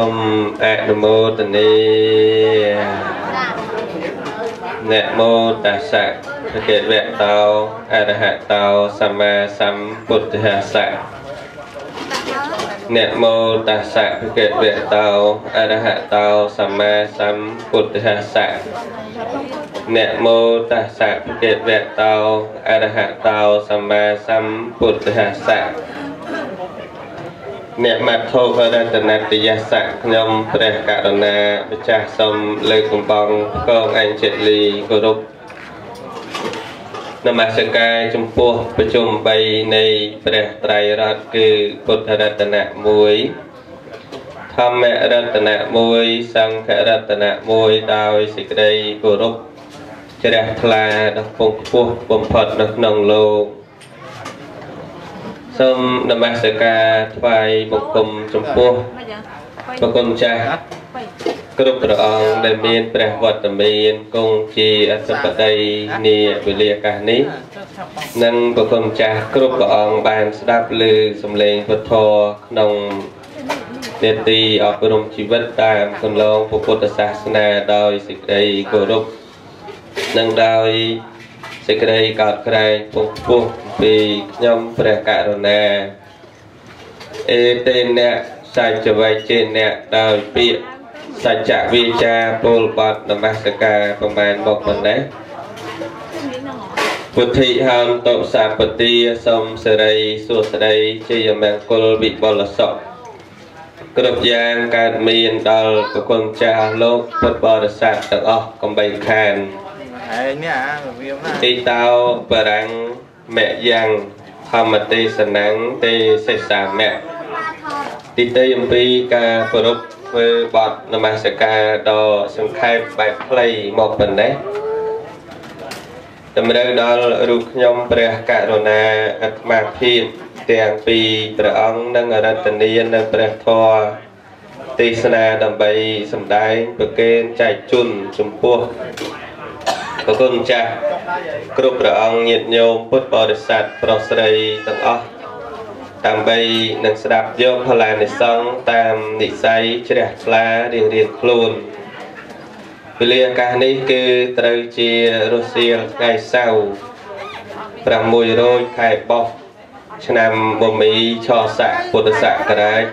សូមអនុមោទនាអ្នកមោតស្សៈភគវៈតោអរហតោសម្មាសម្ពុទ្ធស្សៈអ្នកមោតស្សៈភគវៈតោអរហតោសម្មាសម្ពុទ្ធស្សៈអ្នកមោតស្សៈភគវៈតោអរហតោសម្មាសម្ពុទ្ធស្សៈ អ្នកមត្ថុវរតនតយស័កខ្ញុំព្រះករុណាម្ចាស់សូមលើកកំបងកងអញ្ជលីគោរពនមស្ការចំពោះប្រជុំ3នៃព្រះត្រៃរតន៍គឺពុទ្ធរតនៈ1ធម្មរតនៈ1សង្ឃរតនៈ1ដោយសេចក្តីគោរពជ្រះថ្លាដល់ពងខ្ពស់បំផុតនៅក្នុងលោក សូមនមស្ការថ្វាយបង្គំចំពោះព្រះគុណចាស់គ្រប់ព្រះអង្គដែលមានព្រះវត្តមានគង់ជាអធិបតីនាវេលាកាសនេះនិងព្រះគុណចាស់គ្រប់ព្រះអង្គបានស្ដាប់ឮសំឡេងពុទ្ធក្នុងនេតិអប់រំជីវិតតាមគន្លងពុទ្ធសាសនាដោយសេចក្តីគោរពនិងដោយ សេចក្តីកោតក្រែងពងពោះពីខ្ញុំព្រះករុណាអេតេអ្នកសច្ចវៃចេអ្នកដោយពាក្យសច្ចវិចាពលបត់នមស្ការប្រមាណមកប៉ុណ្ណេះពុទ្ធិហំតុសាបទាសូមសេរីសួស្តីជាយមង្គលវិបុលសុខគ្រប់យ៉ាងកើតមានដល់ប្រគុណចាស់លោកពុទ្ធបរិស័ទទាំងអស់កំបីខាន ឯនេះអាវាណាទីតោបរាំងមយ៉ាងធម្មទេសនំទេសេសាមៈទីតីអំពីការប្រពធ្វើបទនមស្ការដ៏សង្ខេបបែបខ្លីមកប៉ុណ្ណេះតម្រូវដល់រូបខ្ញុំព្រះករុណាអាត្មាភាពទាំងពីរព្រះអង្គនិងអរតនីនៅព្រះធម៌ទេសនាដើម្បីសម្ដែងប្រកេនចែកជូនចំពោះ ប្រគុណចាស់គ្រប់ព្រះអង្គញាតិញោមពុទ្ធបរិស័ទប្រុសស្រីទាំងអស់ដើម្បីនឹងស្ដាប់យកផលានិសង្ឃតាមនិស័យជ្រះថ្លារៀងរៀងខ្លួនវេលាឱកាសនេះគឺត្រូវជារសៀលថ្ងៃសៅរ៍6រោចខែបោះឆ្នាំបមីឆស័កពុទ្ធសករាជ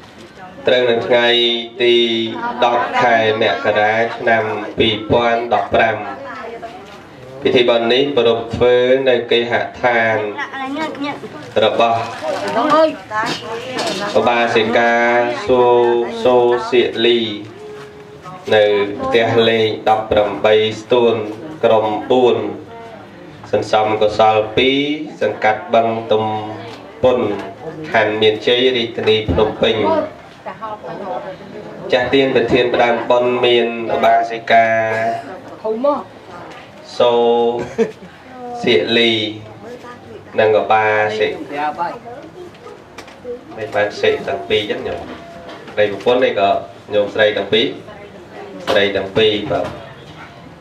2558 ត្រូវនៅថ្ងៃទី10ខែមករាឆ្នាំ2015ពិធីបុណ្យនេះប្រពធ្វើនៅគេហដ្ឋានរបស់ឧបាសិកាសូសូសៀលីនៅផ្ទះលេខ18ស្ទួនក្រុម4សន្សំកុសល2សង្កាត់បឹងទុំពុនខណ្ឌមានជ័យរាជធានីភ្នំពេញ ចាស់ទៀនប្រធានផ្ដើមប៉ុនមានឧបាសិកាហុំមកសូសៀលីនិងឧបាសិកមិនបានសិកទាំងពីរចឹងញោមស្រីប្រពន្ធនេះក៏ញោមស្រីទាំងពីរស្រីទាំងពីរបាទ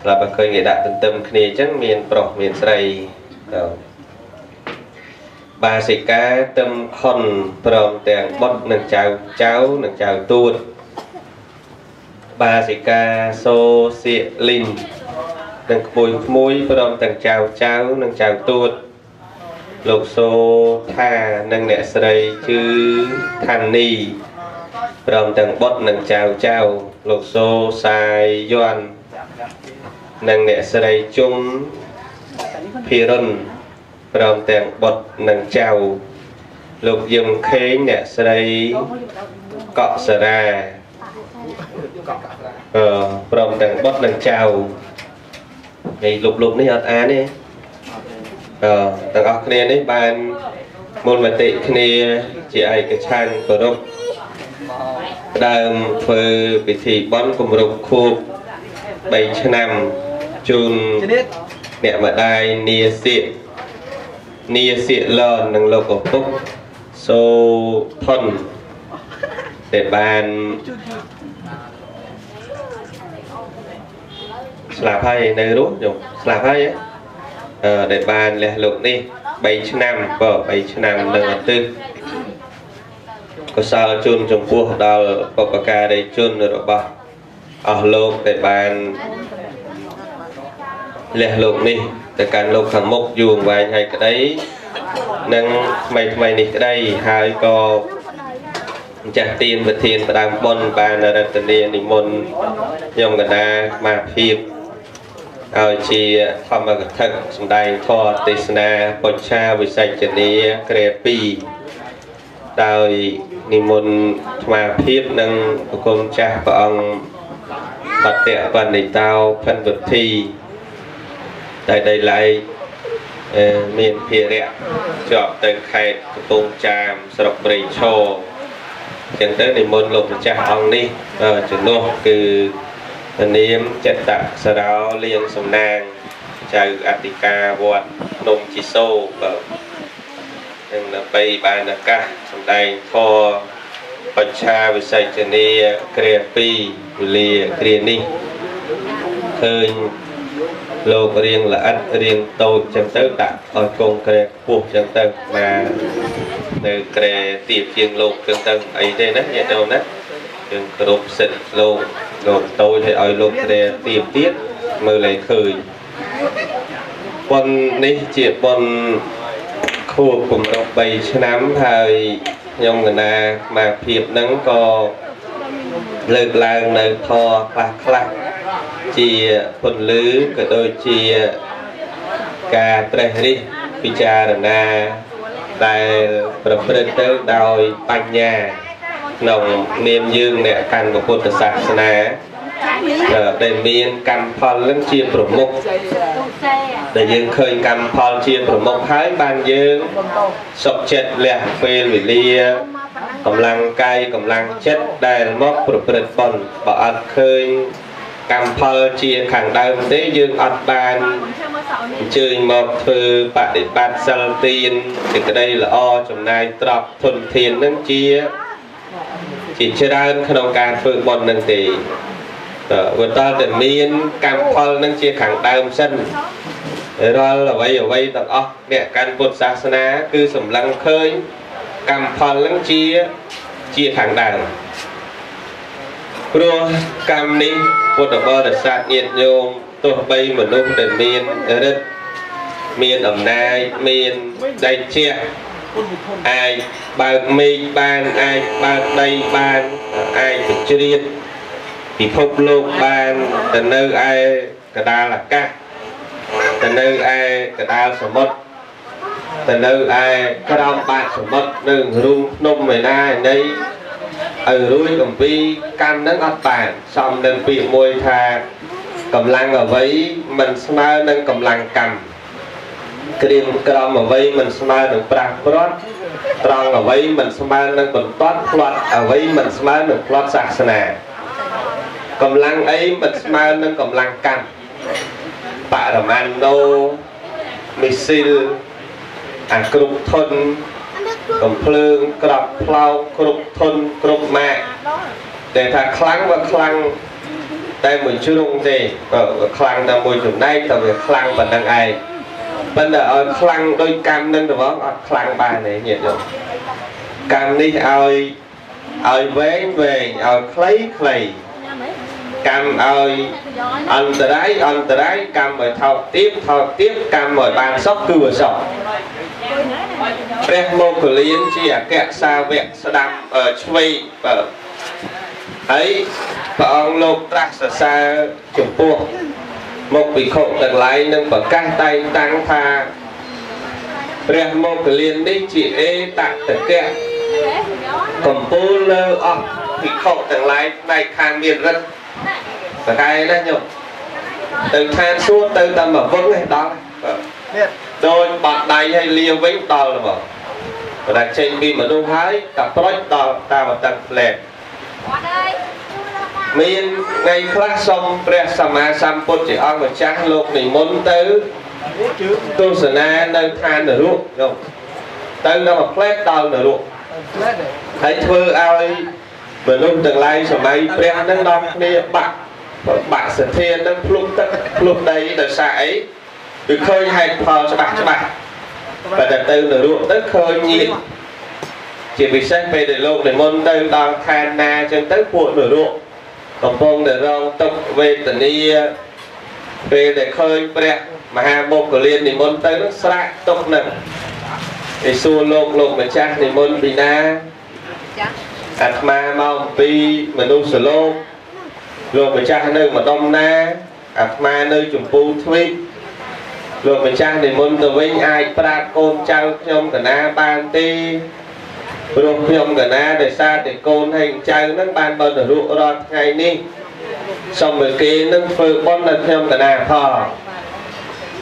ស្រាប់តែឃើញគេដាក់ទន្ទឹមគ្នាចឹងមានប្រុសមានស្រីទៅ បាសិកាទឹមខុនព្រមទាំងបុតនិងចៅចៅនិងចៅទួតបាសិកាសូសៀលីននិងក្មួយក្មួយព្រមទាំងចៅចៅនិងចៅទួតលោកសូថានិងអ្នកស្រីគឺថានីព្រមទាំងបុតនិងចៅចៅលោកសូសាយយ័ននិងអ្នកស្រីជុំភិរុន ព្រមទាំងបុត្រនិងចៅលោកយឹមខេងអ្នកស្រីកក់សារាអឺព្រមទាំងបុត្រនិងចៅហើយលោកលោកនេះអត់អានទេអឺទាំងអស់គ្នានេះបានមូលមតិគ្នាជាឯកច្ឆន្ទគោរពដើមធ្វើពិធីបន់គម្រប់ខួប3ឆ្នាំជូនជនិតអ្នកម្ដាយនីសៀក នីសៀកលននិងលោកឪពុកសូថុនដែលបានស្លាប់ហើយនៅរស់ខ្ញុំស្លាប់ហើយហ៎អឺដែលបានលះលោកនេះ3ឆ្នាំបើ3ឆ្នាំនឹងអាទិត្យកុសលជូនចំពោះដល់បុព្វការីជនរបស់អស់លោកដែលបានលះលោកនេះ ទៅកាន់លោកខាងមុខយូរអង្វែងហើយក្តីនិងថ្មីថ្មីនេះក្តីហើយក៏ម្ចាស់ទានប្រធានផ្ដើមបុណ្យបានរតនានិមន្តខ្ញុំកណ្ដាមាភិបឲ្យជាធម្មកថាសម្ដែងធម៌ទេសនាពុច្ឆាវិសេចនីក្រែ2ដោយនិមន្តថ្មាភិបនិងប្រគំចាស់ព្រះអង្គបតៈបណ្ឌិតោផិនវុធី តែដីឡៃអឺមានភារៈជាប់ទៅខេត្តកំពង់ចាមស្រុកព្រៃឈរអញ្ចឹងទៅនិមន្តលោកម្ចាស់អង្គនេះអឺជំនួសគឺនាមចិត្តសរោលៀងសំណាងចៅអធិការវត្តភ្នំជីសូបើនឹងដើម្បីបានឱកាសសម្ដែងធម៌បញ្ឆាវិស័យជនីគ្រា2វេលាគ្រានេះឃើញ លោករៀងល្អិតរៀងតូចចឹងទៅដាក់ឲ្យកងក្រែខ្ពស់ចឹងទៅមកនៅក្រែទៀបជាងលោកចឹងទៅអីទេណាញាតិញោមណាគឺគ្រប់សិទ្ធលោកលោកតូចឲ្យឲ្យលោកក្រែទៀបទៀតមើលឲ្យឃើញប៉ុននេះជាប៉ុនខួបគម្រប់3ឆ្នាំហើយខ្ញុំកណាមកភាពហ្នឹងក៏លើកឡើងនៅធរខ្លះខ្លះៗ ជាពន្លឺក៏ដូចជាការត្រេះរិះពិចារណាដែលប្រព្រឹត្តទៅដោយបញ្ញាក្នុងនាមយើងអ្នកកាន់ពុទ្ធសាសនាដែលមានកម្មផលនឹងជាប្រមុខដែលយើងឃើញកម្មផលជាប្រមុខហើយបានយើងសុខចិត្តលះពេលវេលាកម្លាំងកាយកម្លាំងចិត្តដែលមកប្រព្រឹត្តបុណ្យបើអត់ឃើញ កម្មផលជាខាងដើមទេយើងអត់បានអញ្ជើញមកធ្វើបដិបត្តិសិលទានសេចក្តីល្អចំណាយទ្រព្យធនធាននឹងជាជាច្រើនក្នុងការធ្វើបុណ្យនឹងទេបើតើតែមានកម្មផលនឹងជាខាងដើមសិនរាល់អ្វីអ្វីទាំងអស់អ្នកកាន់ពុទ្ធសាសនា គឺសម្លឹងឃើញកម្មផលនឹងជាជាខាងដើមព្រោះកម្មនេះ ពុទ្ធបរិស័ទញាតិញោមទោះបីមនុស្សដែលមានរិទ្ធមានអំណាចមានដៃជះអាចបើកមេឃបានអាចបើកដីបានអាចបញ្ជ្រាបពិភពលោកបានទៅនៅឯកដាលអាកាសទៅនៅឯកដាលសមុទ្រទៅនៅឯក្រោមបាតសមុទ្រនៅរូងភ្នំឯណាឯណី ឲ្យរួចអំពីកម្មនឹងអត់បានសំនឹងពាក្យមួយថាកម្លាំងអ្វីមិនស្មើនឹងកម្លាំងកម្មក្រៀមក្រំអ្វីមិនស្មើនឹងប្រាស់ព្រាត់ត្រង់អ្វីមិនស្មើនឹងបន្ទាត់ផ្លាត់អ្វីមិនស្មើនឹងផ្លាត់សាសនាកម្លាំងអីមិនស្មើនឹងកម្លាំងកម្មបរមាណូមីស៊ីលអាគ្រប់ធន កំភ្លើងក្របផ្លោកគ្រប់ធនគ្រប់ម៉ាកតែថាខ្លាំងវាខ្លាំងតែមួយជ្រុងទេបើវាខ្លាំងតែមួយចំណែកតែវាខ្លាំងប៉ុណ្្នឹងឯងប៉ុន្តែឲ្យខ្លាំងដោយកម្មនឹងទៅផងអត់ខ្លាំងបានទេញាតិញោមកម្មនេះឲ្យឲ្យវែងវែងឲ្យខ្លីខ្លី កម្មឲ្យអន្តរាយអន្តរាយកម្មឲ្យថោកទាបថោកទាបកម្មឲ្យបានសុខគឺវាសុខព្រះមោគលានជាអគ្គសាវកស្ដាប់ឆ្វេងបើហើយព្រះអង្គលោកត្រាស់សរសើរចំពោះមុខវិខុទាំងឡាយនឹងប្រកាសតែងតាំងថាព្រះមោគលាននេះជាអេតតកៈកំពូលលើអស់វិខុទាំងឡាយផ្នែកខាងមានរិទ្ធ សកែណាញោមទៅឋានសួគ៌ទៅតែមកវឹងឯដល់នេះដោយបាត់ដៃឲ្យលាវិញដល់ហ្មងបើតែចេញពីមនុស្សហើយតែប្រុចដល់តាមអត្តផ្លែកគាត់អើយមានថ្ងៃខ្លះសូមព្រះសម្មាសម្ពុទ្ធជាអង្គម្ចាស់លោកនិមន្តទៅទស្សនានៅឋាននរកញោមទៅដល់មួយផ្លែតដល់នរកហើយធ្វើឲ្យ មនុស្សទាំងឡាយសម័យព្រះនឹងដល់គ្នាបាក់បាក់សធាននឹងភ្លុកទឹកភ្លុកដីដោយសារអីគឺឃើញហេតុផលច្បាស់ច្បាស់បើតែទៅនរកទៅឃើញញាតជាពិសេសពេលដែលលោកនិមន្តទៅដល់ខេត្តណាអញ្ចឹងទៅពួកនរកកំពុងតែរងទុក្ខវេទនាពេលដែលឃើញព្រះមហាមុគលាននិមន្តទៅនឹងស្រាក់ទុក្ខនឹងឯសួរលោកលោកម្ចាស់និមន្តពីណាចា អាត្មាមកអំពីមនុស្សលោកលោកម្ចាស់នៅម្ដុំណាអាត្មានៅចម្ពូទ្វីបលោកម្ចាស់និមន្តទៅវិញអាចប្រាប់កូនចៅខ្ញុំកណាបានទេព្រោះខ្ញុំកណាដោយសារតែកូនហើយចៅហ្នឹងបានបើទៅរក់រាល់ថ្ងៃនេះសូមឲ្យគេនឹងធ្វើបុណ្យដល់ខ្ញុំកណាផង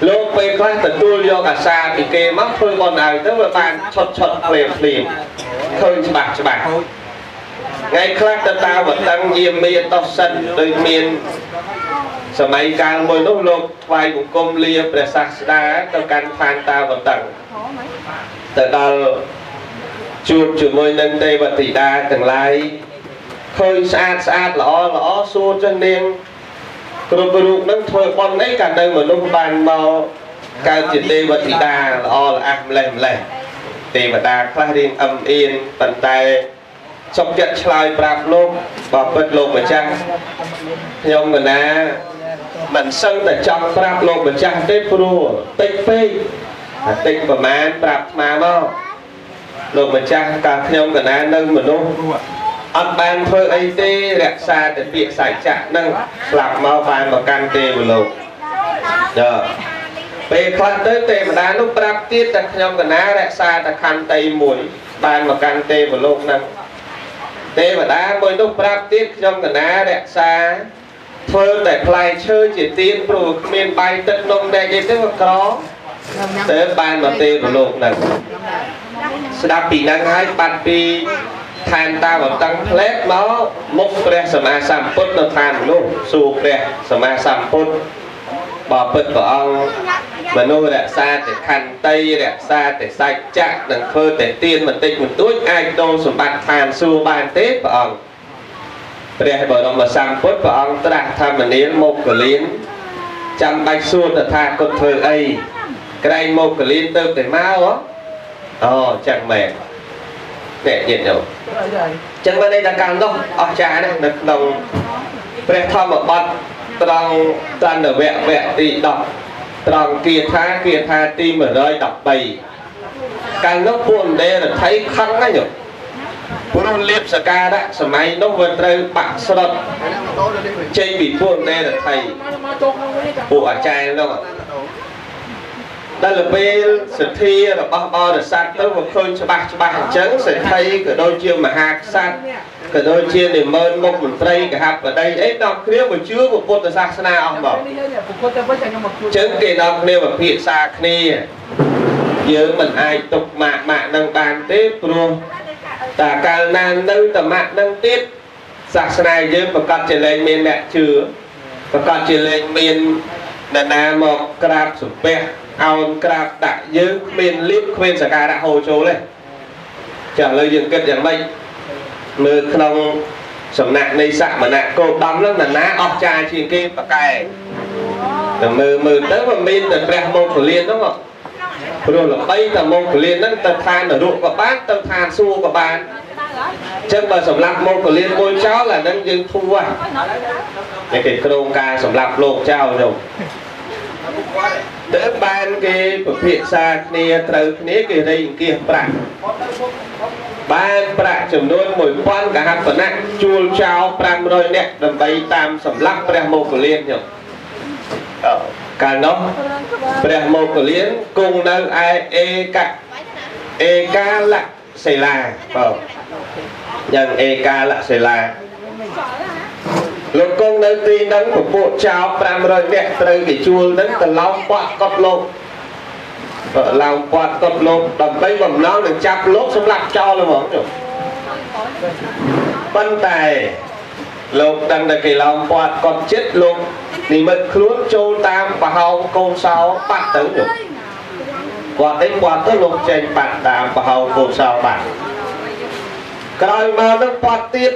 លោកពេលខ្លះទទួលយកអាសាពីគេមកធ្វើបុណ្យឲ្យទៅវាបានឆុតឆុតភ្លាមភ្លាមឃើញច្បាស់ច្បាស់ ថ្ងៃខ្លះទៅតាវតឹងយាមីអតោសិនដូចមានសម័យកាលមួយនោះលោកថ្វាយបង្គំលាព្រះសាស្តាទៅកាន់ឋានតាវតឹងទៅដល់ជួបជាមួយនឹងទេវធីតាទាំងឡាយឃើញស្អាតស្អាតល្អល្អសួរចឹងនាងគ្រប់រូបនឹងធ្វើបន់អីក៏នៅមនុស្សបានមកកើតជាទេវធីតាល្អល្អះម្លេះម្លេះទេវតាខ្លះរៀងអឹមអៀនប៉ុន្តែ សុខចិត្តឆ្លើយប្រាប់លោកបបិទ្ធលោកម្ចាស់ខ្ញុំកណាមិនសឹងតែចង់ប្រាប់លោកម្ចាស់ទេព្រោះតិចពេកតែតិចប្រមាណប្រាប់ស្មាមកលោកម្ចាស់កាលខ្ញុំកណានៅមនុស្សអត់បានធ្វើអីទេរក្សាតែពាក្យសច្ចៈនឹងស្លាប់មកបានមកកាន់ទេវលោកចាពេលខ្លះទៅទេវតានោះប្រាប់ទៀតតែខ្ញុំកណារក្សាតែខន្តីមួយបានមកកាន់ទេវលោកហ្នឹង ទេវតាមួយនោះប្រាប់ទៀតខ្ញុំកណារក្សាធ្វើតែផ្លែឈើជាទៀនព្រោះគ្មានបាយទឹកនំតែអីទៅវាក្រទៅបានមកទេវលោកហ្នឹងស្ដាប់ពីហ្នឹងហើយបាត់ពីឋានតាវតឹងផ្លែកមកមុខព្រះសម្មាសម្ពុទ្ធនៅឋាននោះសួរព្រះសម្មាសម្ពុទ្ធបបិទ្ធព្រះអង្គ មនុស្សរក្សាតែខន្តីរក្សាតែសច្ចៈនិងធ្វើតែទានបន្តិចបន្តួចអាចដូរសម្បត្តិឋានសួគ៌បានទេព្រះអង្គព្រះបរមសម្ពុទ្ធព្រះអង្គត្រាស់ថាមនាលមុគលានចាំបាច់សួរតថាគតធ្វើអីក្រែងមុគលានទៅតែមកហ៎អូចឹងមែនតែញាតិញោមចឹងបានន័យថាកាលនោះអស្ចារ្យណាស់នៅក្នុងព្រះធម្មបទត្រង់តណ្ឌវៈវៈទី10 ត្រង់គាថាគាថាទី113កាលនោះពួកអណ្ដេរដ្ឋីខឹងណាញោមព្រោះលៀបសការៈសម័យនោះវាត្រូវបាក់ស្រុតចេញពីពួកអណ្ដេរដ្ឋីពួកអាចារ្យនោះ ដល់ពេលសទ្ធារបស់បរិស័ទទៅវាឃើញច្បាស់ច្បាស់អញ្ចឹងសេដ្ឋីក៏ដូចជាមហាក្សត្រក៏ដូចជានិមឺនមុខមន្ត្រីកហបតីអីដល់គ្នាមកជឿពុទ្ធសាសនាអស់មកអញ្ចឹងគេដល់គ្នាវិភាសាគ្នាយើងមិនអាចទុកម៉ាក់ម៉ាក់នឹងបានទេព្រោះតាកាលណានៅតម៉ាក់នឹងទៀតសាសនាយើងប្រកាសជាលែងមានអ្នកជឿប្រកាសជាលែងមានអ្នកណាមកក្រាបសំពះ អោនក្រាបដាក់យើងគ្មានលៀបគ្មានសក្ការៈហូរចូលទេចាឥឡូវយើងគិតយ៉ាងម៉េចមើលក្នុងសំណាក់នៃសមណៈគោដំហ្នឹងណាណាអស្ចារ្យជាងគេប្រកែតែមើលមើលទៅវាមានតែព្រះមង្គលានហ្នឹងព្រោះល្បីតែមង្គលានហ្នឹងទៅឋាននរកក៏បានទៅឋានសួគ៌ក៏បានអញ្ចឹងបើសម្រាប់មង្គលានមួយចោលអាហ្នឹងយើងធូរហើយគេក្រុងការសម្រាប់លោកចោលខ្ញុំ ទៅបានគេពិភាក្សាគ្នាត្រូវគ្នាគេរៃអង្គាសប្រាក់បានប្រាក់ចំនួន1000កហបណៈជួលចោល500នាក់ដើម្បីតាមសម្លាប់ព្រះមោគលានខ្ញុំកាលនោះព្រះមោគលានគង់នៅឯអេកអេកាលសិលាបាទយ៉ាងអេកាលសិលា លោកគង់នៅទីហ្នឹងពពួកចោល500នាក់ត្រូវគេជួលហ្នឹងទៅឡោមពាត់កត់លោកឡើងពាត់កត់លោកដើម្បីបំណងនឹងចាប់លោកសម្រាប់ចោលហ្មងចុះប៉ុន្តែលោកដឹងតែគេឡោមពាត់គាត់ចិត្តលោកនិមិត្តខ្លួនចូលតាមបរហោងកូនសោបាត់ទៅញោមគាត់អីគាត់ទៅលោកចេញបាត់តាមបរហោងកូនសោបាត់ក្រោយមកនឹងពាត់ទៀត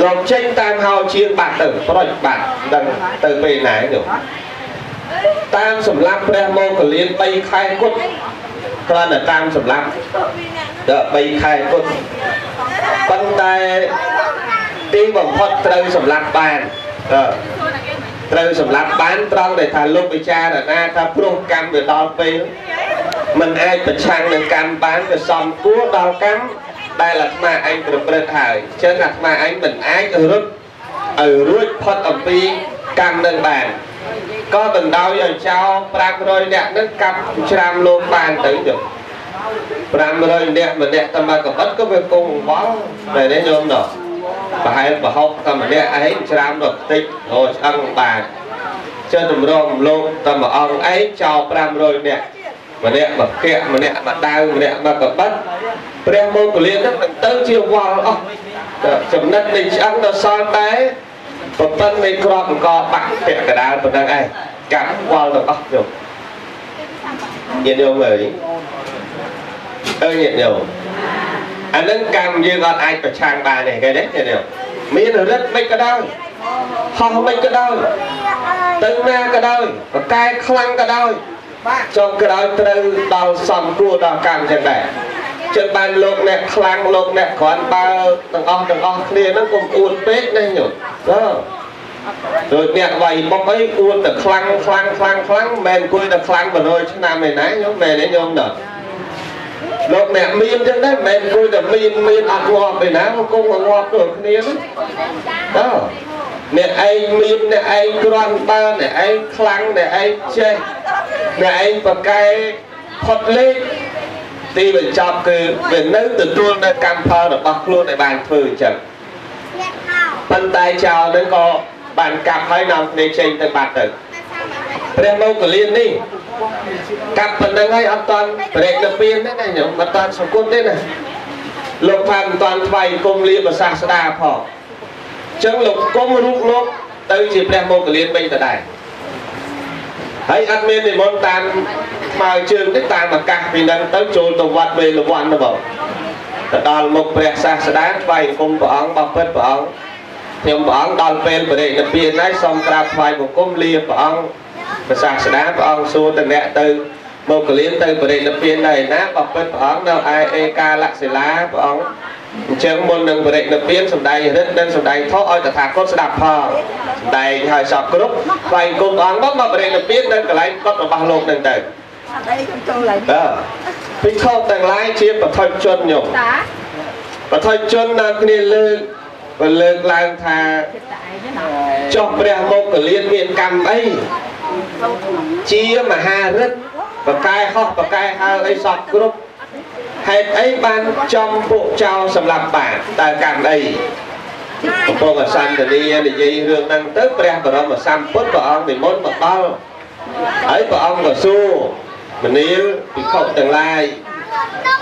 លោកចេញតាមហោជាងបាត់ទៅប្រុចបាត់ដឹងទៅពេលណាញោមតាមសម្លាប់ព្រះមោគលាន3ខែគត់គ្រាន់តែតាមសម្លាប់ដល់3ខែគត់ប៉ុន្តែទីបំផុតត្រូវសម្លាប់បានអឺត្រូវសម្លាប់បានត្រង់ដែលថាលោកពិចារណាថាព្រោះកម្មវាដល់ពេលมันអាចប្រឆាំងនឹងកម្មបានវាសំគួរដល់កម្ម ដែលអាត្មាឯងប្រព្រឹត្តហើយអញ្ចឹងអាត្មាឯងមិនអាចរត់ឲ្យរួចផុតអំពីកម្មនឹងបានក៏បណ្ដោយឲ្យចោល500នាក់នឹងកាប់ច្រាមលោកបានទៅចុះ500នាក់ម្នាក់តែមកកបិតក៏វាគង់វល់តែនេះញោមដល់ប្រហែលប្រហុកតែម្នាក់ឯងច្រាមដល់តិចរឆ្អឹងបានចុះតម្រងលោកតែមួយអង្គឯងចោល500នាក់ម្នាក់មកភ័ក្រម្នាក់មកដាវម្នាក់មកកបិត ព្រះមោគលាននឹងទៅជាវល់អស់ចំណិតនៃឆ្អឹងដល់សល់តែប្រពន្ធនៃក្របអង្គបាក់ពាក់កដាលប៉ុណ្ណឹងឯងកាប់វល់ទាំងអស់យកញាតិញោមអើយអើញាតិញោមអានឹងកម្មយើងអត់អាចប្រឆាំងបានទេគេទេញាតិញោមមានរិទ្ធមិនក៏ដោយហោះមិនក៏ដោយទៅណាក៏ដោយប្រកែខ្លាំងក៏ដោយចុងក្រោយត្រូវដល់សំគួរដល់កម្មចឹងដែរ ចឹងបានលោកអ្នកខ្លាំងលោកអ្នកគ្រាន់បើទាំងអស់ទាំងអស់គ្នាហ្នឹងកុំអួនពេកណាញោមបាទដូចអ្នកវាយបុកអីអួនតែខ្លាំងខ្លាំងខ្លាំងខ្លាំងមិនមែនអង្គុយតែខ្លាំង100ឆ្នាំឯណាញោមមែនទេញោមដល់លោកអ្នកមានចឹងដែរមិនមែនអង្គុយតែមានមានអត់ងាប់ឯណាមកគង់មកងាប់ទៅគ្នាហ្នឹងបាទអ្នកឯងមានអ្នកឯងគ្រាន់បើអ្នកឯងខ្លាំងអ្នកឯងចេះអ្នកឯងប្រកែផុតលេខ ទីបញ្ចប់គឺវានៅទទួលនៅកម្មផលរបស់ខ្លួនដែលបានធ្វើអញ្ចឹងប៉ុន្តែចោលនឹងក៏បានកាប់ហើយនាំគ្នាចេញទៅបាត់ទៅព្រះមោគលាននេះកាប់ប៉ុណ្្នឹងហើយអត់តាន់ប្រេកទៅពៀនទេណាញោមអត់តាន់សង្គមទេណាលោកថាមិនតាន់ថ្វាយគុំលាប្រសាស្ដាផងអញ្ចឹងលោកគុំរូបលោកទៅជាព្រះមោគលានវិញទៅដែរ ហើយអត់មាននិមន្តតាមស្មៅជើងទេតាមអាកាសពីនឹងទៅចូលទៅវត្តវេលវ័នទៅបងទៅដល់មុខព្រះសាស្តាថ្វាយគុំព្រះអង្គបបិទ្ធព្រះអង្គខ្ញុំព្រះអង្គដល់ពេលបរិនិព្វានហើយសូមក្រាបថ្វាយបង្គំលាព្រះអង្គព្រះសាស្តាព្រះអង្គសួរតអ្នកទៅមកកលៀនទៅបរិនិព្វាននៅឯណាបបិទ្ធព្រះអង្គនៅឯឯកាលសិលាព្រះអង្គ អញ្ចឹងមុននឹងបរិនិព្វានសម្ដែងរិទ្ធនិងសម្ដែងធម៌ឲ្យតថាគតស្ដាប់ផងសម្ដែងឲ្យសពគ្រប់ថ្វាយគុំព្រះអង្គមកមកបរិនិព្វាននៅកន្លែងកត់របស់លោកនឹងទៅអត់អីខ្ញុំចូលឡើយបាទភិក្ខុទាំងឡាយជាបឋមជនញោមតាបឋមជនដល់គ្នាលើកក៏លើកឡើងថាចុះព្រះមុខកលៀនមានកម្មអីជាមហារិទ្ធបកែហោះបកែហើអីសពគ្រប់ ហេតុអីបានចំពួកចោលសម្រាប់បានតើកម្មអីកំពុងអសន្តានីនិយាយរឿងហ្នឹងទៅព្រះបរមសម្ពុទ្ធព្រះអង្គនិមន្តមកដល់ហើយព្រះអង្គក៏សួរមនាលភិក្ខុទាំងឡាយ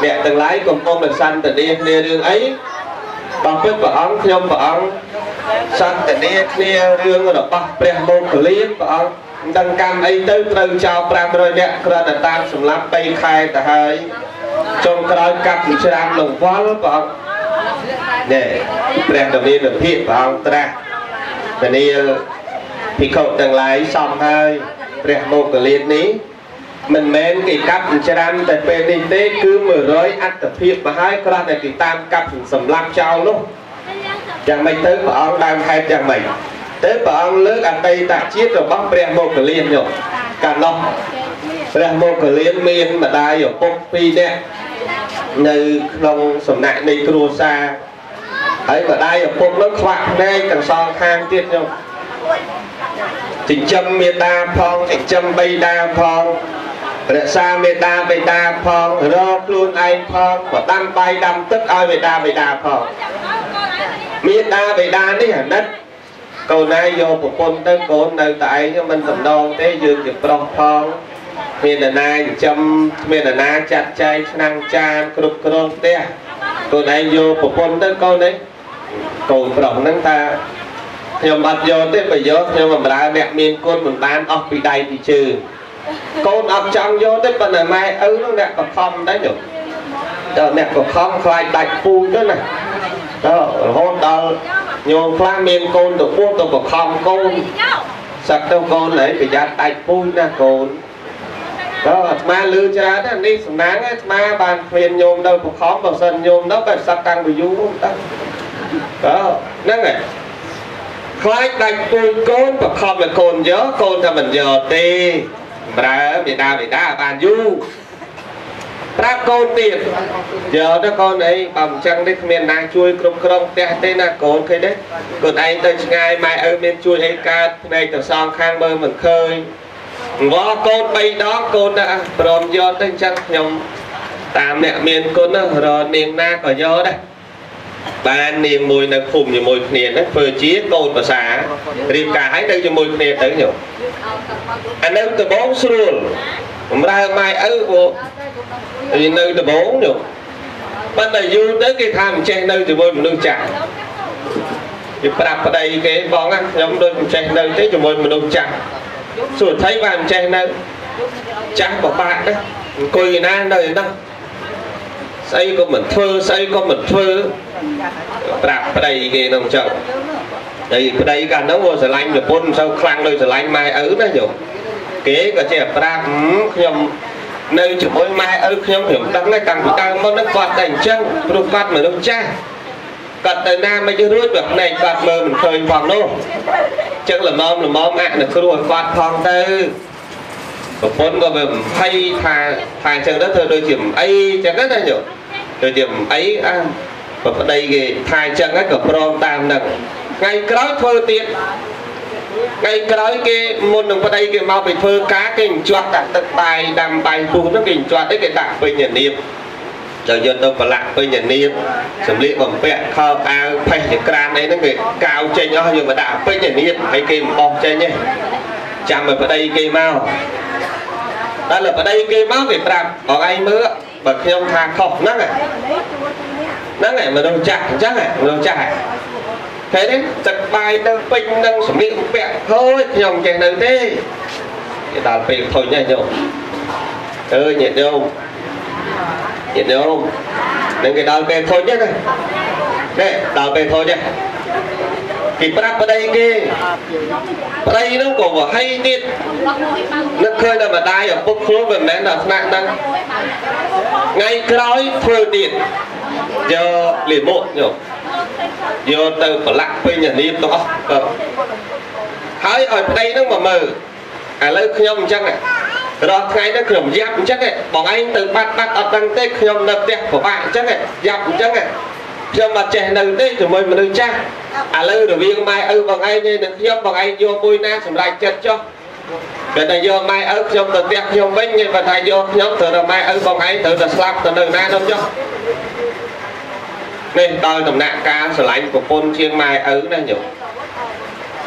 អ្នកទាំងឡាយកំពុងតែសន្តានាគ្នារឿងអីបើពិតព្រះអង្គខ្ញុំព្រះអង្គសន្តានាគ្នារឿងរបស់ព្រះមោគលានព្រះអង្គមិនដឹងកម្មអីទៅត្រូវចោល500នាក់គ្រាន់តែតាមសម្លាប់3ខែទៅហើយ ចុងក្រោយកាប់ច្រាមលង្វល់ព្រះអង្គនេះព្រះដមានភិព្រះអង្គត្រាស់ពនាលភិក្ខុទាំងឡាយសំហើយព្រះមោគលាននេះមិនមែនគេកាប់ច្រាំតែពេលនេះទេគឺ100អត្តភាពមកហើយគ្រាន់តែគេតាមកាប់សម្លាប់ចោលនោះយ៉ាងម៉េចទៅព្រះអង្គដើមហេតុយ៉ាងម៉េចទៅព្រះអង្គលើកអតីតជាតិរបស់ព្រះមោគលាននោះកាលនោះ ព្រះមោគលានមានម្ដាយឪពុក2នាក់នៅក្នុងសំណាក់នៃគ្រួសារហើយម្ដាយឪពុកនោះខ្វាក់ភ្នែកទាំងសងខាងទៀតនោះចិញ្ចឹមមេដាផងចិញ្ចឹមបៃតាផងរក្សាមេដាបេដាផងរកខ្លួនឯងផងបដាំបាយដាំទឹកឲ្យមេដាបេដាផងមេដាបេដានេះអាណិតកូនណាយកប្រពន្ធទៅកូននៅតែឯងមិនសំដងទេយើងជាប្រុសផង មាននរណាចិញ្ចឹមមាននរណាចាត់ចែងឆ្នាំងចានគ្រប់គ្រងផ្ទះកូនឯងយកប្រពន្ធទៅកូននេះកូនប្រុសហ្នឹងថាខ្ញុំអត់យកទេបើយកខ្ញុំបម្រើអ្នកមានគុណមិនបានអស់ពីដៃពីជើងកូនអត់ចង់យកទេប៉ុន្តែម៉ែឪនោះអ្នកបខំដែរញោមដល់អ្នកបខំខ្លាចដាច់ពូជទៅណាដល់រហូតដល់ញោមខ្លះមានកូនទៅពោះទៅបខំកូនសឹកទៅកូនហើយប្រយ័ត្នដាច់ពូជណាកូន ដល់អាត្មាលឺច្រើនណាស់នេះសំណាងអាត្មាបានគ្មានញោមទៅបខំបើសិនញោមទៅក៏សឹកតាំងពីយូរទៅដល់ហ្នឹងហើយខ្លាចដាច់ពូជកូនបខំឲ្យកូនយកកូនតែមិនយកទេប្រើមេដាមេដាបានយូរប្រាប់កូនទៀតយកទៅកូនអីបើមិនចឹងនេះគ្មានណាជួយគ្រប់គ្រងផ្ទះទេណាកូនឃើញទេកូនឯងទៅឆ្ងាយម៉ែឪមានជួយអីកើតភ្នែកទៅសងខាងមើលមិនឃើញអង្វរកូន3ដងកូនទៅអះព្រមយកទៅអញ្ចឹងខ្ញុំតាមអ្នកមានគុណណារនាងណាក៏យកដែរបាននាងមួយនៅភូមិជាមួយគ្នាហ្នឹងធ្វើជាកូនភាសារៀបការឲ្យទៅជាមួយគ្នាទៅញោមអានៅដំបងស្រួលបំរើម៉ែឪអូនៅដំបងញោមប៉ុន្តែយូរទៅគេថាមិនចេះនៅជាមួយមនុស្សចាស់គេប្រាប់ប្តីគេបងខ្ញុំដូចមិនចេះនៅទេជាមួយមនុស្សចាស់ សួរថៃបានមិនចេះនៅចាស់បបាក់ណាអង្គុយណានៅឯនោះស្អីក៏មិនធ្វើស្អីក៏មិនធ្វើប្រាប់ប្តីគេនឹងចឹងហើយប្តីកាលហ្នឹងស្រឡាញ់ប្រពន្ធមិនសូវខ្លាំងដូចស្រឡាញ់ម៉ែឪណាញោមគេក៏ចេះប្រាប់ខ្ញុំនៅជាមួយម៉ែឪខ្ញុំខ្ញុំដឹងតែតាំងពីដើមមកហ្នឹងគាត់តែអញ្ចឹងព្រោះគាត់មនុស្សចាស់ គាត់ទៅណាមិនរួចបើភ្នែកគាត់មើលមិនឃើញផងនោះចឹងល្មមល្មមអនុគ្រោះឲ្យគាត់ផងទៅប្រពន្ធក៏វាភ័យថាថាអញ្ចឹងទៅធ្វើដូចជាអីចឹងណាញោមដូចជាអីអាប្រប្តីគេថាអញ្ចឹងក៏ព្រមតាមនឹងថ្ងៃក្រោយធ្វើទៀតថ្ងៃក្រោយគេមុននឹងប្តីគេមកไปធ្វើការគេអញ្ជាត់ដាក់ទឹកបាយដាំបាយពុះហ្នឹងគេអញ្ជាត់ទេគេដាក់ពេញញៀប ចូលយកទៅប្រឡាក់ពេញញៀបសម្លៀកបំពាក់ខោអាវផេះចក្រានអីហ្នឹងគេកាវចេញអស់យកមកដាក់ពេញញៀបហើយគេមិនបោះចេញទេចាំឲ្យប្តីគេមកដល់ប្តីគេមកគេប្រាប់បងឯងមើលបើខ្ញុំថាខុសហ្នឹងហ្នឹងឯងមនុស្សចាស់អញ្ចឹងមនុស្សចាស់ឃើញទេទឹកបាយនៅពេញនឹងសម្លៀកបំពាក់ហូចខ្ញុំចេះនៅទេគេដល់ពេលធុញហើយញោមអើញាតិញោម ញាតិញោមនឹងគេដល់ពេលធុញណានេះដល់ពេលធុញគេប្រាប់ប្តីគេប្តីនោះក៏វហ័យទៀតនឹកឃើញតែម្ដាយឪពុកខ្លួនមិនមែនដល់ថ្នាក់ហ្នឹងថ្ងៃក្រោយធ្វើទៀតយកលីមុខញោមយកទៅប្រឡាក់ពេញអានីទៅអស់ហើយឲ្យប្តីហ្នឹងមកមើលឥឡូវខ្ញុំអញ្ចឹង រាល់ថ្ងៃហ្នឹងខ្ញុំយ៉ាប់អញ្ចឹងបងឯងទៅបាត់បាត់អត់ដឹងទេខ្ញុំនៅផ្ទះពិបាកអញ្ចឹងយ៉ាប់អញ្ចឹងខ្ញុំអត់ចេះនៅទេជាមួយមនុស្សចាស់ឥឡូវរវាងម៉ែឪបងឯងនិងខ្ញុំបងឯងយកមួយណាសម្រាប់ចិត្តចុះបើតែយកម៉ែឪខ្ញុំទៅផ្ទះខ្ញុំវិញបើថាយកខ្ញុំត្រូវតែម៉ែឪបងឯងត្រូវតែស្លាប់ទៅនៅណានោះចុះនេះដល់ដំណាក់កាលស្រឡាញ់ប្រពន្ធជាងម៉ែឪណាញោម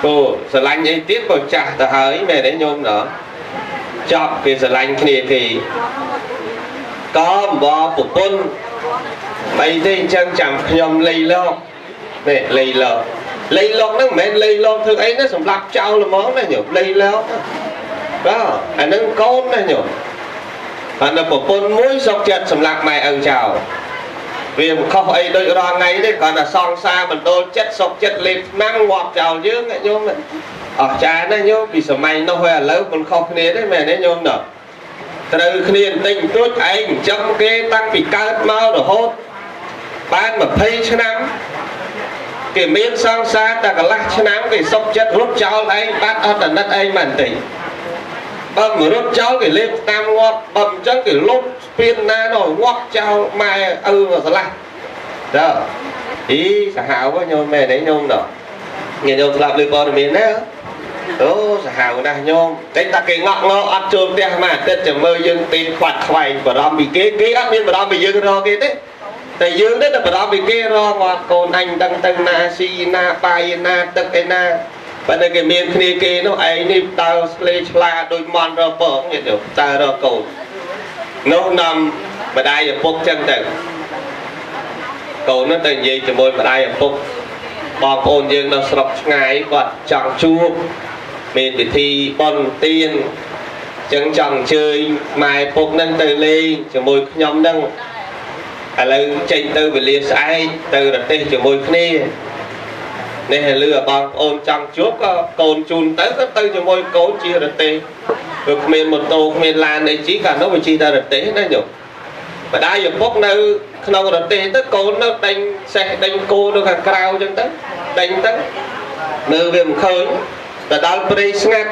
អូស្រឡាញ់អីទៀតក៏ចាស់ទៅហើយមែនទេញោមណោះ ចប់គេស្រឡាញ់គ្នាគេក៏អំបប្រពន្ធបីទេអញ្ចឹងចាំខ្ញុំលៃលោកនេះលៃលោកលៃលោកហ្នឹងមិនមែនលៃលោកធ្វើអីណាសម្រាប់ចោលហ្មងណាញោមលៃលោកបាទអាហ្នឹងកូនណាញោមអានោះប្រពន្ធមួយសុកចិត្តសម្រាប់ម៉ែឪចោល វាមិនខុសអីដូចរាល់ថ្ងៃទេគ្រាន់តែសង្សារមណ្ឌលចិត្តសុកចិត្តលេបឆ្នាំងងាប់ចោលយើងញោមអស់ចាណាញោមពីសម័យនោះហើយឥឡូវមិនខុសគ្នាទេមែនទេញោមណាត្រូវគ្នាបន្តិចបន្តួចឯងចិញ្ចឹមគេតាំងពីកើតមករហូតបាន20ឆ្នាំគេមានសង្សារតែកន្លះឆ្នាំគេសុកចិត្តរត់ចោលឯងបាត់អត់តណិតឯងមិនតិច បើមករត់ចោលគេលេបតាមងាប់បើមិនចឹងគេលុបស្ពានណានោះងាប់ចោលម៉ែឪមកស្រឡះតើអីសាហាវញោមមែនទេញោមណោះញោមស្លាប់លើព័ត៌មានណាអូសាហាវណាស់ញោមតែតែគេងក់ងល់អត់ចូលផ្ទះមួយអាទិត្យចាំមើលយើងទីខ្វាត់ខ្វែងបារម្ភពីគេគេអត់មានបារម្ភពីយើងរកគេទេតែយើងទៅតែបារម្ភពីគេរកគាត់កូនអញដឹងទៅណាស៊ីណាបាយណាទឹកឯណា ប៉ុន្តែគេមានគ្នាគេនោះឯងនេះតើស្លេឆ្លាដូចមន់រពងញាតិញោមតើរកកូននោះនាំម្ដាយឪពុកចឹងទៅកូននោះទៅនិយាយជាមួយម្ដាយឪពុកបងប្អូនយើងនៅស្រុកឆ្ងាយគាត់ចង់ជួបមានពិធីបុណ្យទានចឹងចង់អញ្ជើញម៉ែពុកនឹងទៅលេងជាមួយខ្ញុំនឹងឥឡូវចេញទៅវេលាស្អែកទៅរទេសជាមួយគ្នា នេះឲ្យលឺឲ្យបងប្អូនចង់ជួបក៏កូនជូនទៅក៏ទៅជាមួយកូនជារទេសព្រោះគ្មានម៉ូតូគ្មានឡានអីជិះក៏នោះវាជិះតែរទេសណាញោមម្ដាយឪពុកនៅក្នុងរទេសទៅកូននៅដេញសេះដេញគោនៅខាងក្រៅអញ្ចឹងទៅដេញទៅនៅវាមិនឃើញទៅដល់ព្រៃស្ងាត់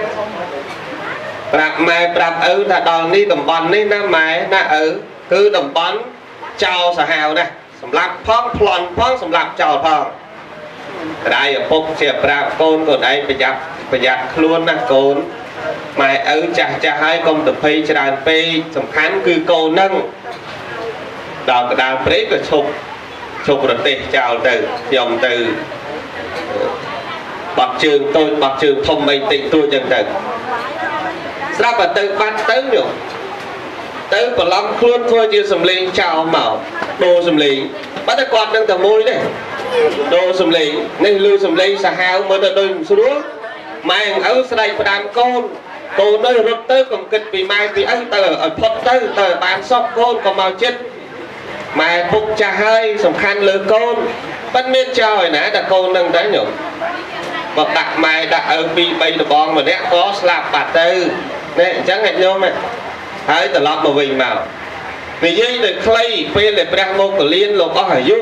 ប្រាប់ម៉ែប្រាប់ឪថាដល់នេះតំបន់នេះណាម៉ែណាឪគឺតំបន់ចោលសាហាវណាសម្រាប់ផងប្លន់ផងសម្រាប់ចោលផង ម្ដាយឪពុកជាប្រាប់កូនកូនឯងប្រយ័ត្នប្រយ័ត្នខ្លួនណាកូនម៉ែឪចាស់ចាស់ហើយកុំទៅភ័យច្រើនពេកសំខាន់គឺកូននឹងដល់កដាលព្រៃក៏ឈប់ឈប់ប្រទេសចោលទៅខ្ញុំទៅបាត់ជើងតូចបាត់ជើងធំអីតិចតួចចឹងទៅស្រាប់តែទៅបាត់ទៅញោមទៅប្រឡំខ្លួនធ្វើជាសំលេងចោលមកដូរសំលេង បាត់តែគាត់នឹងតែមួយទេដូរសំលេងនេះលឺសំលេងសាហាវមើលទៅដូចមិនស្រួលម៉ែឪស្ដីផ្ដាំកូនកូននៅរត់ទៅកុំគិតពីម៉ែពីឪទៅឲ្យផុតទៅទៅបានសក់កូនកុំមកចិត្តម៉ែពុកចាស់ហើយសំខាន់លើកូនប៉ិនមានចោលឯណាតែកូននឹងទៅញោមបើដាក់ម៉ែដាក់ឪពីរបីដបងម្នាក់ក៏ស្លាប់បាត់ទៅនេះអញ្ចឹងញាតិញោមហើយត្រឡប់មកវិញមក និយាយទៅខ្លីពេលដែលព្រះមោគលានលោកអស់អាយុ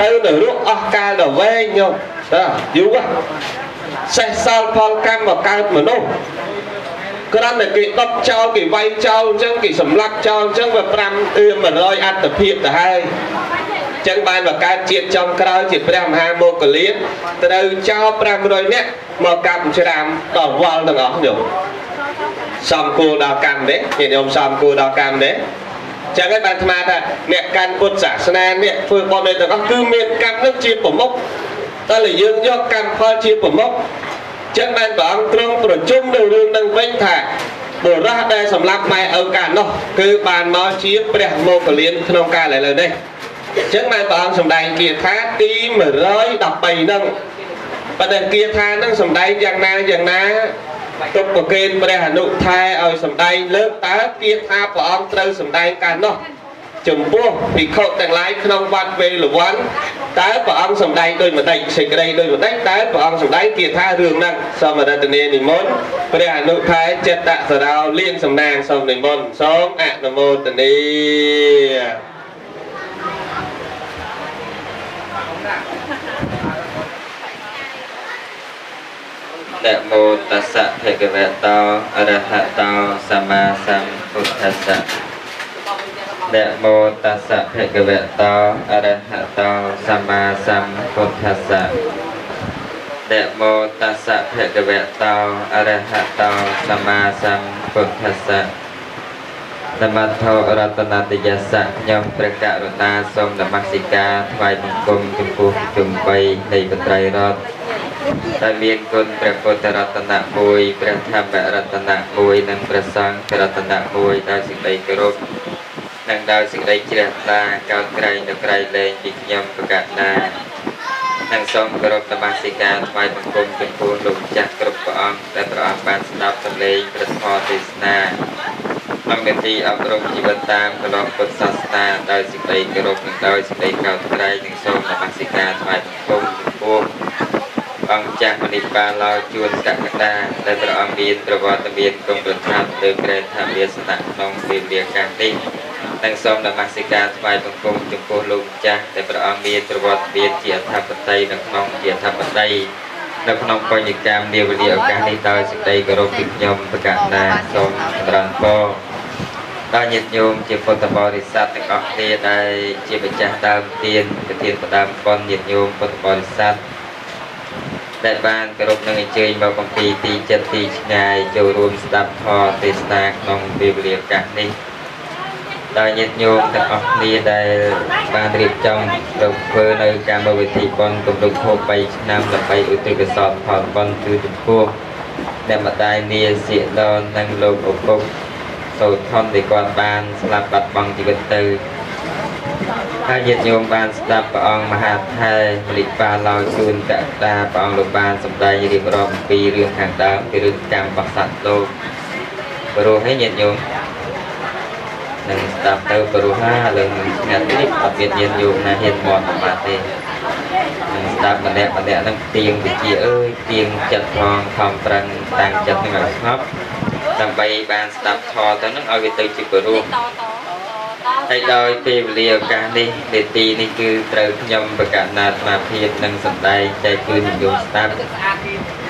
ទៅនៅរស់អស់កាលដល់វែងញោមតើយូរសេះសល់ផលកម្មមកកើតមនុស្សគ្រាន់តែគេដុតចោលគេវាយចោលអញ្ចឹងគេសម្លាប់ចោលអញ្ចឹងវា5អឺ100អត្តភាពទៅហើយចឹងបានបង្កើតជាតិចំក្រោយជាព្រះមហាមោគលានត្រូវចោល500នាក់មកកាប់ច្រាមដល់វល់ទាំងអស់ញោមសំគួរដល់កម្មទេញាតិញោមសំគួរដល់កម្មទេ ចឹងហើយបានស្មាថាអ្នកកាន់ពុទ្ធសាសនាអ្នកធ្វើបុណ្យទាំងអស់គឺមានកម្មនឹងជាប្រមុខតែលើយើងយកកម្មផលជាប្រមុខចឹងបានព្រះអង្គទ្រង់ប្រជុំនៅរឿងនឹងវិញថាបុរសដែលសម្លាប់ម៉ែឪកាលនោះគឺបានមកជាព្រះមោគលានក្នុងកាលឥឡូវនេះចឹងបានព្រះអង្គសម្ដែងគាថាទី113ហ្នឹងប៉ុន្តែគាថាហ្នឹងសម្ដែងយ៉ាងណាយ៉ាងណា ទុកប្រកេនព្រះអនុថែឲ្យសម្ដែងលើកតើគាថាព្រះអង្គត្រូវសម្ដែងកាលនោះចំពោះភិក្ខុទាំងឡាយក្នុងវត្តវេលវ័នតើព្រះអង្គសម្ដែងដោយម្ដេចសេចក្តីដោយម្ដេចតើព្រះអង្គសម្ដែងគាថារឿងហ្នឹងសូមរតនានិមន្តព្រះអនុថែចិត្តសរោលៀនសំណាងសូមនិមន្តសូមអនុមោទនា នមោតស្សៈភគវតោអរហតោសម្មាសម្ពុទ្ធស្សៈនមោតស្សៈភគវតោអរហតោសម្មាសម្ពុទ្ធស្សៈនមោតស្សៈភគវតោអរហតោសម្មាសម្ពុទ្ធស្សៈ នមត្ថោរតនតយសៈខ្ញុំព្រះករុណាសូមនមស្ការថ្វាយបង្គំចំពោះជំបីនៃបត្រៃរតដែលមានគុណព្រះពុទ្ធរតនៈមួយព្រះធម្មរតនៈមួយនិងព្រះសង្ឃរតនៈមួយដោយសេចក្តីគោរពនិងដោយសេចក្តីជ្រះថ្លាកោតក្រែងនៅក្រៃលែងពីខ្ញុំប្រកាសណា និងសូមគោរពនមស្ការថ្វាយបង្គំចំពោះលោកចាស់គ្រប់ព្រះអង្គដែលព្រះអង្គបានស្ដាប់សំឡេងព្រះធម៌ទេសនាអង្គនាទីអប់រំជីវិតតាមកន្លងពុទ្ធសាសនាដោយសេចក្តីគោរពនិងដោយសេចក្តីកោតក្រែងនិងសូមនមស្ការថ្វាយបង្គំចំពោះអង្គចាស់មនីបាឡោជួនកកតាដែលព្រះអង្គមានប្រវត្តិមានគង់ប្រថាប់លើក្រែនថាវាសនៈក្នុងពេលវាកាសនេះ និងសូមនមស្ការថ្វាយបង្គំចំពោះលោកចាស់ដែលព្រះអង្គមានប្រវត្តិមានជាអធិបតីនៅក្នុងជាអធិបតីនៅក្នុងបញ្ញកម្មនាវេលាឱកាសនេះដោយសេចក្តីគោរពពីខ្ញុំប្រកាសណាសូមចម្រើនពរដល់ញាតិញោមជាពុទ្ធបរិស័ទទាំងអស់គ្នាដែលជាម្ចាស់ដើមទានប្រធានផ្ដើមបុណ្យញាតិញោមពុទ្ធបរិស័ទដែលបានគោរពនឹងអញ្ជើញមកកំពីទីចិត្តទីឆ្ងាយចូលរួមស្ដាប់ធម៌ទេសនាក្នុងពេលវេលាឱកាសនេះ ដោយញាតិញោមទាំងអស់គ្នាដែលបានរៀបចំទៅធ្វើនៅកម្មវិធីបុណ្យគម្រប់ហូប3ឆ្នាំដើម្បីឧទ្ទិសកុសលផលបុណ្យគឺចំពោះអ្នកម្ដាយនាសៀកដននិងលោកឪពុកសូថនដែលគាត់បានស្លាប់បាត់បង់ជីវិតទៅហើយញាតិញោមបានស្ដាប់ព្រះអង្គមហាថេរមលិបាឡោជូនកតាព្រះអង្គលោកបានសម្ដែងរៀបរាប់អំពីរឿងខាងដើមគឺរឿងកម្មរបស់សត្វលោកព្រោះឲ្យញាតិញោម នឹងស្ដាប់ទៅព្រោះហាលើនឹងស្ងាត់នេះអត់មានញាតិញោមណាហ៊ានមកប្រមាថទេនឹងស្ដាប់ម្នាក់ម្នាក់នឹងទៀងវិជាអើយទៀងចិត្តផងខំប្រឹងតាំងចិត្តនឹងឲ្យស្ងប់ដើម្បីបានស្ដាប់ធម៌ទៅនឹងឲ្យវាទៅជាព្រោះហើយដោយពេលវេលាឱកាសនេះនេតិនេះគឺត្រូវខ្ញុំប្រកាសណាអាត្មាភាពនិងសម្ដែងចែកជូនញោមស្ដាប់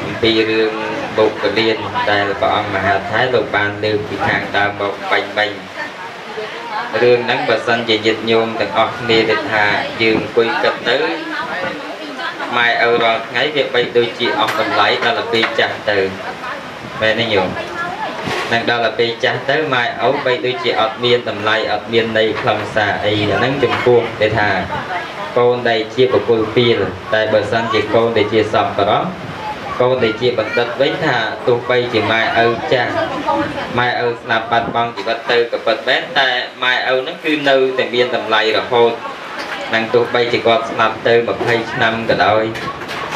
អំពីរឿងបុគ្គលៀនដែលព្រះអង្គមហាថៃលោកបានលើកពីខាងដើមមកបាញ់បាញ់ រឿងហ្នឹងបើសិនជាញាតិញោមទាំងអស់គ្នាដែលថាយើងអង្គុយគិតទៅម៉ែឪរាល់ថ្ងៃវាបីដូចជាអស់តម្លៃដល់ទៅពេលចាស់ទៅមែនទេញោមនឹងដល់ទៅពេលចាស់ទៅម៉ែឪបីដូចជាអត់មានតម្លៃអត់មានន័យខ្លឹមសារអីអាហ្នឹងចំពោះដែលថាកូនដែលជាបុគ្គលពីលតែបើសិនជាកូនដែលជាសពបរោះ កូនដែលជាបណ្ឌិតវិញថាទោះបីជាម៉ែឪចាស់ម៉ែឪស្លាប់បាត់បង់ជីវិតទៅក៏ពិតមែនតែម៉ែឪហ្នឹងគឺនៅតែមានតម្លៃរហូតនឹងទោះបីជាគាត់ស្លាប់ទៅ20ឆ្នាំក៏ដោយ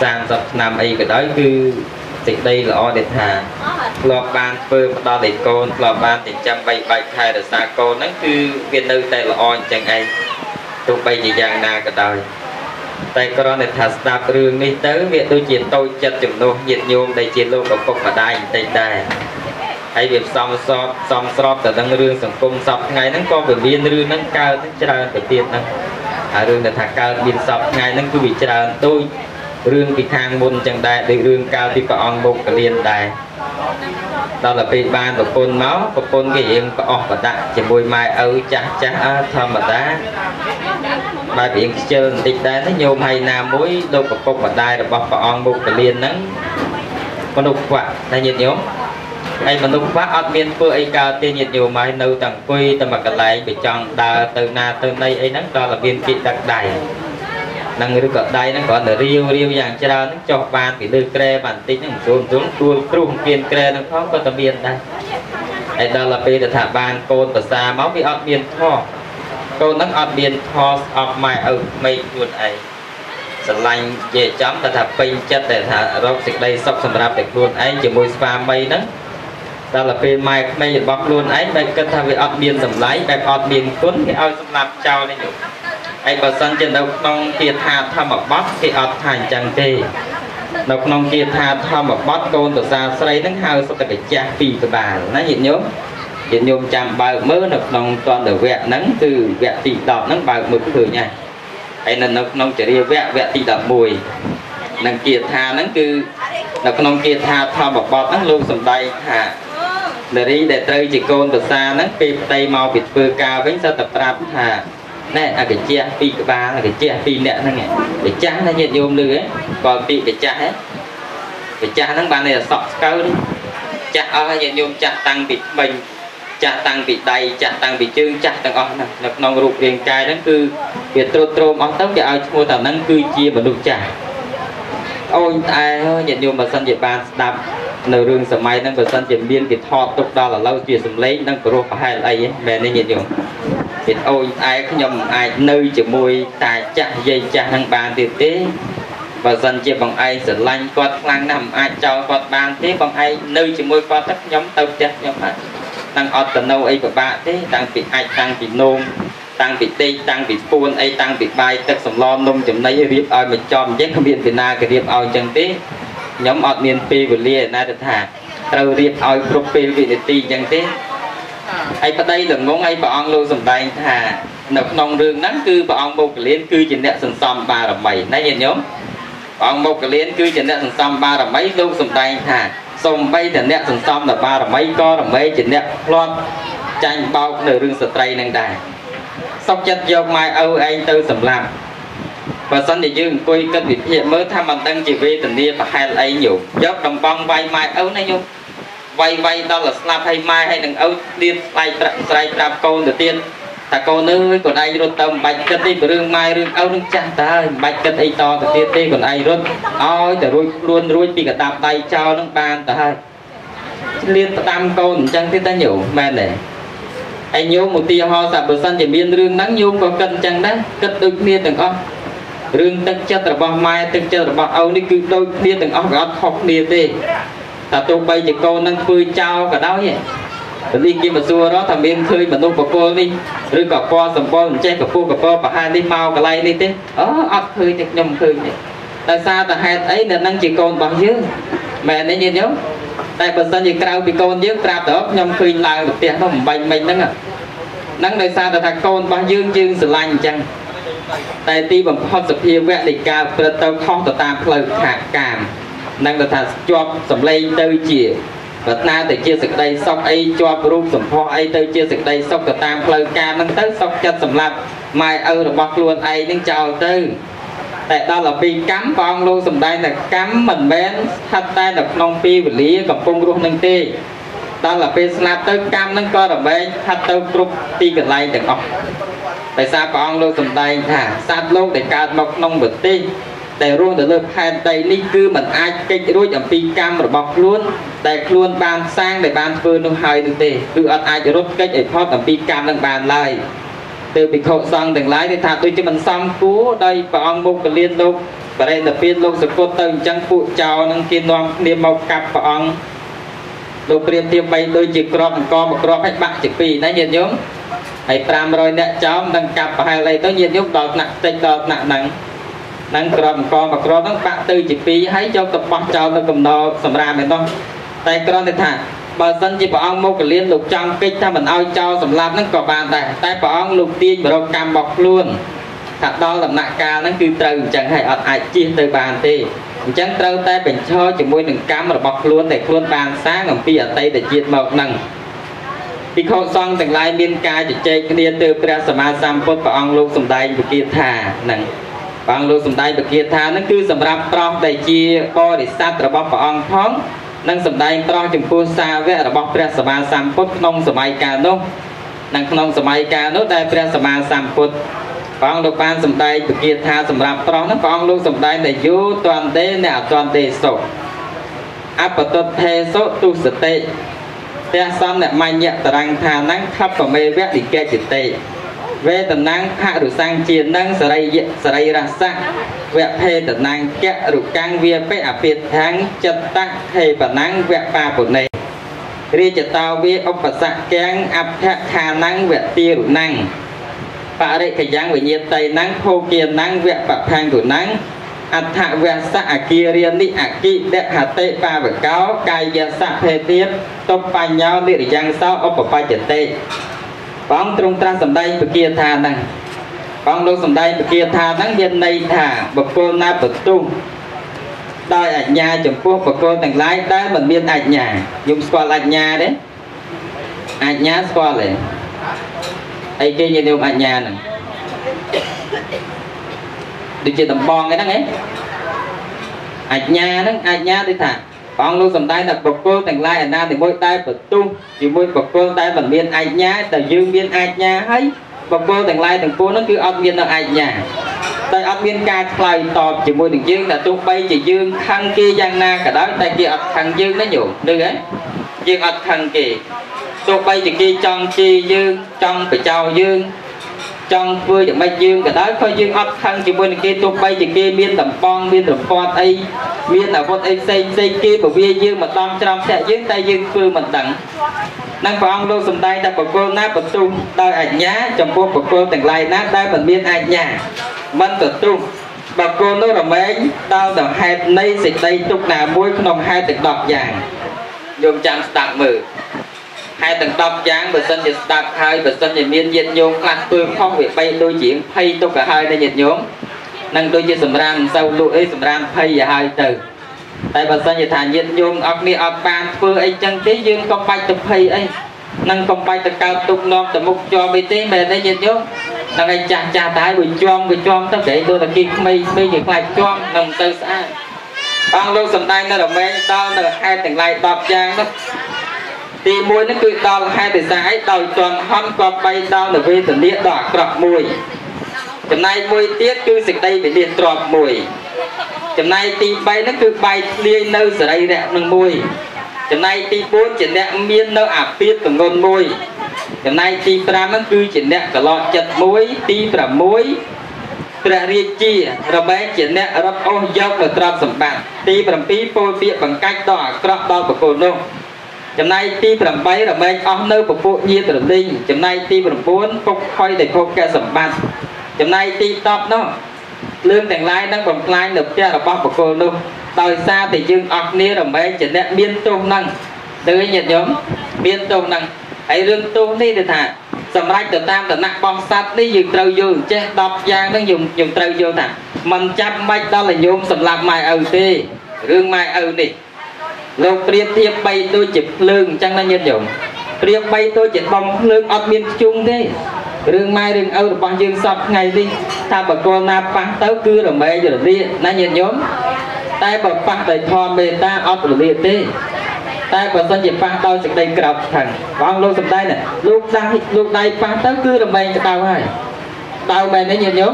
30ឆ្នាំអីក៏ដោយគឺសេចក្តីល្អដែលថាធ្លាប់បានធ្វើផ្ដល់ឲ្យកូនធ្លាប់បានចិញ្ចឹមបីបាច់ថែរក្សាកូនហ្នឹងគឺវានៅតែល្អអញ្ចឹងឯងទោះបីជាយ៉ាងណាក៏ដោយ តែគ្រាន់តែថាស្ដាប់រឿងនេះទៅវាដូចជាតូចចិត្តចំនួនញាតិញោមដែលជាលោកឪពុកម្ដាយបន្តិចដែរហើយវាផ្សំសបផ្សំស្របទៅនឹងរឿងសង្គមសពថ្ងៃហ្នឹងក៏វាមានរឿងហ្នឹងកើតច្រើនទៅទៀតហ្នឹងហើយរឿងដែលថាកើតមានសពថ្ងៃហ្នឹងគឺវាច្រើនដូចរឿងពីខាងមុនចឹងដែរដូចរឿងកាលពីព្រះអង្គមុខកលៀនដែរ ដល់ទៅពេលបានប្រពន្ធមកប្រពន្ធគេរៀងប្រអស់ប្រដាក់ជាមួយម៉ែឪចាស់ចាស់អើធម្មតាបែបរៀងខ្ជិលបន្តិចដែរណាញោមហើយណាមួយលោកប្រពុកម្ដាយរបស់ព្រះអង្គមុខកលៀនហ្នឹងមនុស្សខ្វាក់តែញាតិញោមហើយមនុស្សខ្វាក់អត់មានធ្វើអីកើតទេញាតិញោមហើយនៅតែអង្គុយតែមកកន្លែងវាចង់ដើរទៅណាទៅណីអីហ្នឹងដល់តែមានគេដឹកដៃ នឹងឬក៏ដៃហ្នឹងគ្រាន់តែរាវរាវយ៉ាងច្រើនចុះបានពីលើក្រែបានបន្តិចហ្នឹងស្រួលស្រួលទួលគ្រូគៀនក្រែហ្នឹងផងក៏តែមានដែរហើយដល់ទៅពេលទៅថាបានកូនប្រសាមកវាអត់មានធោះកូនហ្នឹងអត់មានធោះស្អប់ម៉ែឪមេខ្លួនឯងស្រឡាញ់ជាចំតែថាពេញចិត្តតែថារកសេចក្តីសុខសម្រាប់តែខ្លួនឯងជាមួយស្វាមីហ្នឹងដល់ទៅពេលម៉ែក្មេងរបស់ខ្លួនឯងបែបគិតថាវាអត់មានតម្លៃបែបអត់មានគុណគេឲ្យសម្លាប់ចោលនេះហើ យបើសិនជានៅក្នុងគាថាធម្មបទគេអត់ថាអញ្ចឹងទេនៅក្នុងគាថាធម្មបទកូនប្រសាស្រីហ្នឹងហៅសតកញ្ចាស់ពីរក្បាលណាញាតិញោមញាតិញោមចាំបើកមើលនៅក្នុងតន្តវៈហ្នឹងគឺវគ្គទី10ហ្នឹងបើកមើលឃើញហើយហើយនៅក្នុងចរិយាវគ្គវគ្គទី11នឹងគាថាហ្នឹងគឺនៅក្នុងគាថាធម្មបទហ្នឹងលោកសំដែងថានារីដែលត្រូវជាកូនប្រសាហ្នឹងពេលផ្ទៃមកពីធ្វើការវិញសតប្រាប់ថា ណែអាកាជះពីរក្បាលអាកាជះពីរអ្នកហ្នឹងកាចាស់ណាញាតិញោមលឺហ៎គាត់ពីកាចាស់ហ៎កាចាស់ហ្នឹងបានតែសក់ស្កើនេះចាស់អស់ញាតិញោមចាស់តាំងពីថ្មិញចាស់តាំងពីដៃចាស់តាំងពីជើងចាស់ទាំងអស់ហ្នឹងនៅក្នុងរូបរាងកាយហ្នឹងគឺវាត្រួតត្រោមអស់ទៅគេឲ្យឈ្មោះថាហ្នឹងគឺជាមនុស្សចាស់អូនតែញាតិញោមបើសិនជាបានស្ដាប់ នៅរឿងសម័យហ្នឹងបើសិនជាមានគេថតទុកដល់ឥឡូវជាសម្លេងនឹងព្រោះប្រហែលអីមែនទេញាតិញោមពីអូនឯងខ្ញុំអាចនៅជាមួយតាចាស់យាយចាស់នឹងបានទៀតទេបើសិនជាបងឯងស្រឡាញ់គាត់ខ្លាំងណាស់មិនអាចចោលគាត់បានទេបងឯងនៅជាមួយគាត់ទៅខ្ញុំទៅផ្ទះខ្ញុំអត់តាំងអត់ទៅនៅអីពិបាកទេតាំងពីអាចតាំងពីនោមតាំងពីដេកតាំងពីពួនអីតាំងពីបាយទឹកសម្លនំចំណីរៀបឲ្យមកចំអញ្ចឹងគ្មានពីណាគេរៀបឲ្យអញ្ចឹងទេ ខ្ញុំអត់មានពេលវេលាណាទៅថាត្រូវរៀបឲ្យគ្រប់ពេលវិនាទីអញ្ចឹងទេហើយប្តីល្ងងហើយព្រះអង្គលោកសម្ដែងថានៅក្នុងរឿងហ្នឹងគឺព្រះអង្គមុគលានគឺជាអ្នកសន្សំបារមីណាញាតិញោមព្រះអង្គមុគលានគឺជាអ្នកសន្សំបារមីលោកសម្ដែងថាសំបីតែអ្នកសន្សំដល់បារមីក៏រមែងជាអ្នកផ្្លាត់ចាញ់បោកនៅរឿងស្ត្រីនឹងដែរសុកចិត្តយកម៉ែឪឯងទៅសម្លាប់ បើសិនជាយើងអង្គុយគិតវិភាគមើលថាមិនដឹងជាវេទនាប្រហែលអីញោមយកដំបងវាយម៉ែឪណាញោមវាយវាយដល់ស្លាប់ហើយម៉ែហើយនឹងឪទៀតស្លាយប្រាក់ស្រែកប្រាប់កូនទៅទៀតតែកូនអើយកូនឯងរត់ទៅមិនបាច់គិតទេពីរឿងម៉ែរឿងឪនឹងចាស់តើមិនបាច់គិតអីតទៅទៀតទេកូនឯងរត់ឲ្យតែរួចខ្លួនរួចពីកដាប់ដៃចោលនឹងបានទៅហើយលៀនផ្ដាំកូនអញ្ចឹងទេតាញោមមែនទេហើយញោមឧទាហរណ៍ថាបើសិនជាមានរឿងហ្នឹងញោមក៏គិតអញ្ចឹងដែរគិតដូចគ្នាទាំងអស់ រឿងទឹកចិត្តរបស់ម៉ែទឹកចិត្តរបស់ឪនេះគឺដូចគ្នាទាំងអស់ក៏អត់ខុសគ្នាទេតែទោះបីជាកូននឹងធ្វើចោលក៏ដោយតែនេះគេមកសួររកថាមានឃើញមនុស្សបកលនេះឬក៏ពណ៌សម្បល់មិនចេះកពស់កពើប្រហែលនេះមកកន្លែងនេះទេអូអត់ឃើញទេខ្ញុំឃើញទេដោយសារតែហេតុអីនៅនឹងជាកូនរបស់យើងមែនទេញាតិញោមតែបើសិនជាក្រៅពីកូនយើងប្រាប់ទៅខ្ញុំឃើញឡើងទៅផ្ទះនោះមិនបាញ់មិញហ្នឹងហ្នឹងដោយសារតែថាកូនរបស់យើងយើងស្រឡាញ់អញ្ចឹង តែទីបំផុតសភាវៈនៃការប្រព្រឹត្តទៅខុសទៅតាមផ្លូវខាងកាមនឹងទៅថាជាប់សម្លេងទៅជាប្រាថ្នាទៅជាសេចក្តីសុខអីជាប់រូបសម្ផស្សអីទៅជាសេចក្តីសុខទៅតាមផ្លូវការហ្នឹងទៅសុខចិត្តសម្រាប់ម៉ែឪរបស់ខ្លួនឯងហ្នឹងចោលទៅតែដល់ទៅពីកម្មព្រះអង្គលោកសំដែងថាកម្មមិនមែនស្ថិតតែនៅក្នុងពេលវេលាកំពុងរស់នឹងទេដល់ទៅពេលស្លាប់ទៅកម្មហ្នឹងក៏រមែងស្ថិតទៅគ្រប់ទីកន្លែងទាំងអស់ ដោយសារព្រះអង្គលោកសំដែងថាសត្វលោកដែលកើតមកក្នុងប្រទេសដែលរស់នៅលើផែនដីនេះគឺมันអាចកិច្ចរួចអំពីកម្មរបស់ខ្លួនដែលខ្លួនបានសាងដែលបានធ្វើនោះហើយនោះទេគឺអត់អាចរត់កិច្ចឲ្យផុតអំពីកម្មនឹងបានឡើយទើបភិក្ខុសង្ឃទាំងឡាយគេថាដូចជាមិនសមគួរដោយព្រះអង្គមុខកលៀនលោកបរិណិព្វានលោកសកុតទៅអញ្ចឹងពួកចោរនឹងគេនាំគ្នាមកកាប់ព្រះអង្គលោកព្រាមទៀមបីដូចជាក្របអង្គមកក្របឲ្យបាក់ជាពីរណាញាតិញោម ហើយ500អ្នកចោមនឹងកាប់ប្រហែលអីទៅញាតិញោមដល់ថ្នាក់តិចដល់ថ្នាក់ហ្នឹងហ្នឹងក្របអង្គមកក្របហ្នឹងបាក់ទៅជាពីរហើយយកទៅបោះចោលនៅកំណោសម្រាប់ឯនោះតែគ្រាន់តែថាបើសិនជាព្រះអង្គមកកលៀនលោកចង់កិច្ចថាមិនឲ្យចោលសម្លាប់ហ្នឹងក៏បានដែរតែព្រះអង្គលោកទាញបរកកម្មរបស់ខ្លួនថាដល់ដំណាក់កាលហ្នឹងគឺត្រូវអញ្ចឹងហើយអត់អាចជៀសទៅបានទេអញ្ចឹងត្រូវតែបញ្ឈរជាមួយនឹងកម្មរបស់ខ្លួនដែលខ្លួនបានសាងអំពីអតីតជាតិមកហ្នឹង ភិក្ខុសង្ឃទាំងឡាយមានការជជែកគ្នាទៅព្រះសម្មាសម្ពុទ្ធព្រះអង្គលោកសម្ដែងវិគាថាហ្នឹងព្រះអង្គលោកសម្ដែងវិគាថាហ្នឹងគឺសម្រាប់ប្រោសដែលជាបរិស័ទរបស់ព្រះអង្គផងនិងសម្ដែងប្រោសចំពោះសាវករបស់ព្រះសម្មាសម្ពុទ្ធក្នុងសម័យកាលនោះនិងក្នុងសម័យកាលនោះដែលព្រះសម្មាសម្ពុទ្ធព្រះអង្គលោកបានសម្ដែងវិគាថាសម្រាប់ប្រោសហ្នឹងព្រះអង្គលោកសម្ដែងដែលយោតន្ទេអ្នកអតន្ទេសុអបតុតថេសុទុសតិ ទះសំអ្នកមញ្ញតរង្ថានੰខបមេវៈនិកេចតិវេតនੰភរុសੰជានឹងសរិយសរិរសៈវៈភេតនੰកៈរុកាំងវាបិអភិធាំងចិត្តៈហេបនੰវៈបាពុណេរាជតោវាឧបសក្កាំងអភខានੰវៈទារុណੰបរិកយ៉ាងវិញ្ញាតៃណੰភោគានੰវៈបផាំងគុណੰ អដ្ឋវសៈអគារានិអគិដហតិបាវកោកាយសៈភេទាតុបញ្ញោនិរិយ៉ាងសោឧបបច្ចតិព្រះអង្គទ្រង់ត្រាស់សម្ដែងពគាថាហ្នឹងព្រះអង្គលោកសម្ដែងពគាថាហ្នឹងមានន័យថាបុគ្គលណាបន្ទុះដោយអញ្ញាចំពោះបុគ្គលទាំងឡាយដែលមិនមានអញ្ញាយំស្គាល់អញ្ញាទេអញ្ញាស្គាល់ទេអីគេនិយមអញ្ញាហ្នឹង ដូចជាដំបងហ្នឹងឯងអញ្ញាហ្នឹងអញ្ញាដូចថាព្រះអង្គលោកសំដែងថាបុគ្គលទាំងឡាយអាណាទីមួយដែលបន្ទុះជាមួយបុគ្គលដែលមិនមានអញ្ញាតែយើងមានអញ្ញាហើយបុគ្គលទាំងឡាយទាំងពួងហ្នឹងគឺអត់មាននៅអញ្ញាតែអត់មានការឆ្លើយតបជាមួយនឹងយើងតែទោះបីជាយើងខឹងគេយ៉ាងណាក៏ដោយតែគេអត់ខឹងយើងណាញោមឮហ៎យើងអត់ខឹងគេទោះបីជាគេចង់ជេរយើងចង់បចោយើង ចង់ធ្វើយ៉ាងម៉េចយើងក៏ដោយក៏យើងអត់ខឹងជាមួយនឹងគេទោះបីជាគេមានដំបងមានរពាត់អីមានអាវុធអីផ្សេងផ្សេងគេពវាយើងមកដំច្រំធាក់យើងតែយើងធ្វើមិនដឹងនឹងព្រះអង្គលោកសំដែងថាបុគ្គលណាបន្ទុះដោយអញ្ញាចំពោះបុគ្គលទាំងឡាយណាដែលមិនមានអញ្ញាមិនបន្ទុះបុគ្គលនោះរមែងដល់ទៅហេតុនៃសេចក្តីទុកណាមួយក្នុងហេតុទាំង10យ៉ាងយោមចាំស្ដាប់មើល ហេតុទាំង10យ៉ាងបើសិនជាស្ដាប់ហើយបើសិនជាមានញាតិញោមខ្លះធ្វើខុសវាបីដូចជាភ័យទុកទៅហើយដែរញាតិញោមនឹងដូចជាសម្រានមិនសូវលក់អីសម្រានភ័យទៅហើយទៅតែបើសិនជាថាញាតិញោមអត់គ្នាអត់បានធ្វើអីចឹងទេយើងក៏បាច់ទៅភ័យអីនឹងកំបាច់ទៅកើតទុកនាំទៅមុខជាប់អីទេមែនទេញាតិញោមនឹងឯងចាស់ចាស់តែវាជាប់វាជាប់ទៅគេដូចតែគេក្មេងក្មេងគេខ្លាចជាប់នឹងទៅស្អាតបងលោកសំដែងនៅរមែងដល់នៅហេតុទាំងឡាយ10យ៉ាងនោះ ទី1ហ្នឹងគឺដល់ហេតុវិសាយដោយទន់ហន់ក៏បីដល់នៅវេទនាដ៏អាក្រក់មួយចំណែកមួយទៀតគឺសេចក្តីវិនិច្ឆ័យទ្របមួយចំណែកទី3ហ្នឹងគឺបែកធ្លាយនៅសរីរៈនឹងមួយចំណែកទី4ជាអ្នកមាននៅអាពាតទងន់មួយចំណែកទី5ហ្នឹងគឺជាអ្នកកឡោចិត្តមួយទី6ព្រះរាជារមែងជាអ្នករត់អូសយកនៅទ្រព្យសម្បត្តិទី7ពោលពាក្យបង្កាច់ដល់អាក្រក់ដល់បុគ្គលនោះ ចំណែកទី8រមែងអស់នៅពពួកញាត្រលីងចំណែកទី9ពុកខុយដែលភោគកសម្បត្តិចំណែកទី10នោះលឿងទាំងឡាយនឹងបំផ្លាញនៅផ្ទះរបស់បុគ្គលនោះដោយសារតែយើងអស់គ្នារមែងជាអ្នកមានទោសហ្នឹងទៅញាតិញោមមានទោសហ្នឹងហើយរឿងទោសនេះគឺថាសម្រាប់ទៅតាមតំណរបស់សត្វនេះយើងត្រូវយល់ចេះ10យ៉ាងហ្នឹងយើងយើងត្រូវយល់ថាมันចាប់មិនដល់ឲ្យញោមសម្លាប់ម៉ែឪទេរឿងម៉ែឪនេះ លោកប្រៀបធៀបបីដូចជាភ្លើងអញ្ចឹងណាញាតិញោមប្រៀបបីដូចជាបំភ្លើងអត់មានខ្ជុំទេរឿងម៉ែរឿងឪរបស់យើងសពថ្ងៃនេះថាបកលណាប៉ះទៅគឺរមែងរលាណាញាតិញោមតែបើប៉ះដោយធម៌មេត្តាអត់រលាទេតែបើសិនជាប៉ះដោយសេចក្តីក្រោធខាងបងលោកសំដែងលោកដៃលោកដៃប៉ះទៅគឺរមែងក្តៅហើយក្តៅមែនទេញាតិញោម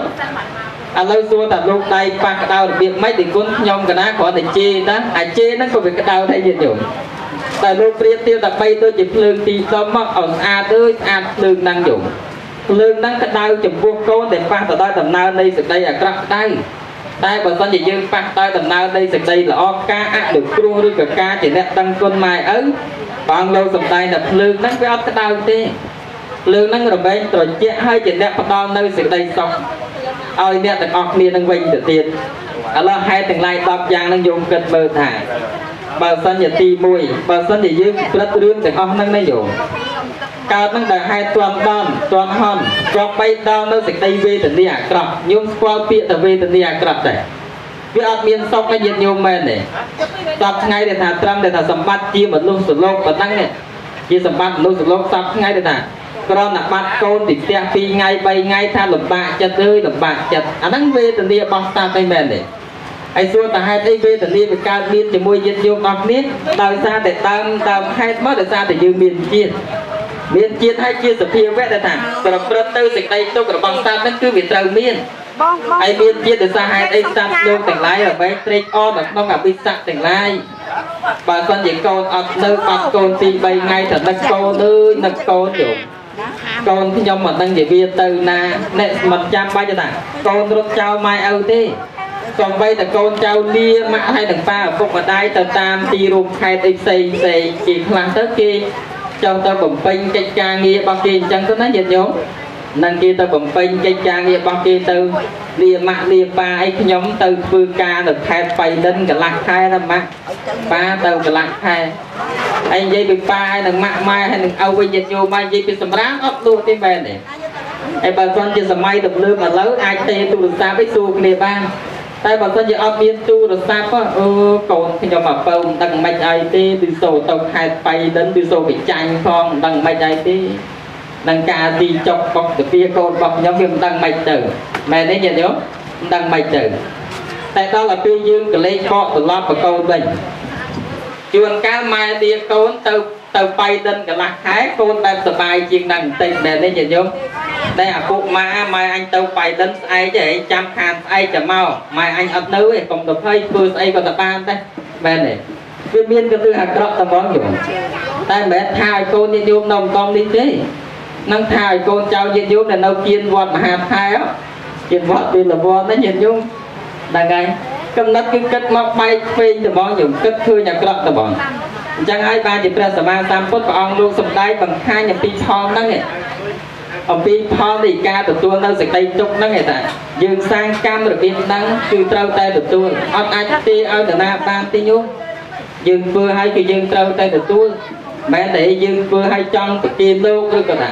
ឥឡូវសួរថាលោកដៃប៉ះក្តៅរបៀបម៉េចទីគុណខ្ញុំកណាគ្រាន់តែជេរតាអាជេរហ្នឹងក៏វាក្តៅដែរញាតិញោមតែលោកព្រៀបទៀលតែបីដូចជាភ្លើងទីដុំមកឲ្យស្អាតអើយស្អាតភ្លើងហ្នឹងញោមភ្លើងហ្នឹងក្តៅចំពោះកូនដែលប៉ះទៅដល់ដំណើរនៃសេចក្តីអាក្រក់ក្តៅតែបើសិនជាយើងប៉ះទៅដំណើរនៃសេចក្តីល្អការអនុគ្រោះឬក៏ការជាអ្នកដឹងគុណម៉ែឪបងលោកសំដែងថាភ្លើងហ្នឹងវាអត់ក្តៅទេភ្លើងហ្នឹងរមែងត្រជាក់ហើយជាអ្នកផ្ដល់នៅសេចក្តីសុខ ឲ្យអ្នកទាំងអស់គ្នានឹងវិញទៅទៀតឥឡូវហេតុទាំងឡាយ10យ៉ាងហ្នឹងយោមគិតមើលថាបើសិនជាទី1បើសិនជាយើងព្រឹត្តរឿងទាំងអស់ហ្នឹងណាយោមកើតនឹងដែលហេតុទាន់ដំទាន់ហន់ក៏បីដល់នៅសេចក្តីវេទនាអាក្រក់ញោមស្គាល់ពាក្យតែវេទនាអាក្រក់ដែរវាអត់មានសុខទេញាតិញោមមែនទេតបថ្ងៃដែលថាត្រឹមតែថាសម្បត្តិជាមនុស្សសលោកប៉ុណ្ណឹងជាសម្បត្តិមនុស្សសលោកសពថ្ងៃដែលថា ក្រណបាត់កូនទីផ្ទះ2ថ្ងៃ3ថ្ងៃថាលំបាកចិត្តអើយលំបាកចិត្តអាហ្នឹងវេទនារបស់ស្តាប់ឯមែនទេហើយសួរតើហេតុអីវេទនាវាកើតមានជាមួយយិត្តយោមអស់គ្នាដោយសារតែដើមដើមហេតុមកដោយសារតែយើងមានជាតិមានជាតិហើយជាសភាវៈដែលថាប្រព្រឹត្តទៅសេចក្តីទុក្ខរបស់សត្វហ្នឹងគឺវាត្រូវមានបងបងហើយមានជាតិដោយសារហេតុអីសត្វលោកទាំងឡាយអ្វីត្រេកអរនៅក្នុងអភិស័កទាំងឡាយបើសិនជាកូនអត់នៅបាត់កូនទី3ថ្ងៃទៅដឹកកូនអើយនឹកកូនយោ កូនខ្ញុំមិនដឹងជាវាទៅណាអ្នកមិនចាំបាច់ថាកូនរត់ចោលម៉ែឪទេសំបីតកូនចៅលាម៉ាក់ហើយនឹងប៉ាឪពុកម្ដាយទៅតាមទីរួមខេត្តអីផ្សេងផ្សេងគេខ្លះទៅគេចង់ទៅបំពេញកិច្ចការងាររបស់គេអញ្ចឹងទៅណាញាតិញោម នឹងគេទៅបំពេញកិច្ចការងាររបស់គេទៅលាម៉ាក់លាប៉ាអីខ្ញុំទៅធ្វើការនៅខេត្តបៃលិនកន្លះខែណាម៉ាក់ប៉ាទៅកន្លះខែហើយនិយាយពីប៉ាហើយនឹងម៉ាក់ម៉ែហើយនឹងឪវិញញាតិញោមមកនិយាយពីសម្រាប់អត់លក់ទេមែនទេហើយបើសិនជាសម័យទំនើបឥឡូវអាចទេទូរស័ព្ទឯងសួរគ្នាបានតែបើសិនជាអត់មានទូរស័ព្ទអូកូនខ្ញុំមកបើមិនដឹងមិនអីទេទិសូទៅខេត្តបៃលិនទិសូកញ្ចាញ់ផងមិនដឹងមិនអីទេ នឹងការទីចុកបុកទៅពីកូនរបស់ខ្ញុំវាមិនដឹងមិនទៅមែនទេញាតិញោមមិនដឹងមិនទៅតែដល់ទៅពេលយើងកលេចបកត្រឡប់បកូនវិញជួនកាលម៉ែទាកូនទៅទៅបៃដិនកន្លះខែកូនបែបសុបាយជាងហ្នឹងបន្តិចដែរនេះញាតិញោមតែអាពុកម៉ាម៉ែអញទៅបៃដិនស្អែកទេចាំខានស្អែកចាំមកម៉ែអញអត់នៅទេកុំទៅភ័យធ្វើស្អីក៏ទៅបានដែរមែនទេវាមានកលឹះអាក្រក់តែហ្មងយល់តែមិនមែនថាឲ្យកូនញាតិញោមនៅម្ដងនេះទេ នឹងថាឲ្យកូនចៅញាតិញោមដែលនៅគៀនវត្តមហាថែគៀនវត្តពីលវត្តនេះញាតិញោមហ្នឹងហើយកំណត់គឺគិតមកបែកផ្សេងត្មងយើងគិតឃើញអាក្រក់ត្មងអញ្ចឹងហើយបានជាព្រះសម្មាសម្ពុទ្ធព្រះអង្គលោកសម្ដែងបង្ហាញអំពីផលហ្នឹងអំពីផលនៃការទទួលនៅសេចក្តីទុកហ្នឹងឯតាយើងសាងកម្មរបៀបហ្នឹងគឺត្រូវតែទទួលអត់អាចទេឲ្យតាណាបានទេញោមយើងធ្វើឲ្យគឺយើងត្រូវតែទទួល មែនតែយើងធ្វើឲ្យចង់ប្រទានលោកឬក៏ថា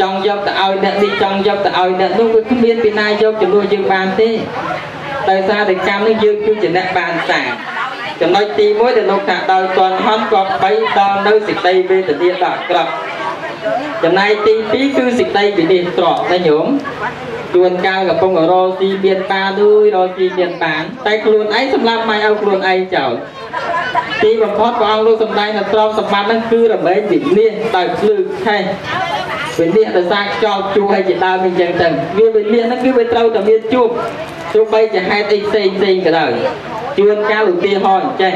ចង់យកទៅឲ្យអ្នកនេះចង់យកទៅឲ្យអ្នកនោះវាគ្មានពីណាយកចំនួនយើងបានទេដោយសារតែកម្មនេះយើងគឺជាអ្នកបានសាងចំណុចទី1ដែលលោកថាដោយតនហន់ក៏បីដល់នៅសេចក្តីវេទនាដល់អាក្រក់ចំណែកទី2គឺសេចក្តីវិនិច្ឆ័យត្រកណាញោម ជួនកាលកំពុងរកស៊ីមានបានអើយរកស៊ីមានបាន តែខ្លួនឯងសម្រាប់ម៉ែឲ្យខ្លួនឯងចោលទីបំផុតព្រះអង្គលោកសម្ដែងនៅត្រង់សម្បត្តិហ្នឹងគឺរមែងវិនិច្ឆ័យដោយភ្លឺខេះវិនិច្ឆ័យដោយសារខ្យល់ជួឲ្យជាដើមអញ្ចឹងទៅវាវិនិច្ឆ័យហ្នឹងគឺវាត្រូវតែមានជួបទោះបីជាហេតុអីផ្សេងផ្សេងក៏ដោយជួនកាលឧទាហរណ៍អញ្ចេះ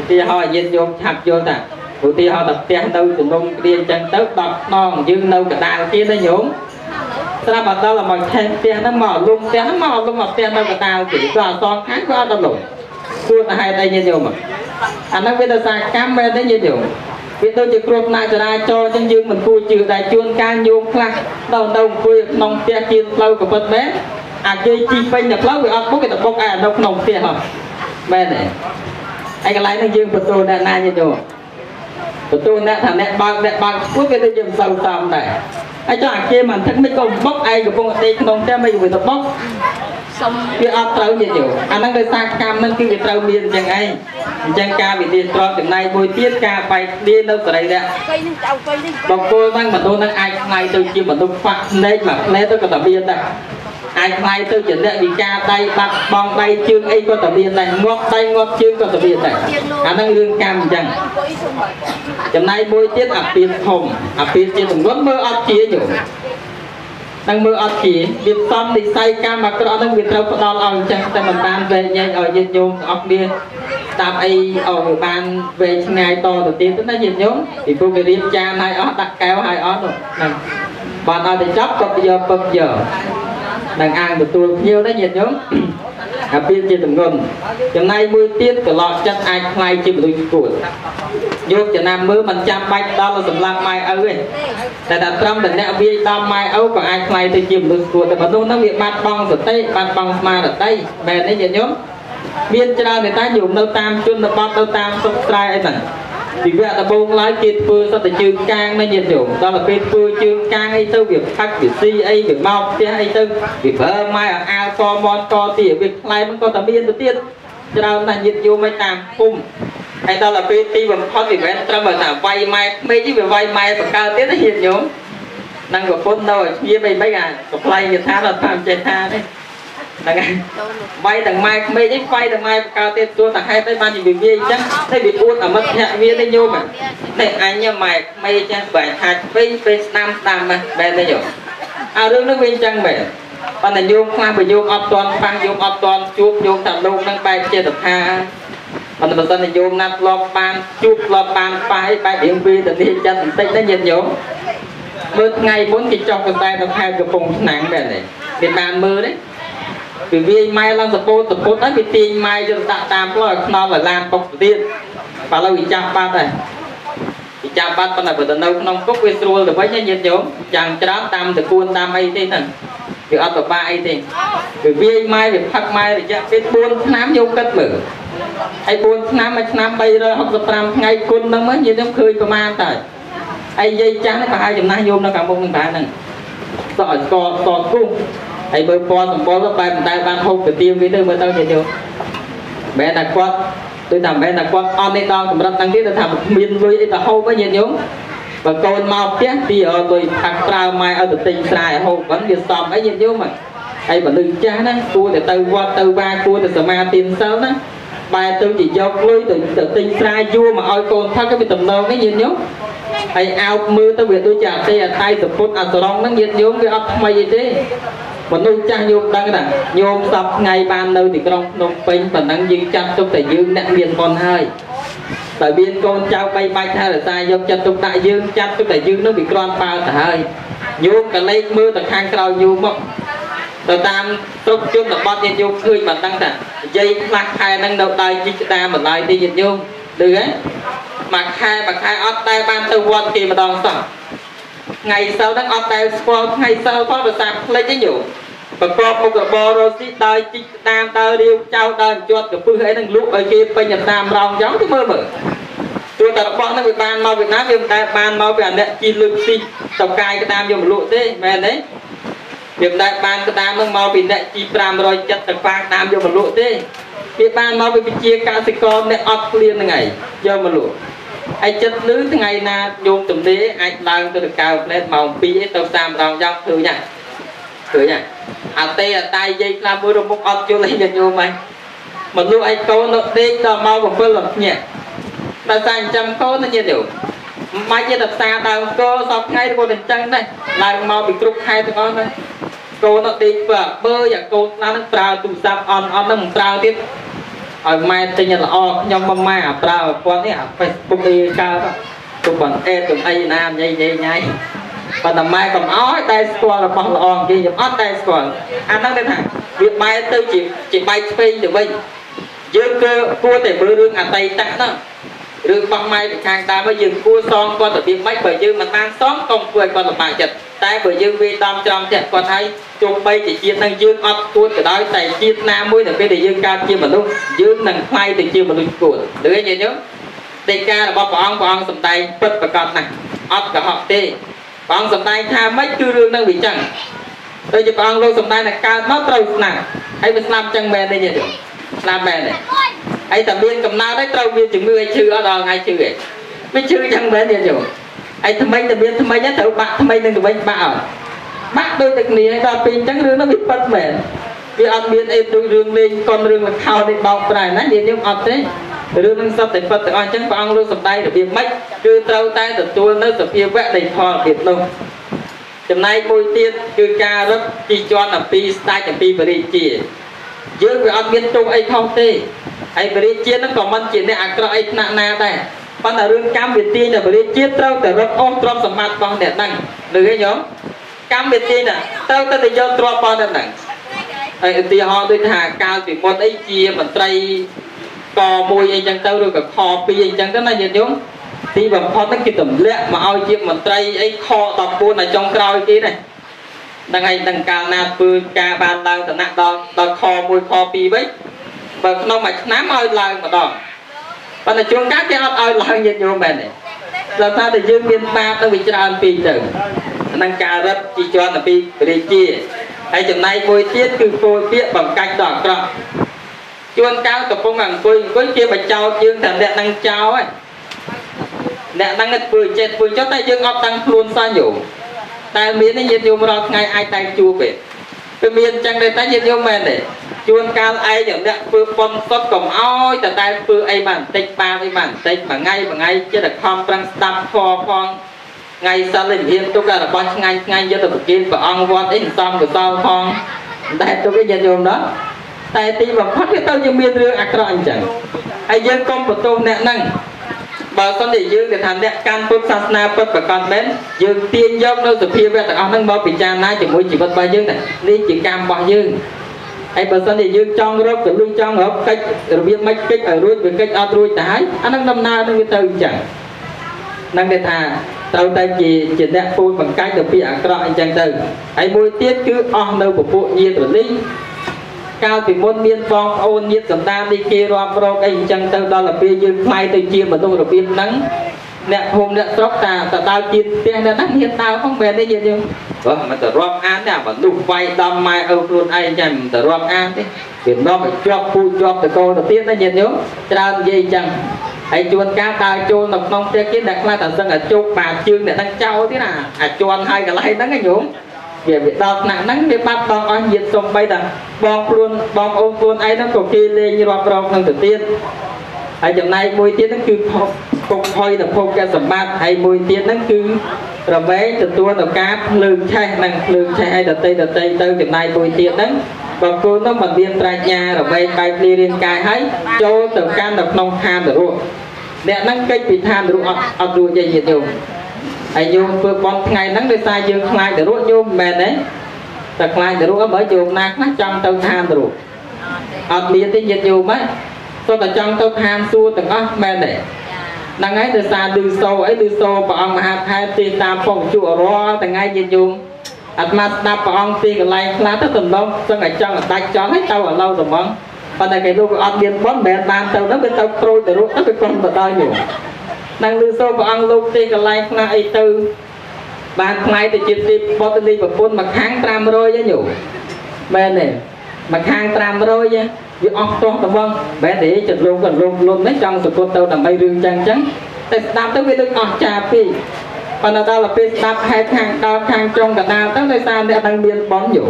ឧទាហរណ៍ញាតិញោមឆាប់យល់ថាឧទាហរណ៍តែផ្ទះនៅជំនុំគ្រាអញ្ចឹងទៅ10ខ្នងយើងនៅកដាលទៀតណាញោម ស្រាប់អត់ដល់មកថែផ្ទះហ្នឹងមកលុំផ្ទះហ្នឹងមកលុំមកផ្ទះនៅកដាលទៀតក៏អត់សងខាងក៏អត់ដល់លុំគួរតែហេតុអីញាតិញោមអាហ្នឹងវាទៅសារកម្មមែនទេញាតិញោមវាដូចជាគ្រោះថ្នាក់ចរាចរណ៍អញ្ចឹងយើងមិនគួរជឿដែរជួនកាលញោមខ្លះដល់ទៅអង្គុយក្នុងផ្ទះជៀនផ្លូវក៏ពិតមែនអាចគេជីពេញតែផ្លូវវាអត់ពុកគេទៅបុកឯនៅក្នុងផ្ទះហ៎មែនទេហើយកន្លែងហ្នឹងយើងបន្ទោអ្នកណាញាតិញោម បន្ទោអ្នកថាអ្នកបើកអ្នកបើកស្គួតគេទៅយើងមិនសូវសមដែរហើយចុះអាគេមិនថឹកមិនក៏បុកឯងកំពុងតែក្នុងផ្ទះមិនវាទៅបុកសុំវាអត់ត្រូវញាតិញោមអាហ្នឹងដោយសារកម្មហ្នឹងគឺវាត្រូវមានអញ្ចឹងឯងអញ្ចឹងការវិនិច្ឆ័យចំណាយមួយទៀតការបែកគ្នានៅសរីរៈកៃនឹងចៅកៃនេះបង្គោលហ្នឹងមនុស្សហ្នឹងអាចខ្លាយទៅជាមនុស្សខ្វាក់ភ្នែកមួយផ្លែទៅក៏តែមានដែរ អាចខ្លាយទៅជាអ្នកវិការដៃបាត់បងដៃជើងអីក៏តែមានដែរងាប់ដៃងាប់ជើងក៏តែមានដែរអាហ្នឹងរឿងកម្មអញ្ចឹងអង្គុយសុំបើចំណាយមួយទៀតអាពានធំអាពានជាទម្ងន់មើលអត់ជាញោមនឹងមើលអត់ជាវាសំនិស័យកម្មអាក្រក់ហ្នឹងវាត្រូវផ្ដល់ឲ្យអញ្ចឹងតែមិនបានវែងញែកឲ្យញាតិញោមទាំងអស់គ្នាតាមអីឲ្យវាបានវែងឆ្ងាយតទៅទៀតទៅណាញាតិញោមពីព្រោះគេរៀបចានឲ្យអស់ដាក់កែវឲ្យអស់នោះហ្នឹងបានឲ្យតែចាប់ក៏យកពឹកយក នឹងអាងទទួលភ្ញៀវណាញាតិញោមអាពានជាទម្ងន់ចំណាយមួយទៀតកន្លោចិត្តអាចខ្លាយជាមនុស្សស្គួតយកចំណាំមើលមិនចាំបាច់ដល់ទៅសម្លាប់ម៉ែឪទេតែតែត្រឹមតែអ្នកវាយដំម៉ែឪក៏អាចខ្លាយទៅជាមនុស្សស្គួតតែមនុស្សហ្នឹងវាបាត់បង់សតិបាត់បង់ស្មារតីមែនទេញាតិញោមមានច្រើនតែតែញោមនៅតាមជនបទនៅតាមស្រុកស្រែអីហ្នឹង ពីវគ្គដំបូងឡើយគេធ្វើសត្វតែជើងកាងណាញាតិញោមដល់ទៅពេលធ្វើជើងកាងអីទៅវាផឹកវាស៊ីអីវាមកផ្ទះអីទៅវាប្រើម៉ែអាលកមន់កទៀតវាខ្លែមិនក៏តែមានទៅទៀតច្រើនណាស់ញាតិញោមឲ្យតាមភូមិហើយដល់ទៅពេលទីបំផុតវាមិនត្រឹមតែវាយម៉ែក្មេកទេវាវាយម៉ែបកើទៀតណាញាតិញោមនឹងប្រពន្ធនៅឲ្យឈៀមអីមិនអាកំ pl ៃគេថាដល់តាមចេះថាទេ ហ្នឹងហើយចូលនោះវាយទាំងម៉ែក្មេកនេះវាយទាំងម៉ែបកើទៀតទួតែហេតុអីបានជាវាវាអញ្ចឹងតែវាអួតអមិត្តភក្តិវាទេញោមនេះអញម៉ែក្មេកចាស់បែរថាពេញពេលស្ដាំស្ដាំណាបែរទេញោមអារឿងនេះវាអញ្ចឹងមែនប៉ុន្តែញោមខ្លះបើញោមអត់ទាន់ប៉ះញោមអត់ទាន់ជួបញោមថាលោកនឹងបែបចេតថាប៉ុន្តែបើសិនជាញោមណាត់ធ្លាប់បានជួបធ្លាប់បានប៉ះអីបែបរៀងវាទៅនេះចិត្តបន្តិចណាញាតិញោមមើលថ្ងៃមុនគេចុះកន្តែនៅខេត្តកំពង់ឆ្នាំងមែនទេគេបានមើលទេ ពីវាយម៉ែឡើងសពោតសពុតហើយវាទាញម៉ែយកដាក់តាមផ្លូវឲ្យខ្នល់ឲ្យឡានពុកទៅទៀតបើឥឡូវវាចាប់បាត់ហើយវាចាប់បាត់ប៉ុន្តែបើទៅនៅក្នុងគុកវាស្រួលទៅវិញណាញាតិញោមយ៉ាងច្រើនតាមតគួនតាមអីទេហ្នឹងវាអត់ពិបាកអីទេវាវាយម៉ែវាផឹកម៉ែរយៈពេល4ឆ្នាំយកគិតមើលហើយ4ឆ្នាំមួយឆ្នាំ365ថ្ងៃគុណហ្នឹងមើលញាតិញោមឃើញប្រមាណតើហើយយាយចាស់នេះប្រហែលចំណាស់ញោមនៅខាងមុខនឹងប្រហែលហ្នឹងសក់ឲ្យស្កស្កគូស ហើយមើលពណ៌សម្បុរទៅបែបមិនដែលបានហូបទៅទៀងវិញទៅមើលទៅញាតិញោមបែរតែគាត់ដូចថាបែរតែគាត់អត់នេះដល់កម្រិតហ្នឹងទៀតទៅថាគ្មានលុយអីទៅហូបវិញញាតិញោមបើកូនមកផ្ទះទីអត់លុយផាក់ប្រើម៉ែឲ្យទៅទិញស្រែហូបហ្នឹងវាសំអីញាតិញោមហើយបើលឺចាស់ហ្នឹងគួរតែទៅវត្តទៅវាគួរតែសមាទានសិលណាបែរទៅជាយកលុយទៅទៅទិញស្រែយួរមកឲ្យកូនផឹកវាតំណងនេះញាតិញោមហើយអោបមើលទៅវាដូចជាអតីអតៃសពុតអសរងហ្នឹងញាតិញោមវាអត់ថ្មីអីទេ មនុស្សចាស់ញោមដឹងថាញោមសពថ្ងៃបាននៅទីក្រុងភ្នំពេញប៉ុណ្ណឹងយើងចាត់ទុកតែយើងអ្នកមានបុណ្យហើយតែមានកូនចៅបីបាច់ថែរក្សាយកចិត្តទុកដាក់យើងចាត់ទុកតែយើងនឹងវាក្រាន់បើទៅហើយញោមកលេចមើលទៅខាងក្រោយញោមមកទៅតាមស្រុកជនបទញាតិញោមឃើញមិនដឹងថានិយាយខ្លះខែហ្នឹងនៅដើរជីកក្តាមបន្លាយទេញាតិញោមឮហ៎មួយខែមួយខែអត់តែបានទៅវត្តគេម្ដងសោះ ថ្ងៃសិលហ្នឹងអត់ដែលស្គាល់ថ្ងៃសិលផងដោយសារផ្លេចទេញោមប្រកបមុខរបររស់ស៊ីដើរជីកក្តាមដើររាវចៅដើរជាប់កពឹសអីហ្នឹងលក់ឲ្យគេពេញតាមរោងយ៉ាងទៅមើលមើលទោះតែរបស់ហ្នឹងវាបានមកពីណាវាមិនដែលបានមកពីអាអ្នកជីលើកស៊ីទៅកាយក្តាមយកមកលក់ទេមែនទេវាមិនដែលបានក្តាមហ្នឹងមកពីអ្នកជី570ទៅខ្វាងក្តាមយកមកលក់ទេវាបានមកពីវិជាកសិករអ្នកអត់ឃ្លានហ្នឹងឯងយកមកលក់ ហើយចិត្តលឺថ្ងៃណាញោមទំនេរអាចឡើងទៅដកៅផ្លែតម៉ោង2ឯទៅ30ដងយ៉ាងឃើញហ่ะឃើញហ่ะអតេអតៃយាយខ្លះមួយរមុខអត់យល់អីញាតិញោមហ្នឹងមកលក់ឲ្យកូននៅដេកដល់ម៉ោង7ល្ងាចដល់តែចិញ្ចឹមកូនណាញាតិញោមមិនបាច់ទេទៅផ្សារដើមកោសពថ្ងៃទៅតែអញ្ចឹងដែរឡើងមកពីគ្រប់ខែទាំងអស់ហ្នឹងកូននៅដេកបើបើយ៉ាកូនខ្លះហ្នឹងប្រើទូរស័ព្ទអន់អន់ហ្នឹងមិនប្រើទៀត ឲ្យម៉ែទិញល្អខ្ញុំមកម៉ែអាប្រើប្រព័ន្ធនេះអា Facebook អីកើតទុកបងអេទុំអីណាញ៉ៃញ៉ៃញ៉ៃប៉ុន្តែម៉ែកុំអោយតែស្គាល់របស់ល្អគេខ្ញុំអត់តែស្គាល់អាហ្នឹងគេថាវាបែរទៅជាជាបែកឆ្វេងទៅវិញយើងគឺគួរតែមើលរឿងអតីតហ្នឹង រឿងបោះម៉ែពីខាងដើមមកយើងគួរសងគាត់របៀបម៉េចបើយើងមិនបានសងកុំធ្វើឲ្យគាត់លំបាកចិត្តតែបើយើងវាដំច្រំចិត្តគាត់ហើយជុំបីជាជាតិនឹងយើងអត់គួរក៏ដោយតែជាតិណាមួយនៅពេលដែលយើងកើតជាមនុស្សយើងនឹងខ្លាយទៅជាមនុស្សគួរលឺទេញោមដីការបស់ព្រះអង្គព្រះអង្គសម្ដែងពិតប្រកបណាស់អត់កុហកទេព្រះអង្គសម្ដែងថាម៉េចគឺរឿងនឹងវាចឹងដូចជាព្រះអង្គលោកសម្ដែងថាកើតមកត្រូវស្នាប់ហើយវាស្នាប់ចឹងមែនទេញោម ស្នាប់មែនទេហើយតែមានកំណើតហើយត្រូវមានជំងឺឲ្យឈឺអត់ដល់ថ្ងៃឈឺឯងវាឈឺចឹងមែនទេញោមហើយថ្មិញតែមានថ្មិញត្រូវបាក់ថ្មិញនឹងទៅវិញបាក់អត់បាក់ដូចតែគ្នាហើយដល់ពេលអញ្ចឹងរឿងនោះវាពិតមែនវាអត់មានអីដូចរឿងលេងកុនរឿងលខោនេះបោកប្រែណានិយាយខ្ញុំអត់ទេរឿងនឹងសត្វតែពិតទាំងអស់អញ្ចឹងព្រះអង្គលោកសម្ដែងរបៀបម៉េចគឺត្រូវតែទទួលនៅសភាវៈនៃផលភាពនោះចំណែកមួយទៀតគឺការរឹកជីជន់អំពីស្ដេចអំពីបរិជា យើងវាអត់មានទុកអីខុសទេហើយបរិជានឹងក៏មិនជាអ្នកអាក្រក់អីថ្នាក់ណាដែរប៉ុន្តែរឿងកម្មវិធីដែលបរិជាត្រូវតែរឹកអស់ទ្រព្យសម្បត្តិរបស់អ្នកហ្នឹងឮទេញោមកម្មវិធីណាត្រូវតែទៅយកទ្រព្យរបស់អ្នកហ្នឹងហើយឧទាហរណ៍ដូចថាកាលពីមុនអីជាមន្ត្រីកមួយអីចឹងទៅឬក៏ខ2អីចឹងទៅណាញាតិញោមទីបំផុតហ្នឹងគេទម្លាក់មកឲ្យជាមន្ត្រីអីខ14នៅចុងក្រោយគេណាហ្នឹងហើយនឹងកាលណាធ្វើការបានឡើងឋានៈដល់ដល់ខ1ខ2វិញបើក្នុងមួយឆ្នាំឲ្យឡើងម្ដងប៉ុន្តែជួនកាលគេអត់ឲ្យឡើងញាតិញោមមែនទេដល់ថាតែយើងមានបាបទៅវាច្រើនពេកទៅនឹងការរឹតជីជន់ពីរាជាហើយចំណែកមួយទៀតគឺគោលពាក្យបង្កាច់ដល់អាក្រក់ជួនកាលកំពុងអង្គុយអង្គុយគេបញ្ចោតយើងតែអ្នកនឹងចោលហើយអ្នកហ្នឹងធ្វើចេះធ្វើចុះតែយើងអត់ដឹងខ្លួនសោះញោម តែមានញាតិញោមរាល់ថ្ងៃអាចតែជួបទេគឺមានអញ្ចឹងដែរតែញាតិញោមមែនទេជួនកាលឯងអ្នកធ្វើប៉ុនសុតកុំអោយតែតែធ្វើអីបានបន្តិចបានអីបានបន្តិចមួយថ្ងៃមួយថ្ងៃចិត្តតែខំប្រឹងស្ដាប់ធម៌ផងថ្ងៃសិលវិហារទុករបស់ឆ្ងាញ់ឆ្ងាញ់យកទៅប្រគិនព្រះអង្គវត្តអីសំកសលផងតែទុកឯងញាតិញោមណាតែទីបំផុតវាទៅជាមានរឿងអាក្រក់អញ្ចឹងហើយយើងកុំបន្ទោសអ្នកហ្នឹង បើសិនជាយើងទៅថាអ្នកកាន់ពុទ្ធសាសនាពិតប្រកបមែនយើងទាញយកនៅសភាវៈទាំងអស់ហ្នឹងមកពិចារណាជាមួយជីវិតរបស់យើងនេះជាកម្មរបស់យើងហើយបើសិនជាយើងចង់រកក៏លុយចង់រកកិច្ចរបៀបមិនកិច្ចឲ្យរួចវាកិច្ចអត់រួចទៅហើយអាហ្នឹងដំណើរនឹងវាទៅអញ្ចឹងហ្នឹងគេថាត្រូវតែជាជាអ្នកពូជបង្កាច់ទៅពីអាក្រក់អញ្ចឹងទៅហើយមួយទៀតគឺអស់នៅពពួកញាតិរលីង កាលពីមុនមានបងប្អូនញាតិសន្តាននេះគេរាប់រកអីអញ្ចឹងទៅដល់ទៅពេលយើងខ្លាយទៅជាមនុស្សរបៀបហ្នឹងអ្នកភូមិអ្នកស្រុកតាទៅដើរជិះផ្ទះអ្នកហ្នឹងហ៊ានដើរផងមែនទេយើងយើងបើមិនទៅរាប់អានទេមនុស្សវាយដំម៉ែឪខ្លួនឯងចាំមិនទៅរាប់អានទេវានាំឲ្យជាប់ពូជាប់តកូលទៅទៀតណាញាតិញោមច្រើននិយាយអញ្ចឹងហើយជួនកាលដើរចូលនៅក្នុងផ្ទះគេអ្នកខ្លះតែសឹងតែជោគបាជើងអ្នកហ្នឹងចោលទៀតណាអាចជន់ហើយកន្លែងហ្នឹងណាញោម វាវាដល់ថ្នាក់ហ្នឹងវាបាត់បង់អស់ញាតិសំបីតាបងខ្លួនបងប្អូនខ្លួនឯងហ្នឹងក៏គេលេងរាប់រងនឹងទៅទៀតហើយចំណែកមួយទៀតហ្នឹងគឺគុកផុយទៅភពកសម្បត្តិហើយមួយទៀតហ្នឹងគឺរមែងទទួលទៅការភ្លើងឆេះនិងភ្លើងឆេះឲ្យដតីដតីទៅចំណែកមួយទៀតហ្នឹងបើគូននោះមិនមានប្រាជ្ញារមែងបែកគ្នារាងកាយហើយចូលទៅកាន់នៅក្នុងឋាននរកអ្នកហ្នឹងកិច្ចពីឋាននរកអត់អត់រួចទេញាតិញោម ហើយញោមធ្វើបន់ថ្ងៃហ្នឹងដោយសារយើងខ្លាចទៅរត់ញោមមិនមែនទេតែខ្លាចទៅរត់បើញោមណាខ្លះចង់ទៅឋានទៅរត់អត់មានទេញាតិញោមហ្នឹងសុទ្ធតែចង់ទៅឋានសួគ៌ទាំងអស់មែនទេហ្នឹងហើយដោយសារឌឺសូអីឌឺសូព្រះអង្គមហាថែទេតាមពុកជក់រាល់ថ្ងៃញាតិញោមអាត្មាស្ដាប់ព្រះអង្គទីកន្លែងខ្លះទៅតំណងសឹងតែចង់ដាច់ចង់ឲ្យទៅឥឡូវតំងប៉ុន្តែគេលោកអត់មានប៉ុនមិនមែនបានទៅហ្នឹងវាទៅក្រូចទៅរត់ទៅវាប៉ុនទៅដល់ញោម នឹងលឺសូព្រះអង្គលោកទេកន្លែងខ្លះអីទៅបានផ្លាយទៅជាទីបតនីប្រពន្ធមួយខាង500ហ្នឹងញោមមែនទេមួយខាង500ហ្នឹងវាអស់ទោះទៅបងបែរទេចិត្តលោកក៏លោកលុននេះចង់សពុតទៅដើម្បីរឿងចឹងចឹងតែស្ដាប់ទៅវាដូចអស់ចាពេកប៉ុន្តែដល់ពេលស្ដាប់ហេតុខាងដល់ខាងចុងកណ្ដាលទៅដោយសារអ្នកនឹងមានបនយោ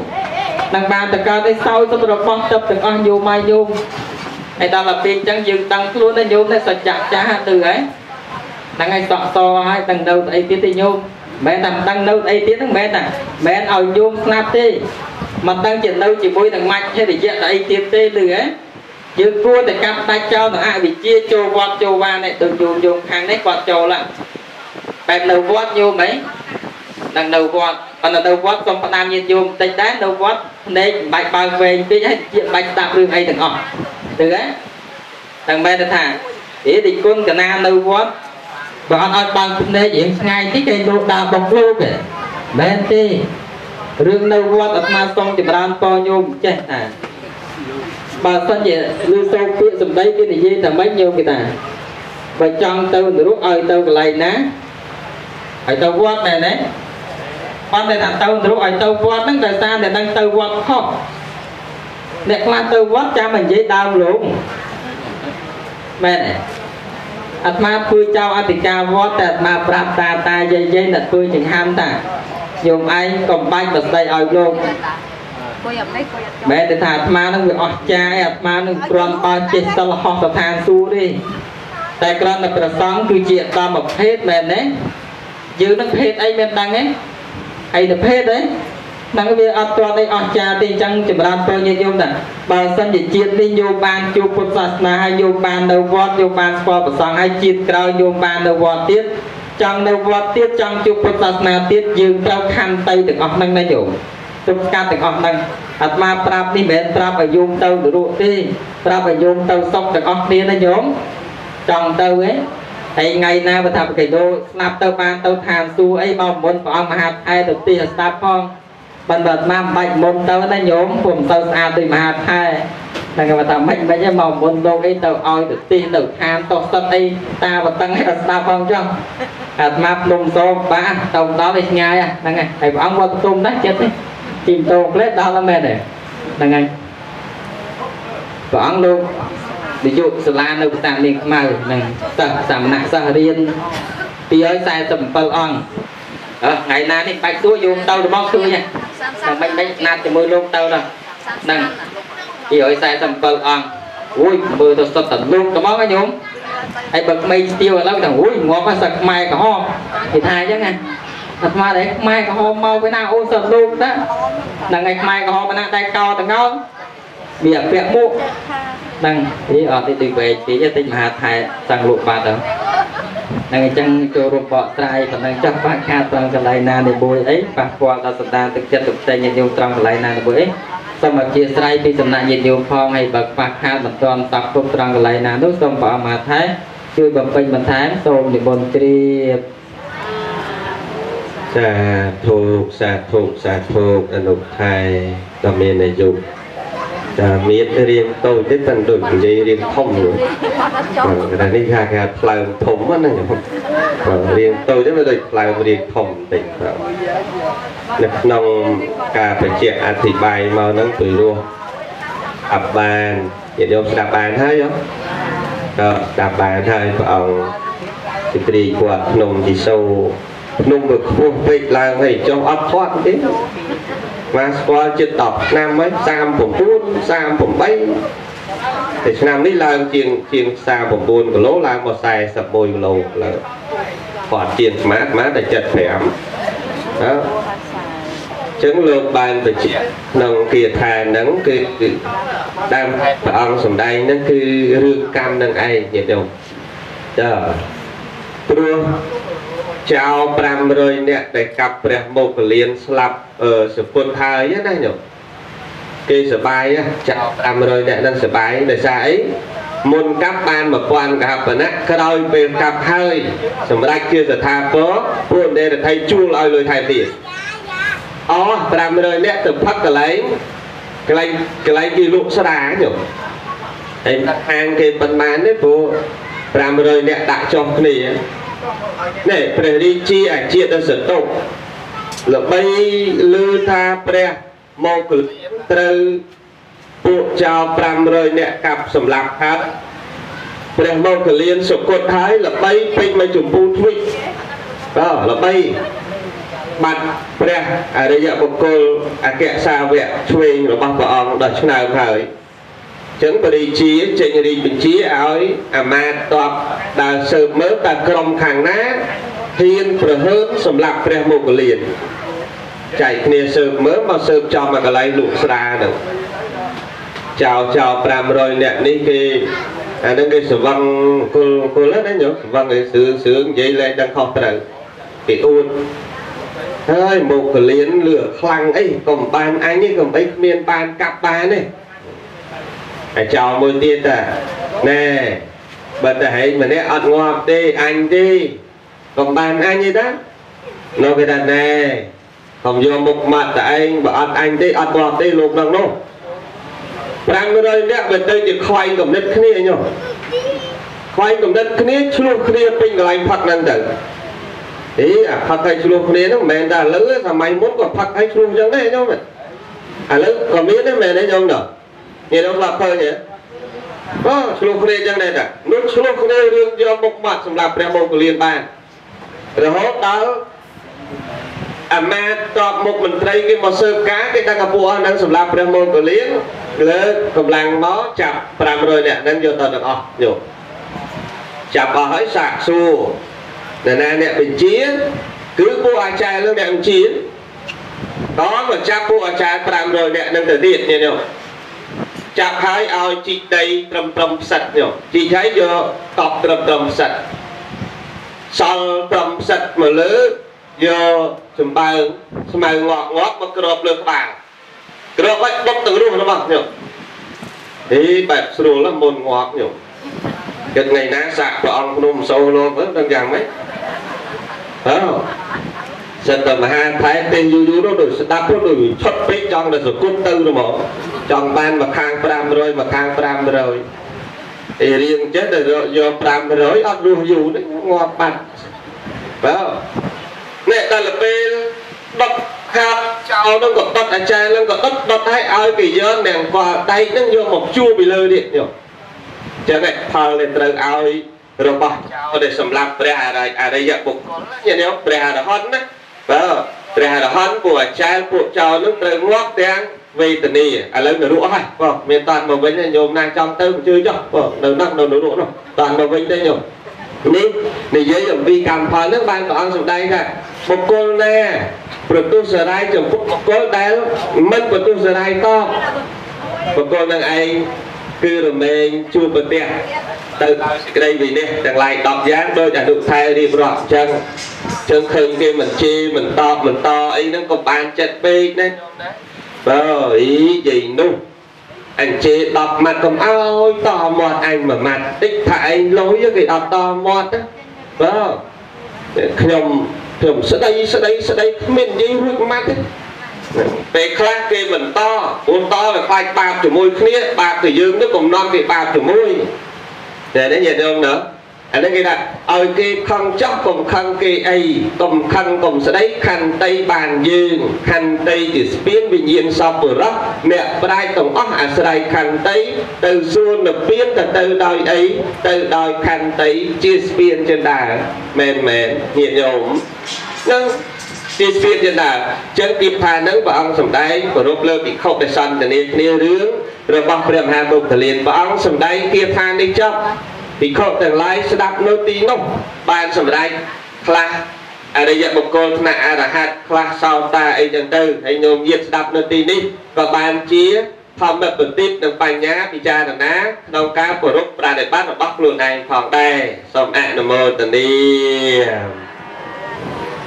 នឹងបានតកើតឲ្យសោយទៅរបស់ទឹកទាំងអស់យោម៉ៃយោមហើយដល់ពេលចឹងយើងដឹងខ្លួនណាយោមនេះសច្ចៈចាស់ទៅហើយ ហ្នឹងហើយសក់សហើយដឹងនៅអីទៀតទេញោមមិនមែនតែដឹងនៅអីទៀតហ្នឹងមិនមែនតែមិនមែនឲ្យញោមស្លាប់ទេមិនដឹងជានៅជាមួយនឹងម៉ាច់ហេតុរយៈអីទៀតទេលឺហ៎យើងគួរតែកាប់ដាច់ចោលនៅអវិជ្ជាចូលវត្តចូលវានេះដូចយោមយោមខាងនេះគាត់ចូលឡាបែបនៅវត្តយោមអីនឹងនៅវត្តប៉ុន្តែនៅវត្តសូមផ្ដាំញាតិយោមបន្តិចដែរនៅវត្តភ្នែកមិនបាច់បើកវែងពេកហើយជាបាច់ស្ដាប់រឿងអីទាំងអស់ទៅហ៎តែមែនទេថាអេតិគុណកណានៅវត្ត បើអត់ឲ្យបើកភ្នែករៀងឆ្ងាយតិចគេលោកដើរបុកលោកទេមែនទេរឿងនៅវត្តអាត្មាសូមចម្រើនពរញោមចេះថាបើសិនជាឮសូរពាក្យសម្ដីគេនិយាយតែម៉េចញោមគេថាបើចង់ទៅនរកឲ្យទៅកន្លែងណាឲ្យទៅវត្តមែនទេប៉ុន្តែថាទៅនរកឲ្យទៅវត្តហ្នឹងដោយសារតែនឹងទៅវត្តខុសអ្នកខ្លះទៅវត្តចាំតែនិយាយដើមលងមែនទេ អាត្មាធ្វើចៅអធិការវត្តតែអាត្មាប្រាប់តាតាយាយយាយអ្នកធ្វើចង្ហាន់តាញោមឯងកុំបាច់បស្ដីឲ្យលោកគួយអត់នេះគួយអត់ចង់មែនទេថាអាត្មានឹងវាអស់ចាយអាត្មានឹងគ្រាន់បើចេះសិលហោះស្ថានសួគ៌ទេតែគ្រាន់តែប្រសង់គឺជាកម្មភេទមែនទេយើងនឹងភេទអីមានដឹងទេអីទៅភេទទេ ហ្នឹងវាអត់ទាន់អីអស់ចាទេអញ្ចឹងចម្រើនពរញាតិញោមតាបើសិនជាជាតិនេះញោមបានជួបពុទ្ធសាសនាហើយញោមបាននៅវត្តញោមបានស្គាល់ប្រសង់ហើយជាតិក្រោយញោមបាននៅវត្តទៀតចង់នៅវត្តទៀតចង់ជួបពុទ្ធសាសនាទៀតយើងត្រូវខណ្ឌទៅទាំងអស់ហ្នឹងណាញោមទប់ស្កាត់ទាំងអស់ហ្នឹងអាត្មាប្រាប់នេះមិនមែនប្រាប់ឲ្យយោមទៅនរកទេប្រាប់ឲ្យយោមទៅសុខទាំងអស់គ្នាណាញោមចង់ទៅហ៎ហើយថ្ងៃណាបើថាបកេដោស្នាប់ទៅបានទៅឋានសួគ៌អីមកមុនព្រះអង្គមហាថៃទៅទីស្ដាប់ផង បានបើអាត្មាមិនបាច់មុនទៅណាញោមពុំទៅស្អាតដូចមហាថៃហ្នឹងគេថាមិនមិនមកមុនលោកអីទៅឲ្យទៅទីនៅឋានតោះសិតអីតាបតឹងឲ្យស្ដាប់ផងចុះអាត្មាភ្នំសោបាទៅដល់ឯឆ្ងាយហ្នឹងហើយហើយព្រះអង្គវត្តទុំដែរចិត្តទេជីមតោក្លេដល់ហើយមែនទេហ្នឹងហើយព្រះអង្គលោកនាយកសាលានៅផ្សារនាងខ្មៅហ្នឹងសិស្សសាមណៈសិស្សរៀន247អង្គអើ ថ្ងៃណានេះបាច់ទួយោមទៅរបស់ឃើញតែមិនមិនណាត់ជាមួយលោកទៅដល់ហ្នឹង247អង្គអូយមើលទៅសុទ្ធតែលោកត្មងហ្នឹងញោមហើយបើក្មេងស្ទាវឥឡូវទៅអូយងាប់ហើយសឹកខ្មែរក្រហមគេថាអញ្ចឹងណាអាត្មាដែរខ្មែរក្រហមមកពីណាអូសិទ្ធលោកតាហ្នឹងឯងខ្មែរក្រហមណាដែរកោទាំងងល់វាអពាក់មុខ ហ្នឹងនេះអត់ទេដូចវែកពេកទេតិចមហាថែសង្ឃលោកបាត់ទៅហ្នឹងអញ្ចឹងចូលរួមបកស្រាយប៉ុណ្ណឹងចុះបាក់ខាតត្រង់កន្លែងណានេះមួយអីប៉ះពាល់ដល់សន្តានទឹកចិត្តទឹកតែញាតិញោមត្រង់កន្លែងណានេះមួយអីសូមអធិស្ឋានពីសំណាក់ញាតិញោមផងហើយបើខ្វះខាតមិនទាន់តបគ្រប់ត្រង់កន្លែងណានោះសូមព្រះអង្គមហាថែជួយបំពេញបន្ថែមសូមនិមន្តជ្រាបសាធុសាធុសាធុអនុថែក៏មានអាយុ តែមានរៀងតូចទេតែដូចនិយាយរៀងធំនោះអត់ចង់តែនេះថាគេផ្លើមធំហ្នឹងណាបាទរៀងតូចទេវាដូចផ្លើមរៀងធំបន្តិចបាទនៅក្នុងការបញ្ជាក់អធិប្បាយមកហ្នឹងពីរោះអាប់បានញាតិញោមស្ដាប់បានហើយហ៎ក៏ស្ដាប់បានហើយព្រះអង្គទីព្រីគាត់ក្នុងជីសូរភ្នំវាខ្ពស់ពេកឡើងហើយចុះអត់ខាត់ទេ មកស្គាល់ជិត10ឆ្នាំហើយ39 38តែឆ្នាំនេះឡើងជាងជាង39គីឡូឡើងមក41គីឡូលើគាត់ជាងស្មាតស្មាតតែ75អើចឹងលោកបានបញ្ជាក់ក្នុងគាថាហ្នឹងគឺគឺដើមព្រះអង្គសម្ដែងហ្នឹងគឺរឿងកម្មនឹងឯងញាតិញោមចាព្រោះ ចោល500នាក់ដែលកាប់ព្រះមោគលានស្លាប់អឺសពុតហើយណាញោមគេសបាយចោល500នាក់ហ្នឹងសបាយដោយសារអីមុនកាប់បាន1000កហបណៈក្រោយពេលកាប់ហើយសម្រាប់ជាស្ថាពរពួកនេរថៃជួលឲ្យលុយថែមទៀតអស់500នាក់ទៅផឹកកន្លែងកន្លែងកន្លែងគេលក់ស្រាញោមហើយហាងគេប៉ុន្មានទេព្រោះ500នាក់ដាក់ចុះគ្នា នេះព្រះរាជាអាជាដសតុកល្បីលឺថាព្រះមកគឺត្រូវពួកចោល500នាក់កាប់សម្លាប់ហើយព្រះមកកលៀនសុគតហើយល្បីពេញមកចម្ពូទ្វិចបាទល្បីបាត់ព្រះអរិយបុគ្គលអគ្គសាវកឆ្វេងរបស់ព្រះអង្គដល់ឆ្នើមហើយ ចឹងបរិជាចេញរីកបញ្ជាឲ្យអាមាត្យតបដើរស៊ើបមើលតើក្រុមខាងណាហ៊ានប្រហើនសម្រាប់ព្រះមុគលានចែកគ្នាស៊ើបមើលមកស៊ើបចំមកកន្លែងលក់ស្រាហ្នឹងចោលចោល500នាក់នេះគេអានឹងគេស្វឹងគុលគុលណាញោមស្វឹងគេស្រឿងស្រឿងនិយាយលែងដឹងខុសត្រូវគេអួតហើយមុខកលៀនលឿខ្លាំងអីកុំបានអញនេះកុំអីគ្មានបានកាប់បានទេ ហើយចោលមួយទៀតតាណែបើតែហែងម្នាក់អត់ងាប់ទេអញទេកុំបានអញទេតានោះគេថាណែកុំយកមុខមាត់តែឯងបើអត់អញទេអត់ងាប់ទេលោកនឹងនោះ500នាក់បើទៅជាខ្វែងកំណត់គ្នាញោមខ្វែងកំណត់គ្នាឆ្លោះគ្នាពេញកន្លែងផឹកហ្នឹងទៅអីអាផឹកឲ្យឆ្លោះគ្នាហ្នឹងមិនមែនតែឥឡូវទេសម័យមុនក៏ផឹកឲ្យឆ្លោះអញ្ចឹងដែរញោមឥឡូវក៏មានដែរមែនទេញោមដល់ ញោមឡាប់ឃើញទេអូឆ្លោះគ្នាអញ្ចឹងដែរតានោះឆ្លោះគ្នារឿងយកមុខមាត់សម្រាប់ព្រះមង្គលានបានរហូតដល់អាមាត្យតបមុខមន្ត្រីគេមកស៊ើបការគេដឹងថាពួកអស់ហ្នឹងសម្រាប់ព្រះមង្គលានលើកកម្លាំងមកចាប់500នាក់ហ្នឹងយកទៅទាំងអស់យកចាប់អស់ហើយសាកសួរនរណាអ្នកបញ្ជាគឺពួកអាចារ្យលើអ្នកបញ្ជាតមកចាប់ពួកអាចារ្យ500នាក់ហ្នឹងទៅទៀតនេះយក ចាប់ហើយឲ្យជីកដីត្រឹមត្រឹមផ្សិតយកជីកហើយយកតបត្រឹមត្រឹមផ្សិតសល់ត្រឹមផ្សិតមកលើយកចំបើងស្មៅងក់ងក់មកគ្របលើក្បាលគ្របឲ្យដុតទាំងរស់របស់ខ្ញុំអីបែបស្រួលណាស់មុនងាប់ខ្ញុំគិតថ្ងៃណាសាក់ព្រះអង្គភ្នំសូរលោកទៅដឹងយ៉ាងម៉េចអើសិនតែមហាថៃពេលយូរយូរនោះដូចស្ដាប់នោះដូចឈុតពេកចង់តែសគុតទៅហ្មង ចង់បានមួយខាង500មួយខាង500អីរៀងចេះតែយក500អត់រស់យូរទេងាប់បាត់បើនេះដល់ពេលដុតកាប់ចោលនឹងក៏ដុតអាចារ្យនឹងក៏ដុតដុតឲ្យឲ្យគេយកនាងគាត់ដែកនឹងយកមកជួពីលើទៀតយកចឹងឯងផលដែលត្រូវឲ្យរបស់ចោលដែលសម្រាប់ព្រះអរិយអរិយបុគ្គលញាតិញោមព្រះអរហន្តណាបើព្រះអរហន្តពួកអាចារ្យពួកចោលនឹងត្រូវងាប់ទាំង វេទនាឥឡូវនរកហើយបងមានតាន់មកវិញញោមណាចង់ទៅជឿចុះបងនៅនោះនៅនរកនោះតាន់មកវិញទេញោមនេះនិយាយអំពីកម្មផលនឹងបានព្រះអង្គសម្ដែងថាបុគ្គលណាប្រទុសរាយចំពោះបុគ្គលដែលមិនប្រទុសរាយតបបុគ្គលនឹងឯងគឺរមែងជួបប្រទះទៅដោយសេចក្តីវិនិច្ឆ័យទាំងឡាយ10យ៉ាងដោយអនុថែរៀបរាប់អញ្ចឹងអញ្ចឹងឃើញគេមិនជេរមិនតបមិនតអីហ្នឹងក៏បានចិត្តពេកណា បើអីនិយាយនោះអញជេរ10ម៉ាត់កុំអើយតមាត់អញមួយម៉ាត់តិចថាឯងលុយគេអត់តមាត់បើខ្ញុំខ្ញុំស្ដីស្ដីស្ដីគ្មាននិយាយរួចម៉ាត់ទេពេលខ្លះគេមិនតអូនតវាខ្លាចបាបជាមួយគ្នាបាបទៅយើងទៅកំណត់គេបាបជាមួយតែនេះញាតិញោមណា អានេះគេថាឲ្យគេខឹងចោះកុំខឹងគេអីកុំខឹងកុំស្ដីខន្តីបានយើងខន្តីជាស្ពានវិញ្ញាណសពរៈអ្នកប្រាជ្ញទាំងអស់អាស្រ័យខន្តីទៅសួននិព្វានទៅទៅដោយអីទៅដោយខន្តីជាស្ពានចិនដាមែនមែនញាតិញោមនឹងជាស្ពានចិនដាអញ្ចឹងទីផានឹងព្រះអង្គសម្ដែងគោរពលើភិក្ខុដែលសន្ទនាគ្នារឿងរបស់ព្រះមហាបុគ្គលានព្រះអង្គសម្ដែងគាថានេះចប់ ភិក្ខុទាំងឡាយស្ដាប់នៅទីនោះបានសម្រេចខ្លះអរិយបុគ្គលថ្នាក់អរហត្តខ្លះសោតាអីចឹងទៅហើយញោមញាតស្ដាប់នៅទីនេះក៏បានជាធម្មបតិនិងបញ្ញាពិចារណាក្នុងការគោរពប្រតិបត្តិរបស់ខ្លួនឯងផងដែរសូមអនុមោទនា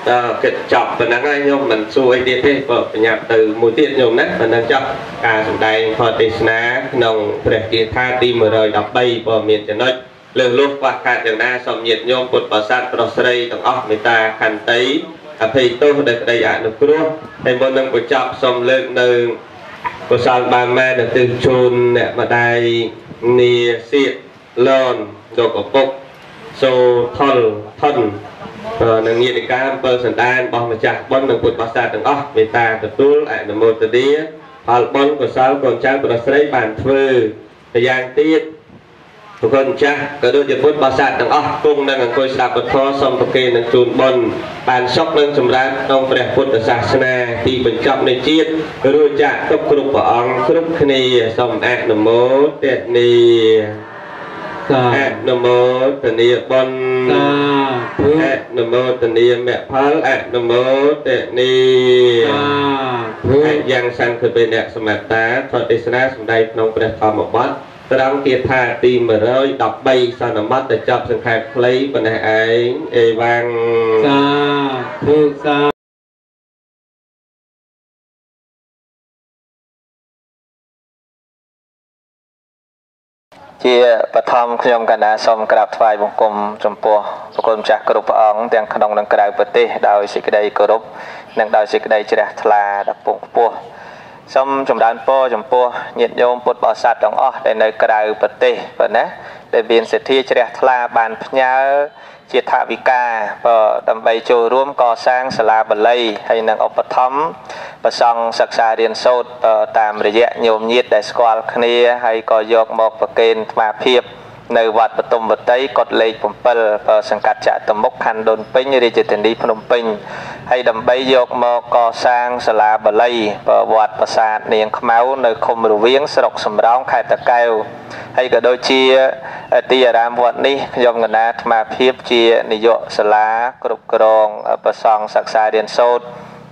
តើគិតចប់ប៉ុណ្ណឹងហើយញោមមិនសួរអីទៀតទេបើបញ្ញាទៅមួយទៀតញោមណាប៉ុណ្ណឹងចប់ការសម្ដែងផទេសនាក្នុងព្រះគាថាទី113ព័ត៌មានចំណុច លើសលុះខ្វះខាតយ៉ាងណាសូមញាតញោមពុទ្ធបរិស័ទប្រុសស្រីទាំងអស់មេត្តាខន្តីអភ័យទោសដែលក្តីអនុគ្រោះហើយមុននឹងបញ្ចប់សូមលើកនៅកុសលបានមែនទៅទិសជូនអ្នកម្ដាយនីសៀកលនលោកឪពុកសូថុលថុននឹងញាតិការអំពើសណ្ដានរបស់ម្ចាស់បុណ្យនិងពុទ្ធបរិស័ទទាំងអស់មេត្តាទទួលអនុមោទនាផលបុណ្យកុសលកូនចៅប្រុសស្រីបានធ្វើម្យ៉ាងទៀត ព្រះគុណម្ចាស់ក៏ដូចជាពុទ្ធបរិស័ទទាំងអស់គង់នឹងអង្គុយស្ដាប់ពធសូមប្រគេននឹងជូនបុណ្យបានសុខនឹងចម្រើនក្នុងព្រះពុទ្ធសាសនាទីបញ្ចប់នៃជាតិរួចចាក់ទុកគ្រប់ព្រះអង្គគ្រប់គ្នាសូមអនុមោទនាសាអនុមោទនាបុណ្យសាធុអនុមោទនាមគ្គផលអនុមោទនីសាធុហើយយ៉ាងសង្ឃពេអ្នកសមត្តាធម៌ទេសនាសម្ដែងក្នុងព្រះធម្មបទ ត្រង់គាថាទី113សន្មតទៅចប់សង្ខេបខ្លីប៉ុណ្ណេះឯងអេវ៉ាំងសាធុសាជាបឋមខ្ញុំកណ្ដាសូមក្រាបថ្វាយបង្គំចំពោះព្រះគុណម្ចាស់គ្រប់ព្រះអង្គទាំងក្នុងនិងក្រៅប្រទេសដោយសេចក្តីគោរពនិងដោយសេចក្តីជ្រះថ្លាដល់ពងខ្ពស់ សូមចម្រើនពរចំពោះញាតិញោមពុទ្ធបរិស័ទទាំងអស់ដែលនៅក្រៅប្រទេសប៉ុណ្ណាដែលមានសទ្ធាជ្រះថ្លាបានផ្ញើជាថវិកាបើដើម្បីចូលរួមកសាងសាលាបាលីហើយនិងឧបត្ថម្ភប្រសង់សិក្សារៀនសូត្រអឺតាមរយៈញោមញាតដែលស្គាល់គ្នាហើយក៏យកមកប្រគេនអាត្មាភាព នៅវត្តបតុមវតីកុដលេខ7បើសង្កាត់ចតុមុខខណ្ឌដូនពេញរាជធានីភ្នំពេញហើយដើម្បីយកមកកសាងសាលាបាលីបើវត្តប្រាសាទនាងខ្មៅនៅឃុំរវៀងស្រុកសំរោងខេត្តតាកែវហើយក៏ដូចជាទីអារាមវត្តនេះខ្ញុំកណាអាត្មាភាពជានាយកសាលាគ្រប់គ្រងប្រសង់សិក្សារៀនសូត្រ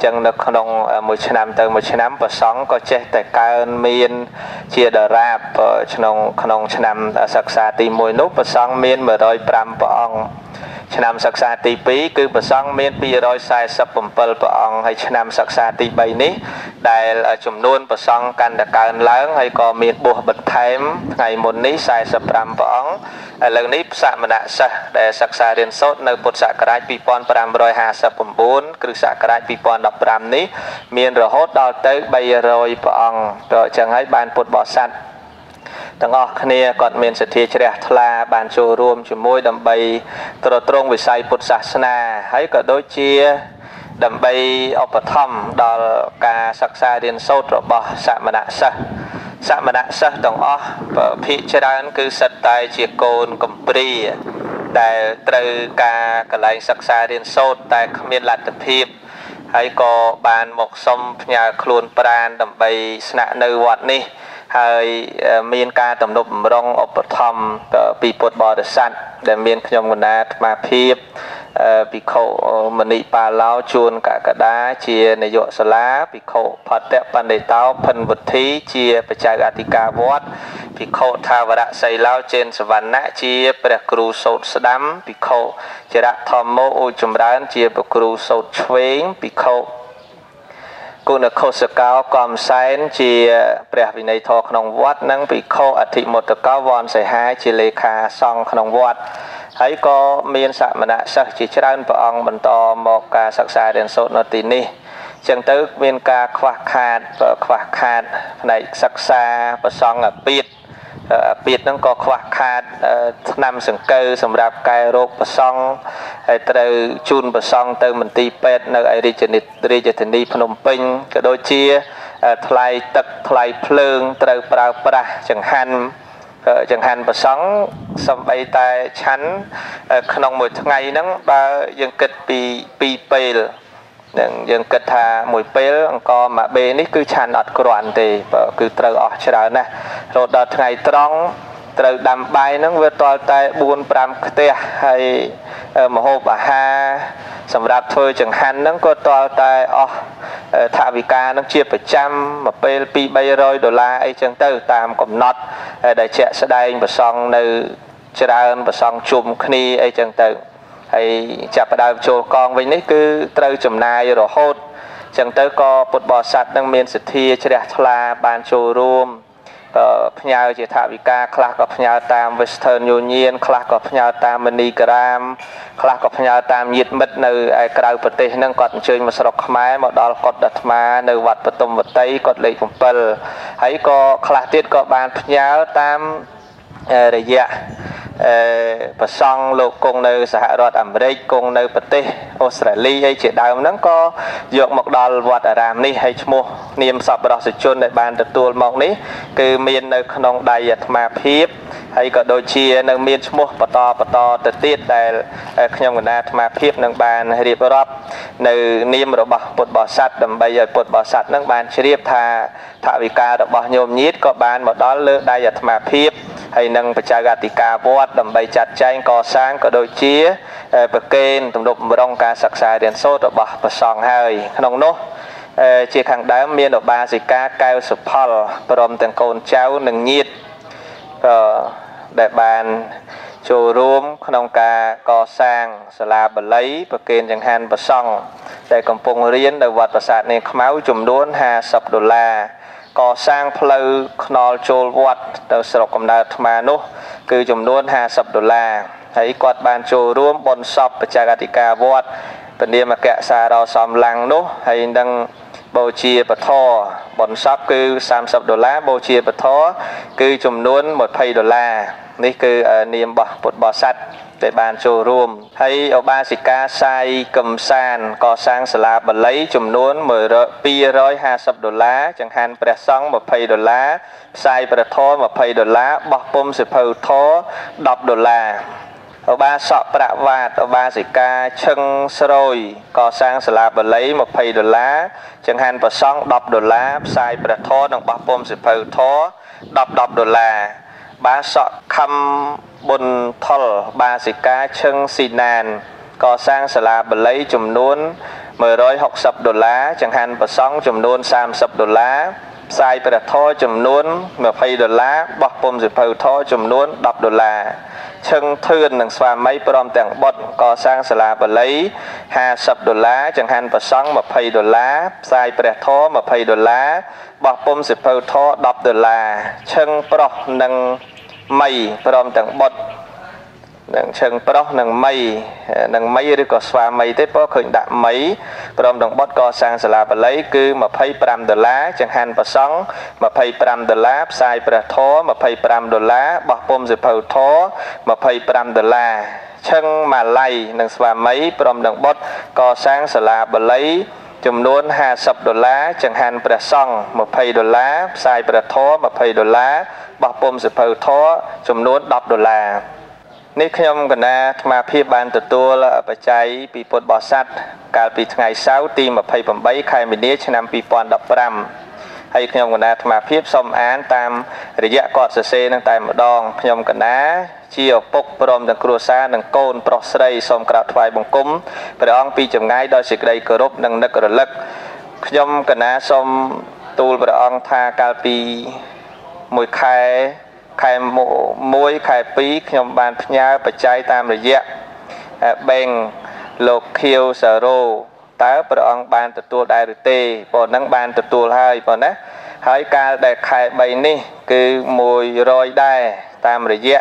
ចឹងនៅក្នុងមួយឆ្នាំទៅមួយឆ្នាំប្រសង់ក៏ចេះតែកើនមានជាដរាបក្នុងក្នុងឆ្នាំសិក្សាទី1នោះប្រសង់មាន105ព្រះអង្គ ឆ្នាំសិក្សាទី2គឺប្រសង់មាន247ព្រះអង្គហើយឆ្នាំសិក្សាទី3នេះ ដែលចំនួនប្រសង់កាន់តែកើនឡើងហើយក៏មានបួសបន្ថែមថ្ងៃមុននេះ45ព្រះអង្គឥឡូវនេះសមណៈសិស្សដែលសិក្សារៀនសូត្រនៅពុទ្ធសករាជ2559គ្រិស្តសករាជ2015នេះ មានរហូតដល់ទៅ300ព្រះអង្គក៏អញ្ចឹងហើយបានពុទ្ធបរិស័ទ ទាំងអស់គ្នាគាត់មានសទ្ធាជ្រះថ្លាបានចូលរួមជាមួយដើម្បីទ្រទ្រង់វិស័យពុទ្ធសាសនាហើយក៏ដូចជាដើម្បីឧបត្ថម្ភដល់ការសិក្សារៀនសូត្ររបស់សមណៈសិស្សសមណៈសិស្សទាំងអស់ភាគច្រើនគឺសិតតែជាកូនកំព្រាដែលត្រូវការកន្លែងសិក្សារៀនសូត្រតែគ្មានលទ្ធភាពហើយក៏បានមកសុំផ្ញើខ្លួនប្រានដើម្បីស្នាក់នៅវត្តនេះ ហើយមានការទំនុកបំរុងឧបត្ថម្ភពីពុទ្ធបរិស័ទដែលមានខ្ញុំកណាអាត្មាភាពភិក្ខុមនីបាឡោជួនកកដាជានាយកសាលាភិក្ខុផតៈបណ្ឌិតោភិនវុធីជាបច្ចៅអធិការវត្តភិក្ខុថាវរៈសីឡោចេនសវណ្ណៈជាព្រះគ្រូសោតស្ដាំភិក្ខុចរៈធម្មោឧចម្រើនជាព្រះគ្រូសោតឆ្វេងភិក្ខុ គុណខុសកោកំសែនជាព្រះវិន័យធរក្នុងវត្តនិងភិក្ខុអធិមតកោវនសេហាជាលេខាសង្ឃក្នុងវត្តហើយក៏មានសមណៈសិស្សជាច្រើនព្រះអង្គបន្តមកការសិក្សារៀនសូត្រនៅទីនេះចឹងទៅមានការខ្វះខាតខ្វះខាតផ្នែកសិក្សាប្រសង់អាពាត អាពាតហ្នឹងក៏ខ្វះខាតឆ្នាំសង្កូវសម្រាប់កែរោគប្រសង់ហើយត្រូវជូនប្រសង់ទៅមន្ទីរពេទ្យនៅឯរាជរាជធានីភ្នំពេញក៏ដូចជាថ្លៃទឹកថ្លៃភ្លើងត្រូវប្រើប្រាស់ចង្ហាន់ចង្ហាន់ប្រសង់សំបីតែឆាន់ក្នុងមួយថ្ងៃហ្នឹងបើយើងគិតពី2ពេល នឹងយើងគិតថាមួយពេលអង្គមួយបេនេះគឺឆាន់អត់គ្រាន់ទេគឺត្រូវអស់ច្រើនណាស់រហូតដល់ថ្ងៃត្រង់ត្រូវដាំបាយហ្នឹងវាតល់តែ4 5ខ្ទះហើយមហូបអាហារសម្រាប់ធ្វើចង្ហាន់ហ្នឹងក៏តល់តែអស់ថវិកាហ្នឹងជាប្រចាំមួយពេល2 300ដុល្លារអីចឹងទៅតាមកំណត់ដែលជាក់ស្ដែងប្រសង់នៅច្រើនប្រសង់ជុំគ្នាអីចឹងទៅ ហើយចាប់ផ្ដើមចូលកងវិញនេះគឺត្រូវចំណាយរហូតចឹងទៅក៏ពុទ្ធបរិស័ទនឹងមានសទ្ធាជ្រះថ្លាបានចូលរួមក៏ផ្ញើជាថវិកាខ្លះក៏ផ្ញើតាម Western Union ខ្លះក៏ផ្ញើតាម MoneyGram ខ្លះក៏ផ្ញើតាមញាតិមិត្តនៅឯក្រៅប្រទេសហ្នឹងគាត់អញ្ជើញមកស្រុកខ្មែរមកដល់កុដអាត្មានៅវត្តបតុមវតីកុដលេខ7ហើយក៏ខ្លះទៀតក៏បានផ្ញើតាម រយៈអឺប្រសង់លោកគង់នៅសហរដ្ឋអាមេរិកគង់នៅប្រទេសអូស្ត្រាលីអីជាដើមហ្នឹងក៏យកមកដល់វត្តអារាមនេះហើយឈ្មោះនាមសពរសជនដែលបានទទួលមកនេះគឺមាននៅក្នុងដៃអាត្មាភាពហើយក៏ដូចជានៅមានឈ្មោះបន្តបន្តទៅទៀតដែលខ្ញុំកណាអាត្មាភាពនឹងបានរៀបរាប់នៅនាមរបស់ពុទ្ធបរិស័ទដើម្បីឲ្យពុទ្ធបរិស័ទនឹងបានជ្រាបថាថវិការបស់ញោមញាតក៏បានមកដល់លើដៃអាត្មាភាព ហហើយនឹងបច្ចាកតិកាវត្តដើម្បីចាត់ចែងកសាងក៏ដូចជាប្រកេនទំនុកបំរុងការសិក្សារៀនសូត្ររបស់ព្រះសង្ឃហើយក្នុងនោះជាខាងដើមមានឧបាសិកាកែវសុផលព្រមទាំងកូនចៅនិងញាតិក៏ដែលបានចូលរួមក្នុងការកសាងសាលាបាលីប្រគេនចង្ហាន់ប្រសង់ដែលកំពុងរៀននៅវត្តប្រាសាទនាងខ្មៅចំនួន50ដុល្លារ កសាងផ្លូវខ្នល់ចូលវត្តទៅស្រុកកំណើតអាត្មានោះ គឺចំនួន50ដុល្លារហើយគាត់បានចូលរួមបនសពបច្ចាកតិកាវត្តពនាមកសារោសំឡាំងនោះហើយនឹងបូជាពធបនសពគឺ30ដុល្លារបូជាពធគឺចំនួន20ដុល្លារនេះគឺនាមរបស់ពុទ្ធបរិស័ទ ដែលបានចូលរួមហើយឧបាសិកាសាយកំសានកសាងសាលាបាលីចំនួន250ដុល្លារចង្ហាន់ព្រះសង្ឃ20ដុល្លារផ្សាយព្រះធម៌20ដុល្លារបោះពុំសិភៅធរ10ដុល្លារឧបាសកប្រវាតឧបាសិកាឈឹងស្រួយកសាងសាលាបាលី20ដុល្លារចង្ហាន់ប្រសង់10ដុល្លារផ្សាយព្រះធម៌និងបោះពុំសិភៅធរ10 10ដុល្លារ បាសកខំបុនថុលបាសិកាឈឹងស៊ីណានកសាងសាលាបាលីចំនួន160ដុល្លារចង្ហាន់ប្រសង់ចំនួន30ដុល្លារផ្សាយព្រះធរចំនួន20ដុល្លារបោះពុំសិភៅធរចំនួន10ដុល្លារ ឈឹងធឿននិងស្វាមីព្រមទាំងបុត្រកសាងសាលាបាលី50ដុល្លារចង្ហាន់ប្រសង់20ដុល្លារផ្សាយព្រះធម៌20ដុល្លារបោះពុំសិភៅធម៌10ដុល្លារឈឹងប្រុសនិងមីព្រមទាំងបុត្រ នឹងឈឹងប្រុសនិងមីនិងមីឬក៏ស្វាមីទេព្រោះឃើញដាក់មីព្រមទាំងបុតកសាងសាលាបាលីគឺ25ដុល្លារចង្ហាន់ប្រសង់25ដុល្លារផ្សាយព្រះធម៌25ដុល្លារបោះពុំសិភៅធម៌25ដុល្លារឈឹងម៉ាឡៃនិងស្វាមីព្រមទាំងបុតកសាងសាលាបាលីចំនួន50ដុល្លារចង្ហាន់ព្រះសង្ឃ20ដុល្លារផ្សាយព្រះធម៌20ដុល្លារបោះពុំសិភៅធម៌ចំនួន10ដុល្លារ នេះខ្ញុំកណាអាត្មាភាពបានទទួលបច្ច័យពីពុទ្ធបរិស័ទកាលពីថ្ងៃសៅរ៍ទី28ខែមីនាឆ្នាំ2015ហើយខ្ញុំកណាអាត្មាភាពសូមអានតាមរយៈគាត់សរសេរនឹងតែម្ដងខ្ញុំកណាជាឪពុកព្រមទាំងគ្រួសារនិងកូនប្រុសស្រីសូមក្រាបថ្វាយបង្គំព្រះអង្គពីចម្ងាយដោយសេចក្តីគោរពនិងនឹករលឹកខ្ញុំកណាសូមទូលព្រះអង្គថាកាលពីមួយខែ ខែ1ខែ2ខ្ញុំបានផ្ញើបច្ច័យតាមរយៈបេងលោកខៀវសារ៉ូតើព្រះអង្គបានទទួលដែរឬទេប៉ុណ្ណឹងបានទទួលហើយប៉ុណ្ណាហើយកាលដែលខែ3នេះគឺ100ដែរតាមរយៈ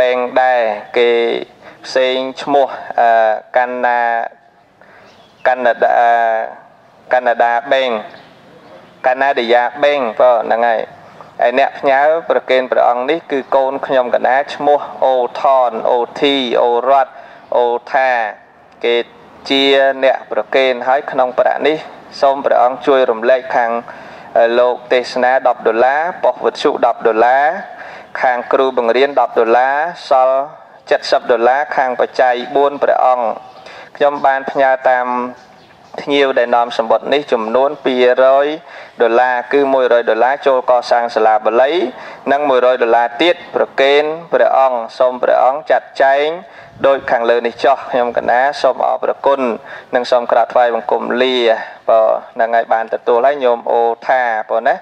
បេងដែរគេផ្សេងឈ្មោះកណ្ណាកណ្ណាដាកណ្ណាដាបេងកណ្ណាឌីយ៉ាបេងប៉ុណ្្នឹងហើយ ហើយអ្នកផ្ញើប្រគេនព្រះអង្គនេះគឺកូនខ្ញុំកណាឈ្មោះអូថនអូធីអូរ៉ាត់អូថាគេជាអ្នកប្រគេនហើយក្នុងប្រាក់នេះសូមព្រះអង្គជួយរំលែកខាងលោកទេសនា10ដុល្លារប៉ុស្តិ៍វិទ្យុ10ដុល្លារខាងគ្រូបង្រៀន10ដុល្លារសល់70ដុល្លារខាងបច្ច័យ4ព្រះអង្គខ្ញុំបានផ្ញើតាម ភ្ញៀវដែលនាំសម្បត្តិនេះចំនួន200ដុល្លារគឺ100ដុល្លារចូលកសាងសាលាបាលី និង100ដុល្លារទៀតប្រគេនព្រះអង្គសូមព្រះអង្គចាត់ចែងដោយខាងលើនេះចោះខ្ញុំកណាសូមអរព្រគុណនិងសូមក្រាបថ្វាយបង្គំលាបើនឹងឲ្យបានទទួលហើយញោមអូថាបើណា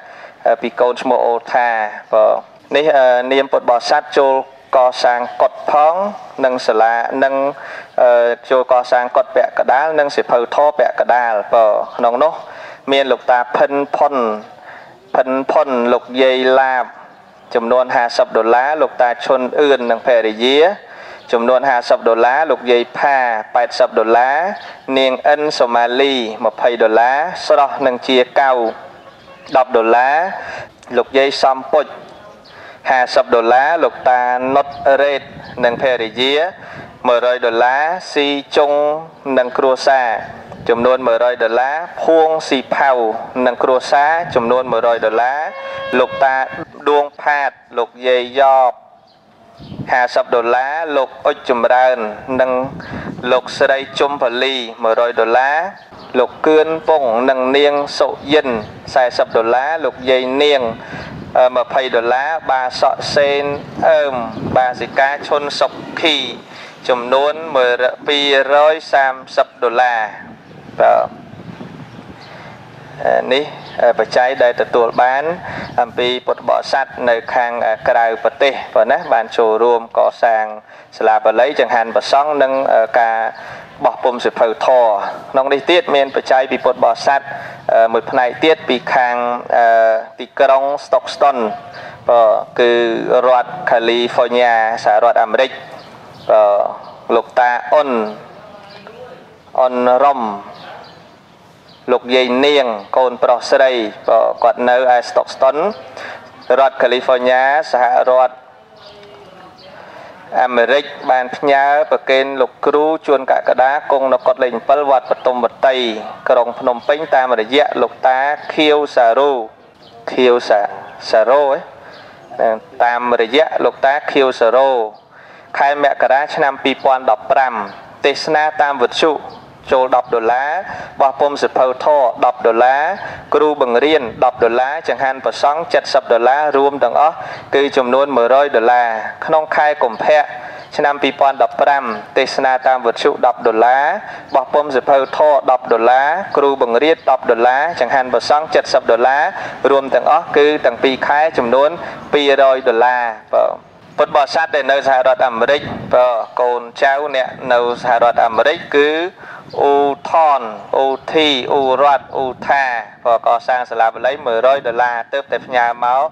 ពីកូនឈ្មោះអូថាបើនេះនាមពុទ្ធបរិស័ទចូល កសាងកុដផង និងសាលានិងចូលកសាងកុដពាក់កដាលនិងសិភៅធរពាក់កដាលបើក្នុងនោះ មានលោកតាផិនផុនផិនផុនលោកយាយឡាបចំនួន50ដុល្លារលោកតាឈុនអឿននិងភរិយាចំនួន50ដុល្លារលោកយាយផា80ដុល្លារនាងអិនសូម៉ាលី20ដុល្លារស្រស់និងជាកៅ10ដុល្លារលោកយាយសំពុជ 50ដុល្លារលោកតាណុតរ៉េតនិងភរិយា100ដុល្លារស៊ីចុងនិងគ្រួសារចំនួន100ដុល្លារភួងស៊ីផៅនិងគ្រួសារចំនួន100ដុល្លារលោកតាដួងផាតលោកយាយយ៉ប50ដុល្លារលោកអុចចម្រើន និងលោកស្រីជុំផលី100ដុល្លារលោកគឿនពងនិងនាងសុយិន40ដុល្លារលោកយាយនាង 20ដុល្លារបាសក់សេនអឺមបាសិកាឈុនសុកខីចំនួន230ដុល្លារបាទនេះ បច្ច័យដែលទទួលបាន អំពីពុទ្ធបរិស័ទនៅខាងក្រៅប្រទេសប៉ុណ្ណាបានចូលរួមកសាងសាលាបាលីចង្ហាន់ប្រសង់និងការបោះពុំសិភៅធរក្នុងនេះទៀតមានបច្ច័យពីពុទ្ធបរិស័ទមួយផ្នែកទៀតពីខាងទីក្រុង Stockton បាទគឺរដ្ឋ California សហរដ្ឋអាមេរិកបាទលោកតាអ៊ុនអ៊ុនរ៉ុំ លោកយាយនាងកូនប្រុសស្រីគាត់នៅឯ Stockton រដ្ឋ California សហរដ្ឋអាមេរិកបានផ្ញើប្រកេនលោកគ្រូជួនកកដាគង់នៅកុដលេខ7វត្តបតុមវតីក្រុងភ្នំពេញតាមរយៈលោកតាខៀវសារ៉ូខៀវសាសារ៉ូតាមរយៈលោកតាខៀវសារ៉ូខែមករាឆ្នាំ2015ទេសនាតាមវិទ្យុ ចូល10ដុល្លារបោះពុំសិភៅធរ10ដុល្លារគ្រូបង្រៀន10ដុល្លារចង្ហាន់ប្រសង់70ដុល្លាររួមទាំងអស់គឺចំនួន100ដុល្លារក្នុងខែកុម្ភៈឆ្នាំ2015ទេសនាតាមវិទ្យុ10ដុល្លារបោះពុំសិភៅធរ10ដុល្លារគ្រូបង្រៀន10ដុល្លារចង្ហាន់ប្រសង់70ដុល្លាររួមទាំងអស់គឺទាំងពីរខែចំនួន200ដុល្លារបាទពុទ្ធបរិស័ទដែលនៅសហរដ្ឋអាមេរិកបើកូនចៅអ្នកនៅសហរដ្ឋអាមេរិកគឺ អ៊ូថនអ៊ូធីអ៊ូរ៉ាត់អ៊ូថាព្រោះកសាងសាលាបាលី100ដុល្លារទៅតែផ្ញើមក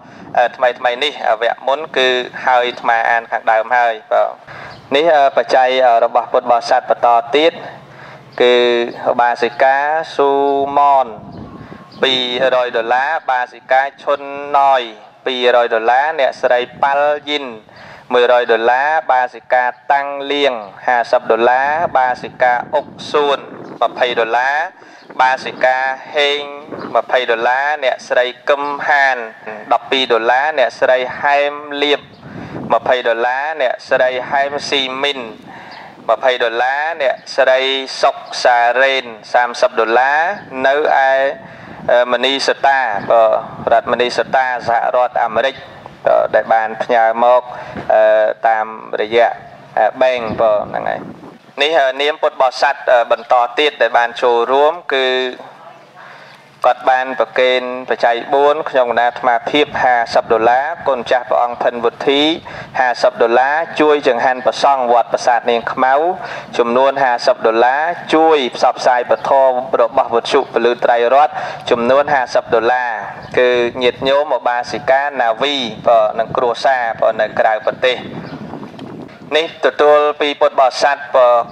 ថ្មីថ្មីនេះវគ្គមុនគឺហើយថ្មអានខាងដើមហើយបាទនេះបច្ច័យរបស់ពុទ្ធបរិស័ទបន្តទៀតគឺបាសិកាស៊ូម៉ន200ដុល្លារបាសិកាឈុនណយ200ដុល្លារអ្នកស្រីប៉ាល់យិន 100ដុល្លារបាសិកាតាំងលៀង50ដុល្លារបាសិកាអុកសួន20ដុល្លារបាសិកាហេង20ដុល្លារអ្នកស្រីកឹមហាន12ដុល្លារអ្នកស្រីហែមលៀប20ដុល្លារអ្នកស្រីហែមស៊ីមីន20ដុល្លារអ្នកស្រីសុកសារ៉េន30ដុល្លារនៅឯមនីសតារដ្ឋមនីសតាសហរដ្ឋអាមេរិក ដែលបានផ្ញើមកតាមរយៈបែងបងហ្នឹងហើយនេះនាមពុទ្ធបរិស័ទបន្តទៀតដែលបានចូលរួមគឺ គាត់បានប្រកេនបច្ច័យ4ក្នុងគណៈអាត្មាភាព50ដុល្លារគុណចាស់ព្រះអង្គភិនវុធី50ដុល្លារជួយចង្ហាន់ប្រសង់វត្តប្រាសាទនាងខ្មៅចំនួន50ដុល្លារជួយផ្សព្វផ្សាយពធរបស់វត្ថុពលឺត្រៃរតចំនួន50ដុល្លារគឺញាតិញោមឧបាសិកាណាវីបើនឹងគ្រួសារបើនៅក្រៅប្រទេស នេះទទួលពីពុទ្ធបរិស័ទ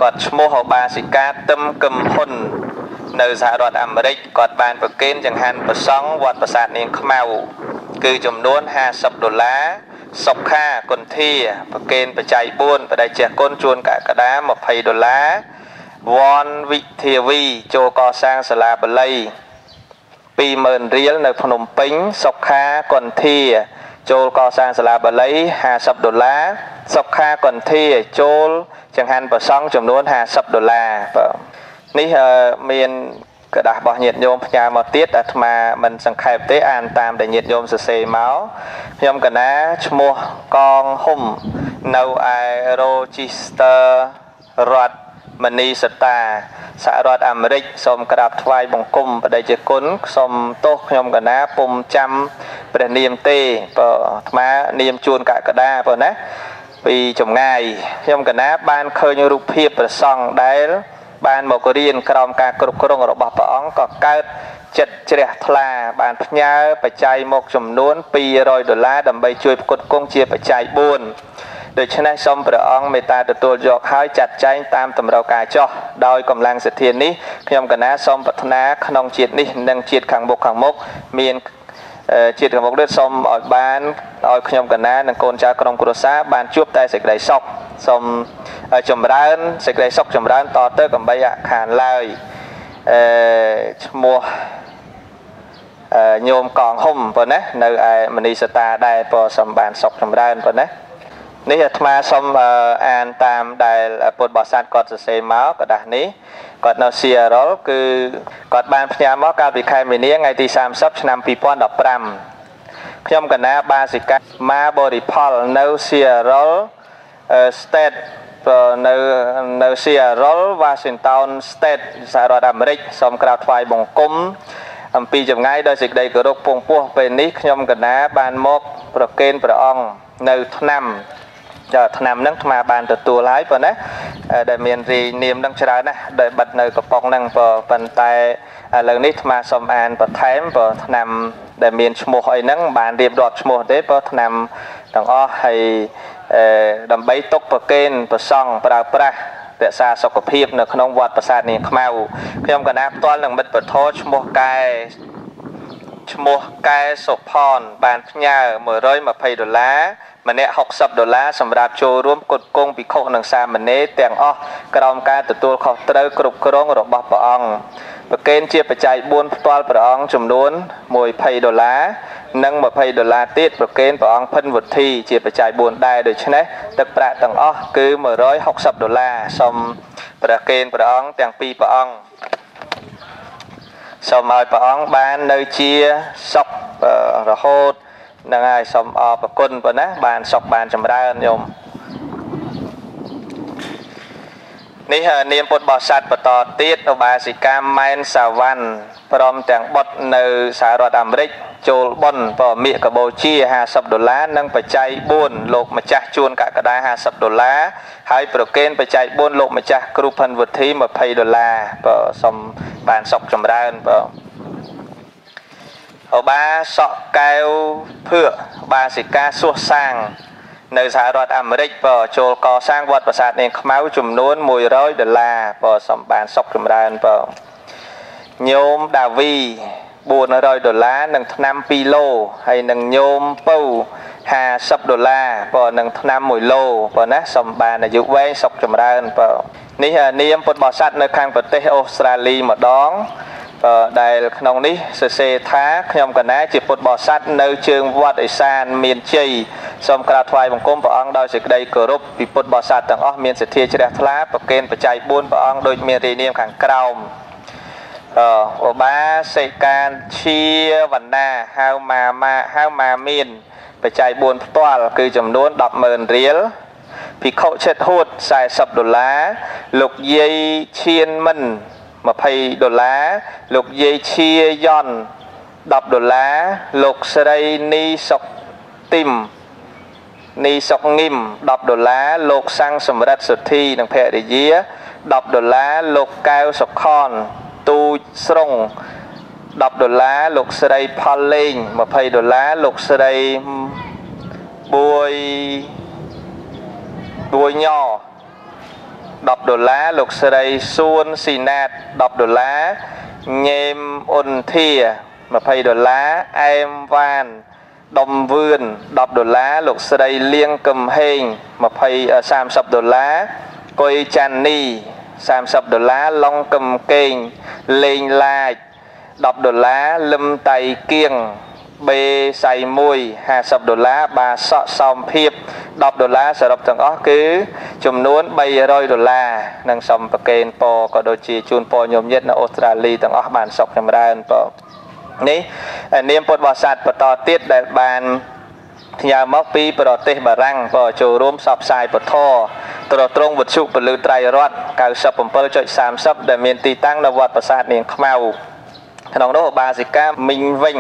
គាត់ឈ្មោះឧបាសិកាទឹមកឹមហ៊ុននៅសហរដ្ឋអាមេរិកគាត់បានប្រគេនចង្ហាន់ប្រសង់វត្តប្រាសាទនាងខ្មៅគឺចំនួន50ដុល្លារសុខាគុន្ធាប្រគេនបច្ច័យ4បដិជះគុណជួនកកដា20ដុល្លារវ៉នវិធាវីចូលកសាងសាលាបាលី20000រៀលនៅភ្នំពេញសុខាគុន្ធា ចូលកសាងសាលាបាលី50ដុល្លារសុខាកន្ធាចូលចង្ហាន់ប្រសង់ចំនួន50ដុល្លារបាទនេះមានកដាស់របស់ញាតិញោមផ្ញើមកទៀតអាត្មាមិនសង្ខេបទេអានតាមដែលញាតិញោមសរសេរមកខ្ញុំកណាឈ្មោះកងហុំនៅឯ Rochester រដ្ឋ មនីសតាសហរដ្ឋអាមេរិកសូមក្រាបថ្វាយបង្គំបដិជគុណសូមទោសខ្ញុំកណាពុំចាំព្រះនាមទេបើអាត្មានាមជួនកកដាបើណាពីចម្ងាយខ្ញុំកណាបានឃើញរូបភាពប្រសង់ដែលបានមករៀនក្រោមការគ្រប់គ្រងរបស់ព្រះអង្គក៏កើតចិត្តជ្រះថ្លាបានផ្ញើបច្ច័យមកចំនួន200ដុល្លារដើម្បីជួយផ្គត់ផ្គង់ជាបច្ច័យ4 ដូច្នេះសូមព្រះអង្គមេត្តាទទួលយកហើយចាត់ចែងតាមតម្រូវការចោះដោយកម្លាំងសទ្ធានេះខ្ញុំកណាសូមប្រាថ្នាក្នុងជាតិនេះនិងជាតិខាងមុខខាងមុខមានជាតិខាងមុខនេះសូមឲ្យបានឲ្យខ្ញុំកណានិងកូនចៅក្រុមគ្រួសារបានជួបតែសេចក្តីសុខសូមចម្រើនសេចក្តីសុខចម្រើនតទៅកំបីអខានឡើយអឺឈ្មោះអឺញោមកងហុំប៉ុណ្ណានៅឯមនីសតាដែរពរសំបានសុខចម្រើនប៉ុណ្ណា នេះអាត្មាសូមអានតាមដែលពុទ្ធបរិស័ទគាត់សរសេរមកกระดาษនេះគាត់នៅ CRL គឺគាត់បានផ្ញើមកកាលពីខែមីនាថ្ងៃទី30ឆ្នាំ2015 ខ្ញុំកណាបាសិកាម៉ាបរិផលនៅ Seattle State នៅនៅ Seattle Washington State សហរដ្ឋអាមេរិកសូមក្រាបថ្វាយបង្គំអំពីចម្ងាយដោយសេចក្តីគោរពពងពោះពេលនេះខ្ញុំកណាបានមកប្រគេនព្រះអង្គនៅឆ្នាំចា ឆ្នាំហ្នឹងអាបានទទួលហើយប៉ុណ្ណាដែលមានរីនាមហ្នឹងច្រើនណាស់ដែលបិទនៅកំប៉ុងហ្នឹងប៉ុន្តែឥឡូវនេះអាសូមអានបន្ថែមបើឆ្នាំដែលមានឈ្មោះអីហ្នឹងបានរៀបរាប់ឈ្មោះទេបើឆ្នាំទាំងអស់ហើយដើម្បីទុកប្រគេនប្រសង់ប្រើប្រាស់រក្សាសុខភាពនៅក្នុងវត្តប្រាសាទនាងខ្មៅខ្ញុំកណាផ្ទាល់នឹងមិត្តពធឈ្មោះកែ ឈ្មោះកែសុផនបានផ្ញើ120ដុល្លារម្នាក់60ដុល្លារសម្រាប់ចូលរួមគុតគង់ភិក្ខុនិងសាមណេរទាំងអស់ក្រោមការទទួលខុសត្រូវគ្រប់គ្រងរបស់ព្រះអង្គប្រកេនជាបច្ច័យ4ផ្ទាល់ព្រះអង្គចំនួន120ដុល្លារនិង20ដុល្លារទៀតប្រកេនព្រះអង្គភិនវុធីជាបច្ច័យ4ដែរដូច្នេះទឹកប្រាក់ទាំងអស់គឺ160ដុល្លារសូមប្រកេនព្រះអង្គទាំងពីរព្រះអង្គ សូមឲ្យព្រះអង្គបាននៅជាសុខរហូតហ្នឹងហើយសូមអរគុណប៉ុណ្ណាបានសុខបានចម្រើនញោម នេះនាមពុទ្ធបរិស័ទបន្តទៀតឧបាសិកាម៉ែនសាវ៉ាន់ព្រមទាំងបុតនៅសហរដ្ឋអាមេរិកចូលបុណ្យពរមាកកបូជា50ដុល្លារនិងបច្ច័យ4លោកម្ចាស់ជួនកកដា50ដុល្លារហើយប្រកេនបច្ច័យ4លោកម្ចាស់គ្រូផិនវុធី20ដុល្លារបើសុំបានសុខចម្រើនបើឧបាសកកែវភឿបាសិកាសួសសាង នៅសហរដ្ឋអាមេរិកបើចូលកសាងវត្តប្រាសាទនាងខ្មៅចំនួន100ដុល្លារបើសំបានសុខចម្រើនបើញោមដាវី400ដុល្លារនិងថ្នាំ2ឡូហើយនឹងញោមពៅ50ដុល្លារបើនឹងថ្នាំ1ឡូបើណាសំបានអាយុវែងសុខចម្រើនបើនេះនាមពុទ្ធបរិស័ទនៅខាងប្រទេសអូស្ត្រាលីម្ដង ដែលក្នុងនេះសរសេរថាខ្ញុំកណាជាពុទ្ធបរិស័ទនៅជើងវត្តឥសានមានជ័យសូមក្រាបថ្វាយបង្គំព្រះអង្គដោយសេចក្តីគោរពពីពុទ្ធបរិស័ទទាំងអស់មានសទ្ធាជ្រះថ្លាប្រកេនបច្ច័យ4ព្រះអង្គដូចមានរាយនាមខាងក្រោមអឧបាសិកានឈាវណ្ណាហៅម៉ាម៉ាហៅម៉ាមានបច្ច័យ4ផ្ទាល់គឺចំនួន100,000រៀលភិក្ខុឆិតហួត40ដុល្លារលោកយាយឈៀនមិន 20ដុល្លារលោកយាយឈាយន់10ដុល្លារលោកស្រីនីសុកទីមនីសុកងឹម10ដុល្លារលោកសាំងសម្រិទ្ធសុធីនិងភរិយា10ដុល្លារលោកកែវសុខនទូចស្រុង10ដុល្លារលោកស្រីផលលេង20ដុល្លារលោកស្រីបួយបួយញ 10ដុល្លារលោកស្រីសួនស៊ីណាត10ដុល្លារញេមអ៊ុនធា20ដុល្លារអែមវ៉ានដុំវឿន10ដុល្លារលោកស្រីលៀងកំហេង20 30ដុល្លារកុយចាន់នី30ដុល្លារឡុងកំកេងលេងឡាច10ដុល្លារលឹមតៃគៀង បេសៃ1 50ដុល្លារបាសក់សោមភាព10ដុល្លារសរុបទាំងអស់គឺចំនួន300ដុល្លារនិងសំប្រកេនពក៏ដូចជាជូនពរញោមញាតនៅអូស្ត្រាលីទាំងអស់បានសុខចម្រើនពនេះនាមពុទ្ធបរិស័ទបន្តទៀតដែលបានផ្ញើមកពីប្រទេសបារាំងក៏ចូលរួមផ្សព្វផ្សាយពធត្រត្រង់វិទ្យុពលឺត្រៃរត97.30ដែលមានទីតាំងនៅវត្តប្រាសាទនាងខ្មៅក្នុងនោះឧបាសិកាមីងវិញ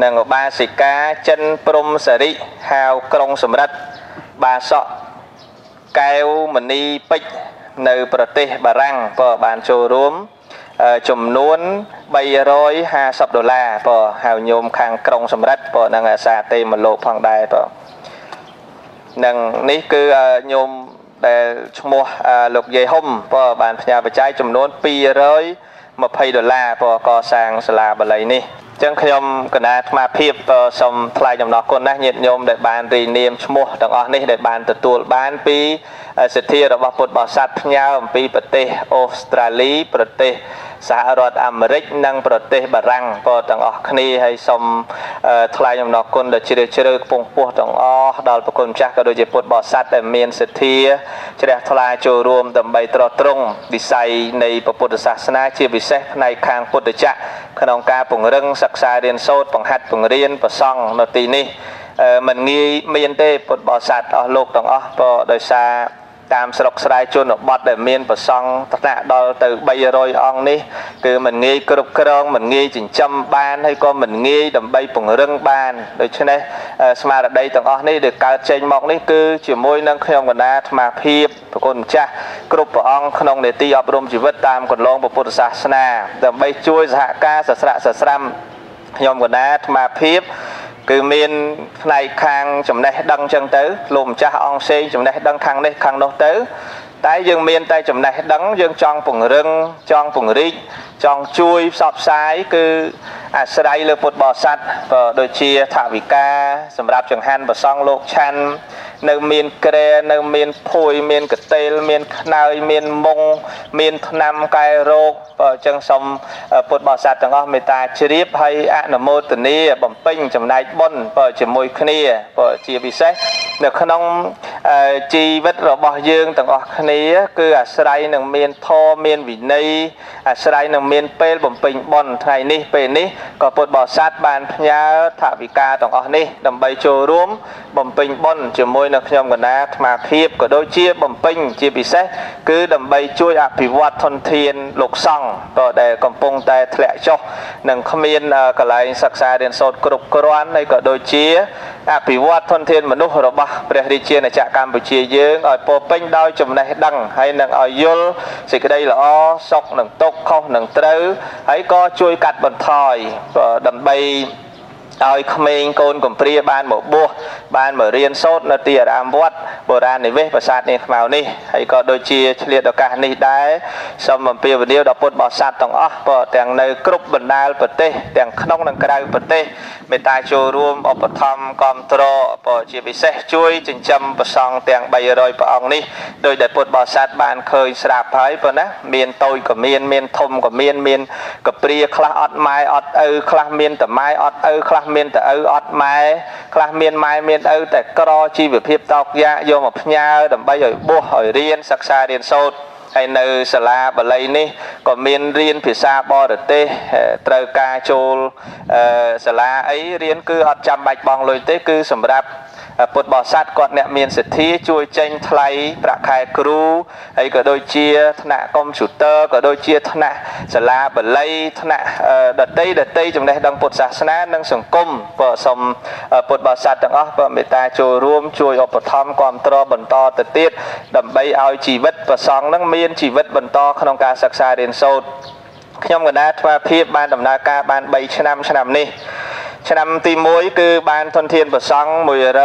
និងឧបាសិកាចិនព្រំសរិហៅក្រុងសំរិទ្ធបាសកកែវមณีពេជ្រនៅប្រទេសបារាំងក៏បានចូលរួមចំនួន350ដុល្លារបើហៅញោមខាងក្រុងសំរិទ្ធបើនឹងអាសាទេមលោកផងដែរបើនឹងនេះគឺញោមដែលឈ្មោះលោកយាយហុំបើបានផ្ញើបច្ច័យចំនួន 220ដុល្លារបើកសាងសាលាបាលីនេះចឹងខ្ញុំកណាអាត្មាភាពសូមថ្លែងអំណរគុណណាស់ញាតិញោមដែលបានរីនាមឈ្មោះទាំងអស់នេះដែលបានទទួលបានពីសទ្ធារបស់ពុទ្ធបរិស័ទផ្ញើអំពីប្រទេសអូស្ត្រាលីប្រទេស សហរដ្ឋអាមេរិកនិងប្រទេសបារាំងក៏ទាំងអស់គ្នាហើយសូមថ្លែងអំណរគុណដ៏ជ្រាលជ្រៅខ្ពង់ខ្ពស់ទាំងអស់ដល់ប្រគុណម្ចាស់ក៏ដូចជាពុទ្ធបរិស័ទដែលមានសទ្ធាជ្រះថ្លាចូលរួមដើម្បីត្រត្រង់វិស័យនៃពុទ្ធសាសនាជាពិសេសផ្នែកខាងពុទ្ធចក្រក្នុងការពង្រឹងសិក្សារៀនសូត្របង្ហាត់បង្រៀនប្រសង់នៅទីនេះមិនងាយមានទេពុទ្ធបរិស័ទអស់លោកទាំងអស់ក៏ដោយសារ តាមស្រុកស្រែជនបទដែលមានប្រសង់ថ្នាក់ដល់ទៅ300អង្គនេះគឺមិនងាយគ្រប់គ្រងមិនងាយចិញ្ចឹមបានហើយក៏មិនងាយដើម្បីពង្រឹងបានដូច្នេះស្មារតីទាំងអស់នេះដែលកើតចេញមកនេះគឺជាមួយនឹងខ្ញុំកណាអាត្មាភាពប្រគុណម្ចាស់គ្រប់ព្រះអង្គក្នុងនេតិអប់រំជីវិតតាមកន្លងពុទ្ធសាសនាដើម្បីជួយសហការសស្រាក់សស្រាំខ្ញុំកណាអាត្មាភាព គឺមានផ្នែកខាងចំណេះដឹងចឹងទៅលោកម្ចាស់អង្គផ្សេងចំណេះដឹងខាងនេះខាងនោះទៅ តែយើងមានតែចំណេះដឹងយើងចង់ពង្រឹងចង់ពង្រីកចង់ជួយផ្សព្វផ្សាយគឺអាស្រ័យលើពុទ្ធបរិស័ទក៏ដូចជាថាវិការសម្រាប់ចង្ហាន់ប្រសង់លោកឆាន់នៅមានក្រែនៅមានភួយមានកតេលមានខ្នើយមានមុងមានថ្នាំកែរោគបើអញ្ចឹងសូមពុទ្ធបរិស័ទទាំងអស់មេត្តាជ្រាបហើយអនុមោទនាបំពេញចំណែកបុណ្យបើជាមួយគ្នាបើជាពិសេសនៅក្នុង ជីវិតរបស់យើងទាំងអស់គ្នា គឺអាស្រ័យនឹងមានធម៌មានវិន័យអាស្រ័យនឹងមានពេលបំពេញបុណ្យថ្ងៃនេះពេលនេះក៏ពុទ្ធបរិស័ទបានផ្ញើថវិកាទាំងអស់នេះដើម្បីចូលរួម បំពេញបុណ្យជាមួយនៅខ្ញុំកណាអាត្មាភាពក៏ដូចជាបំពេញជាពិសេសគឺដើម្បីជួយអភិវឌ្ឍធនធានលោកសង្ឃក៏ដែលកំពុងតែធ្លាក់ចុះនិងគ្មានកន្លែងសិក្សារៀនសូត្រគ្រប់គ្រាន់ហើយក៏ដូចជាអភិវឌ្ឍធនធានមនុស្សរបស់ព្រះរាជាណាចក្រកម្ពុជាយើងឲ្យពោពេញដោយចំណេះដឹងហើយនឹងឲ្យយល់សេចក្តីល្អសុខនឹងទុក្ខខុសនឹងត្រូវហើយក៏ជួយកាត់បន្ថយដើម្បី ឲ្យក្មេងកូនកំព្រាបានមកបួសបានមករៀនសូត្រនៅទីអារាមវត្តបុរាណនិវេសប្រាសាទនាងខ្មៅនេះហើយក៏ដូចជាឆ្លៀតឱកាសនេះដែរសូមអំពាវនាវដល់ពុទ្ធបរិស័ទទាំងអស់ព្រោះទាំងនៅគ្រប់បណ្ដាលប្រទេសទាំងក្នុងនិងក្រៅប្រទេសមេត្តាចូលរួមឧបត្ថម្ភគ្រប់គ្រងព្រោះជាពិសេសជួយចិញ្ចឹមប្រសង់ទាំង300ព្រះអង្គនេះដោយដែលពុទ្ធបរិស័ទបានឃើញស្រាប់ហើយប៉ុណ្ណាមានតូចក៏មានមានធំក៏មានមានកព្រាខ្លះអត់ម៉ែអត់ឪខ្លះមានតម៉ែអត់ឪខ្លះមានតឪអត់ម៉ែខ្លះមានម៉ែមានឪតែក្រជីវភាពតោកយ៉ាយកមកផ្ញើដើម្បីឲ្យបួសឲ្យរៀនសិក្សារៀនសូត្រហើយនៅសាលាបាលីនេះក៏មានរៀនភាសាបរទេសត្រូវការចូលសាលាអីរៀនគឺអត់ចាំបាច់បង់លុយទេគឺសម្រាប់ ពុទ្ធបរិស័ទគាត់អ្នកមានសទ្ធាជួយចេញថ្លៃប្រាក់ខែគ្រូហើយក៏ដូចជាថ្នាក់កុំព្យូទ័រក៏ដូចជាថ្នាក់សាលាបាលីថ្នាក់ដតីដតីចំណេះដឹងពុទ្ធសាសនានិងសង្គមក៏សូមពុទ្ធបរិស័ទទាំងអស់ក៏មេត្តាចូលរួមជួយឧបត្ថម្ភគ្រប់គ្រងបន្តទៅទៀតដើម្បីឲ្យជីវិតប្រសង់នឹងមានជីវិតបន្តក្នុងការសិក្សារៀនសូត្រខ្ញុំកណាថ្វាភាពបានដំណើរការបាន3ឆ្នាំឆ្នាំនេះ ឆ្នាំទី1គឺបានធនធានប្រសង់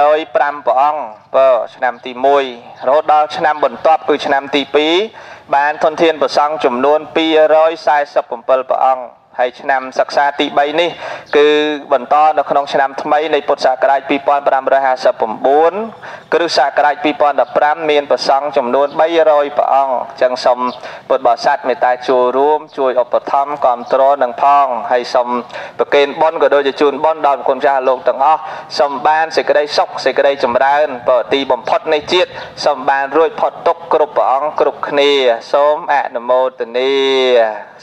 105ព្រះអង្គបើឆ្នាំទី1រហូតដល់ឆ្នាំបន្ទាប់គឺឆ្នាំទី2បានធនធានប្រសង់ចំនួន247ព្រះអង្គ ហើយឆ្នាំសិក្សាទី3នេះគឺបន្តនៅក្នុងឆ្នាំថ្មីនៃពុទ្ធសករាជ2559គ្រិស្តសករាជ2015មានប្រសង់ចំនួន300ព្រះអង្គអញ្ចឹងសូមពុទ្ធបរិស័ទមេត្តាចូលរួមជួយឧបត្ថម្ភគ្រប់គ្រងនឹងផងហើយសូមប្រគេនបុណ្យក៏ដូចជាជូនបុណ្យដល់គុណចាស់លោកទាំងអស់សូមបានសេចក្តីសុខសេចក្តីចម្រើនប្រទីបំផុតនៃជាតិសូមបានរួចផុតទុក្ខគ្រប់ព្រះអង្គគ្រប់គ្នាសូមអនុមោទនា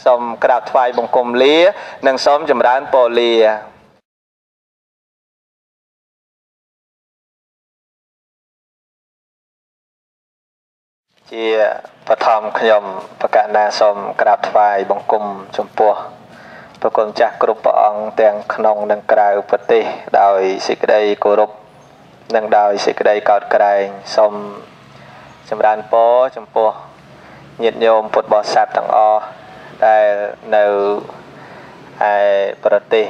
សូមក្រាបថ្វាយបង្គំលានិងសូមចម្រើនពរលាជាបឋមខ្ញុំបកណាសូមក្រាបថ្វាយបង្គំចំពោះប្រគុណចាស់គ្រប់ព្រះអង្គទាំងក្នុងនិងក្រៅប្រទេសដោយសេចក្តីគោរពនិងដោយសេចក្តីកោតក្រែងសូមចម្រើនពរចំពោះញាតិញោមពុទ្ធបរិស័ទទាំងអស់ដែលនៅ ឯប្រទេស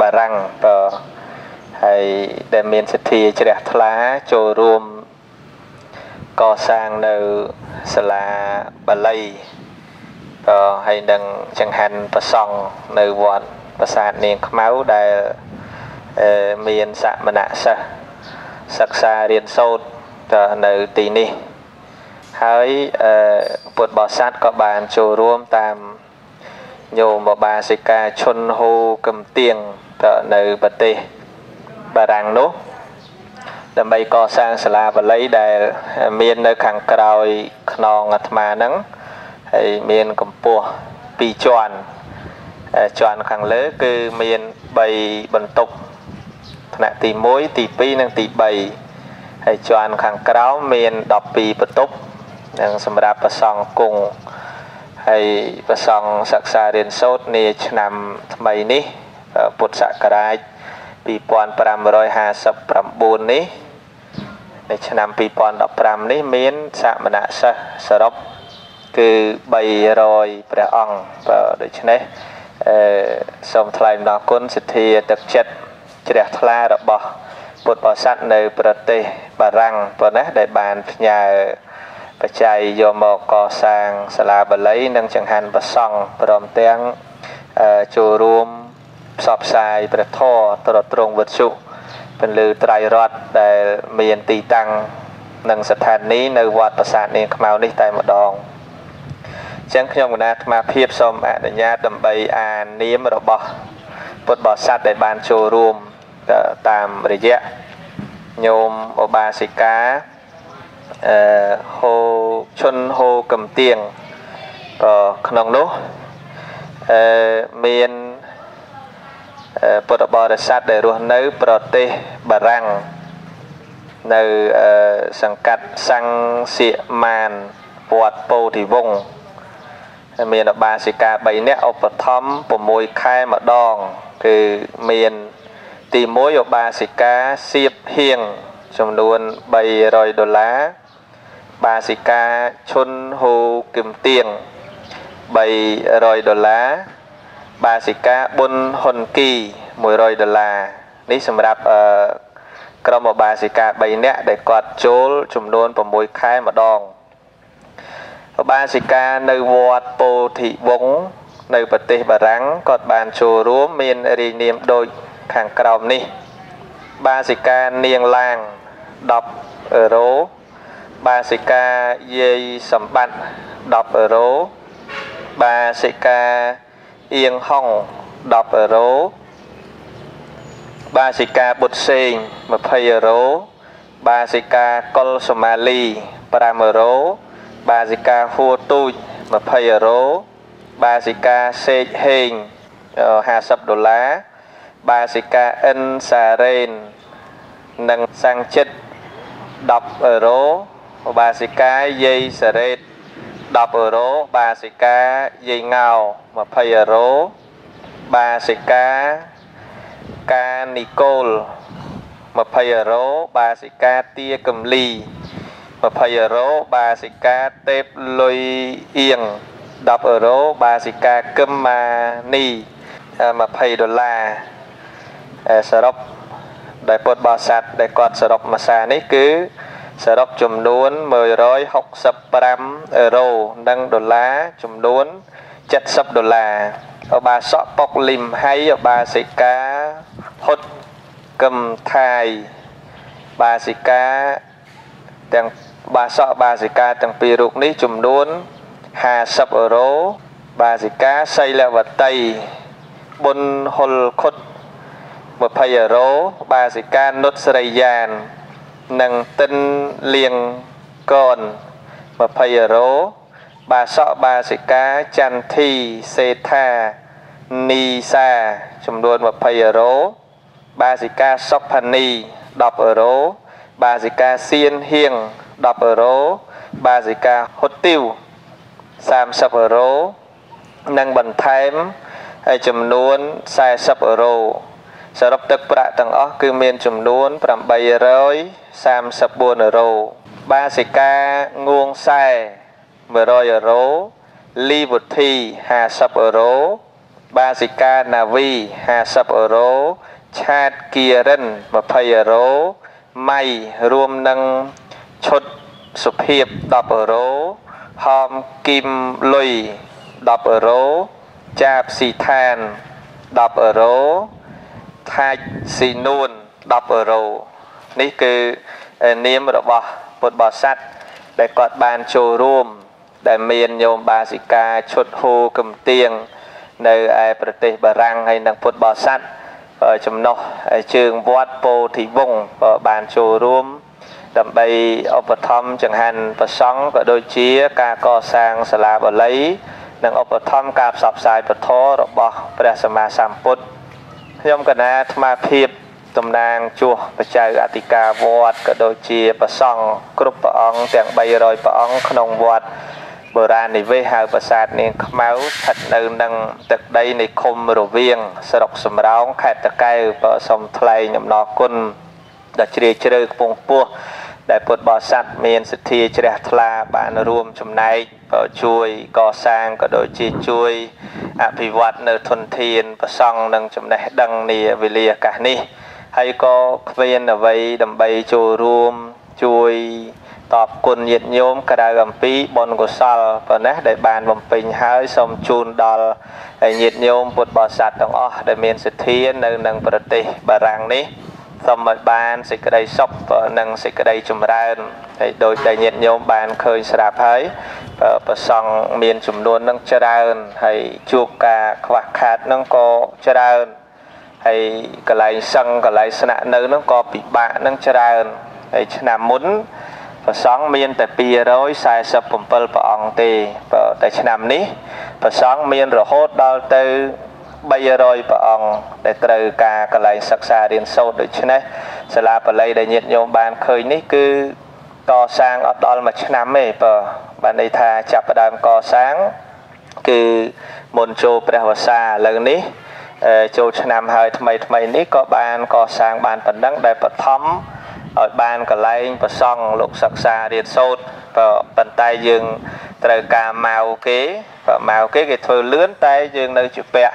បារាំងបើហើយដែលមានសទ្ធាជ្រះថ្លាចូលរួមកសាងនៅសាលាបាលីក៏ហើយនឹងចង្ហាន់ប្រសង់នៅវត្តប្រាសាទនាងខ្មៅដែលមានសមណៈសិស្សសិក្សារៀនសូត្រទៅនៅទីនេះហើយអឺពុទ្ធបរិស័ទក៏បានចូលរួមតាម ញោមបបាសិកាឈុនហូកំទៀងទៅនៅប្រទេសបារាំងនោះដើម្បីកសាងសាលាបាលីដែលមាននៅខាងក្រោយខ្នងអាត្មាហ្នឹងហើយមានកម្ពស់2ជាន់ជាន់ខាងលើគឺមាន3បន្ទប់ថ្នាក់ទី1ទី2និងទី3ហើយជាន់ខាងក្រោមមាន12បន្ទប់និងសម្រាប់ប្រសង់គង់ ហើយប្រសង់សិក្សារៀនសូត្រនាឆ្នាំថ្មីនេះពុទ្ធសករាជ2559នេះនៅឆ្នាំ2015នេះមានសមណសិស្សសរុបគឺ300ព្រះអង្គបើដូច្នេះអឺសូមថ្លែងដល់គុណសទ្ធាទឹកចិត្តជ្រះថ្លារបស់ពុទ្ធបរិស័ទនៅប្រទេសបារាំងប៉ុណ្ណេះដែលបានផ្ញើ បច្ច័យយកមកកសាងសាលាបាលីនិងចង្ហាន់ប្រសង់ព្រមទាំងចូលរួមផ្សព្វផ្សាយព្រះធម៌ត្រត្រង់វិទ្យុពន្លឺត្រៃរតដែលមានទីតាំងនិងស្ថានីយ៍នៅវត្តប្រាសាទនាងខ្មៅនេះតែម្ដងអញ្ចឹងខ្ញុំគណៈអាត្មាភាពសូមអនុញ្ញាតដើម្បីអាននាមរបស់ពុទ្ធបរិស័ទដែលបានចូលរួមតាមរយៈញោមឧបាសិកា អឺហូឈុនហូកំទៀងក៏ក្នុងនោះអឺមានពុទ្ធបរិស័ទដែលរស់នៅប្រទេសបារាំងនៅសង្កាត់សង្សៀមានវត្តពោធិវង្សមានឧបាសិកា3នាក់ឧបត្ថម្ភ6ខែម្ដង គឺមានទី1ឧបាសិកាសៀបហៀងចំនួន300ដុល្លារ បាសិកាឈុនហូគឹមទៀង300ដុល្លារបាសិកាប៊ុនហ៊ុនគី100ដុល្លារនេះសម្រាប់អឺក្រុមឧបាសិកា3នាក់ដែលគាត់ចូលចំនួន6ខែម្ដងឧបាសិកានៅវត្តពោធិវង្សនៅប្រទេសបារាំងគាត់បានចូលរួមមានរាយនាមដូចខាងក្រោមនេះ បាសិកានាងឡាង10អឺរ៉ូ បាសិកាយាយសម្បត្តិ10អឺរ៉ូបាសិកាអៀងហុង10អឺរ៉ូបាសិកាបុតសេង20អឺរ៉ូបាសិកាកុលសូម៉ាលី5អឺរ៉ូបាសិកាហួរទូច20អឺរ៉ូបាសិកាសេកហេង50ដុល្លារបាសិកាអិនសារ៉េននិងសាំងចិត្ត10អឺរ៉ូ បាសិកាយាយសារ៉េត10អឺរ៉ូបាសិកាយាយងោ20អឺរ៉ូបាសិកាកានីកូល20អឺរ៉ូបាសិកាទាកំលី20អឺរ៉ូបាសិកាទេពលុយអៀង10អឺរ៉ូបាសិកាកឹមម៉ានី20ដុល្លារសរុបដែលពុទ្ធបរិស័ទដែលគាត់សរុបមួយសារនេះគឺ សរុបចំនួន165អឺរ៉ូនិងដុល្លារចំនួន70ដុល្លារឧបាសកប៉ុកលឹមហើយឧបាសិកាហុតកឹមថាយបាសិកាទាំងបាសកបាសិកាទាំងពីររូបនេះចំនួន50អឺរ៉ូបាសិកាសីលវតីបុនហុលខុត20អឺរ៉ូបាសិកានុតស្រីយ៉ាន និងតិនលៀងកន20អឺរ៉ូបាសកបាសិកាចន្ទធីសេថានីសាចំនួន20អឺរ៉ូបាសិកាសុផានី10អឺរ៉ូបាសិកាសៀនហៀង10អឺរ៉ូបាសិកាហ៊ុតទីវ30អឺរ៉ូនិងបន្ថែមចំនួន40អឺរ៉ូ សរុបទឹកប្រាក់ទាំងអស់គឺមានចំនួន834អឺរ៉ូបាសិកាងួងសែ100អឺរ៉ូលីវុធី50អឺរ៉ូបាសិកាណាវី50អឺរ៉ូឆាតគៀរិន20អឺរ៉ូម៉ៃរួមនឹងឈុតសុភាព10អឺរ៉ូហមគីមលុយ10អឺរ៉ូចាបស៊ីឋាន10អឺរ៉ូ ថាច់ស៊ីនួន10អឺរ៉ូនេះគឺនាមរបស់ពុទ្ធបរិស័ទដែលគាត់បានចូលរួម ដែលមានញោមបាសិកាឈុតហូកំទៀងនៅឯប្រទេសបារាំងហើយនិងពុទ្ធបរិស័ទចំណុះជើងវត្តពោធិវង្សក៏បានចូលរួមដើម្បីឧបត្ថម្ភចង្ហាន់ប្រសង់ក៏ដូចជាការកសាងសាលាបាលី និងឧបត្ថម្ភការផ្សព្វផ្សាយពធរបស់ព្រះសម្មាសម្ពុទ្ធ ខ្ញុំកណាអាត្មាភាពតំណាងជួសបច្ចៅអធិការវត្តក៏ដូចជាប្រសង់គ្រប់ព្រះអង្គទាំង300ព្រះអង្គក្នុងវត្តបុរាណនិវេសហៅប្រាសាទនាងខ្មៅស្ថិតនៅនឹងទឹកដីនៃឃុំរវៀងស្រុកសំរោងខេត្តតាកែវក៏សូមថ្លែងអំណរគុណដ៏ជ្រាលជ្រៅខ្ពង់ខ្ពស់ ដែលពុទ្ធបរិស័ទមានសទ្ធាជ្រះថ្លាបានរួមចំណែកក៏ជួយកសាងក៏ដូចជាជួយអភិវឌ្ឍនៅធនធានប្រសង់និងចំណេះដឹងនាវេលាឱកាសនេះហើយក៏គ្មានអ្វីដើម្បីចូលរួមជួយតបគុណញាតិញោមក្រៅអំពីបុណ្យកុសលប៉ុណ្ណេះដែលបានបំពេញហើយសូមជូនដល់ញាតិញោមពុទ្ធបរិស័ទទាំងអស់ដែលមានសទ្ធានៅនឹងប្រទេសបារាំងនេះ សូមឲ្យបានសេចក្តីសុខនិងសេចក្តីចម្រើនហើយដោយដែលញាតិញោមបានឃើញស្រាប់ហើយប្រសង់មានចំនួននឹងច្រើនហើយជួបការខ្វះខាតនឹងក៏ច្រើនហើយកន្លែងសឹងកន្លែងស្នាក់នៅនឹងក៏ពិបាកនឹងច្រើនហើយឆ្នាំមុនព្រះសង្ឃមានតែ247ព្រះអង្គទេតែឆ្នាំនេះព្រះសង្ឃមានរហូតដល់ទៅ 300ព្រះអង្គដែលត្រូវការកន្លែងសិក្សារៀនសូត្រដូច្នេះសាលាបាលីដែលញាតិញោមបានឃើញនេះគឺកសាងអត់ដល់មួយឆ្នាំទេបើបានន័យថាចាប់ផ្ដើមកសាងគឺមុនចូលព្រះវស្សាឥឡូវនេះចូលឆ្នាំហើយថ្មីថ្មីនេះក៏បានកសាងបានប៉ុណ្ណឹងដែលបឋមឲ្យបានកលែងប្រសង់លោកសិក្សារៀនសូត្រប៉ុន្តែយើងត្រូវការម៉ៅគេម៉ៅគេគេធ្វើលឿនតែយើងនៅជាពាក់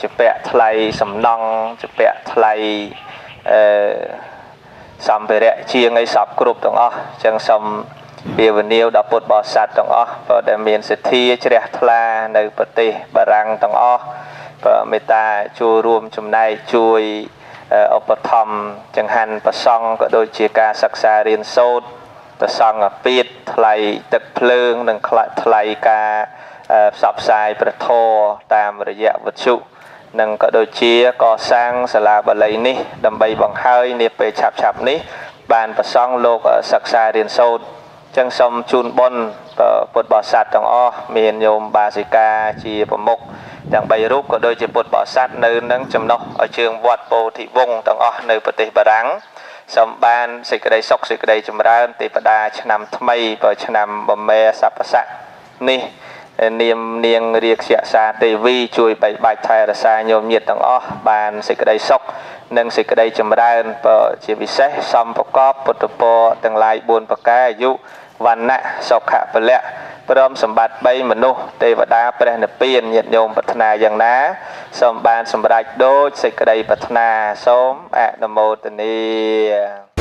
ជាពាក់ថ្លៃសំណង់ជាពាក់ថ្លៃអឺសម្ភារៈជាងអីសពគ្រប់ទាំងអស់អញ្ចឹងសូមពាវនាវដល់ពុទ្ធបរិស័ទទាំងអស់ព្រោះដែលមានសទ្ធាជ្រះថ្លានៅប្រទេសបារាំងទាំងអស់មេត្តាចូលរួមចំណែកជួយឧបត្ថម្ភចង្ហាន់ប្រសង់ក៏ដូចជាការសិក្សារៀនសូត្រប្រសង់អាពាតថ្លៃទឹកភ្លើងនិងថ្លៃការ ផ្សព្វផ្សាយព្រះធម៌តាមរយៈវិទ្យុនិងក៏ដូចជាកសាងសាលាបាលីនេះ ដើម្បីបង្ហើយនាពេលឆាប់ឆាប់នេះ បានប្រសង់លោកសិក្សារៀនសូត្រចឹងសូមជូនបុណ្យពុទ្ធបរិស័ទទាំងអស់មានញោមបាសិកាជាប្រមុខទាំង3រូបក៏ដូចជាពុទ្ធបរិស័ទនៅនឹងចំណុះឲ្យជើងវត្តពោធិវង្សទាំងអស់នៅប្រទេសបារាំងសូមបានសេចក្តីសុខសេចក្តីចម្រើនទេវតាឆ្នាំថ្មីបើឆ្នាំបមេសព្វស័កនេះ នាមនាងរាខ្យសាទេវីជួយបៃបាច់ថែរក្សាញោមញាតទាំងអស់បានសេចក្តីសុខនិងសេចក្តីចម្រើនបើជាពិសេសសំប្រកបពុទ្ធពរទាំងឡាយ4ប្រការអាយុវណ្ណៈសុខៈពលៈព្រមសម្បត្តិ3មនុស្សទេវតាព្រះនិព្វានញាតិញោមប្រាថ្នាយ៉ាងណាសូមបានសម្រេចដូចសេចក្តីប្រាថ្នាសូមអនុមោទនា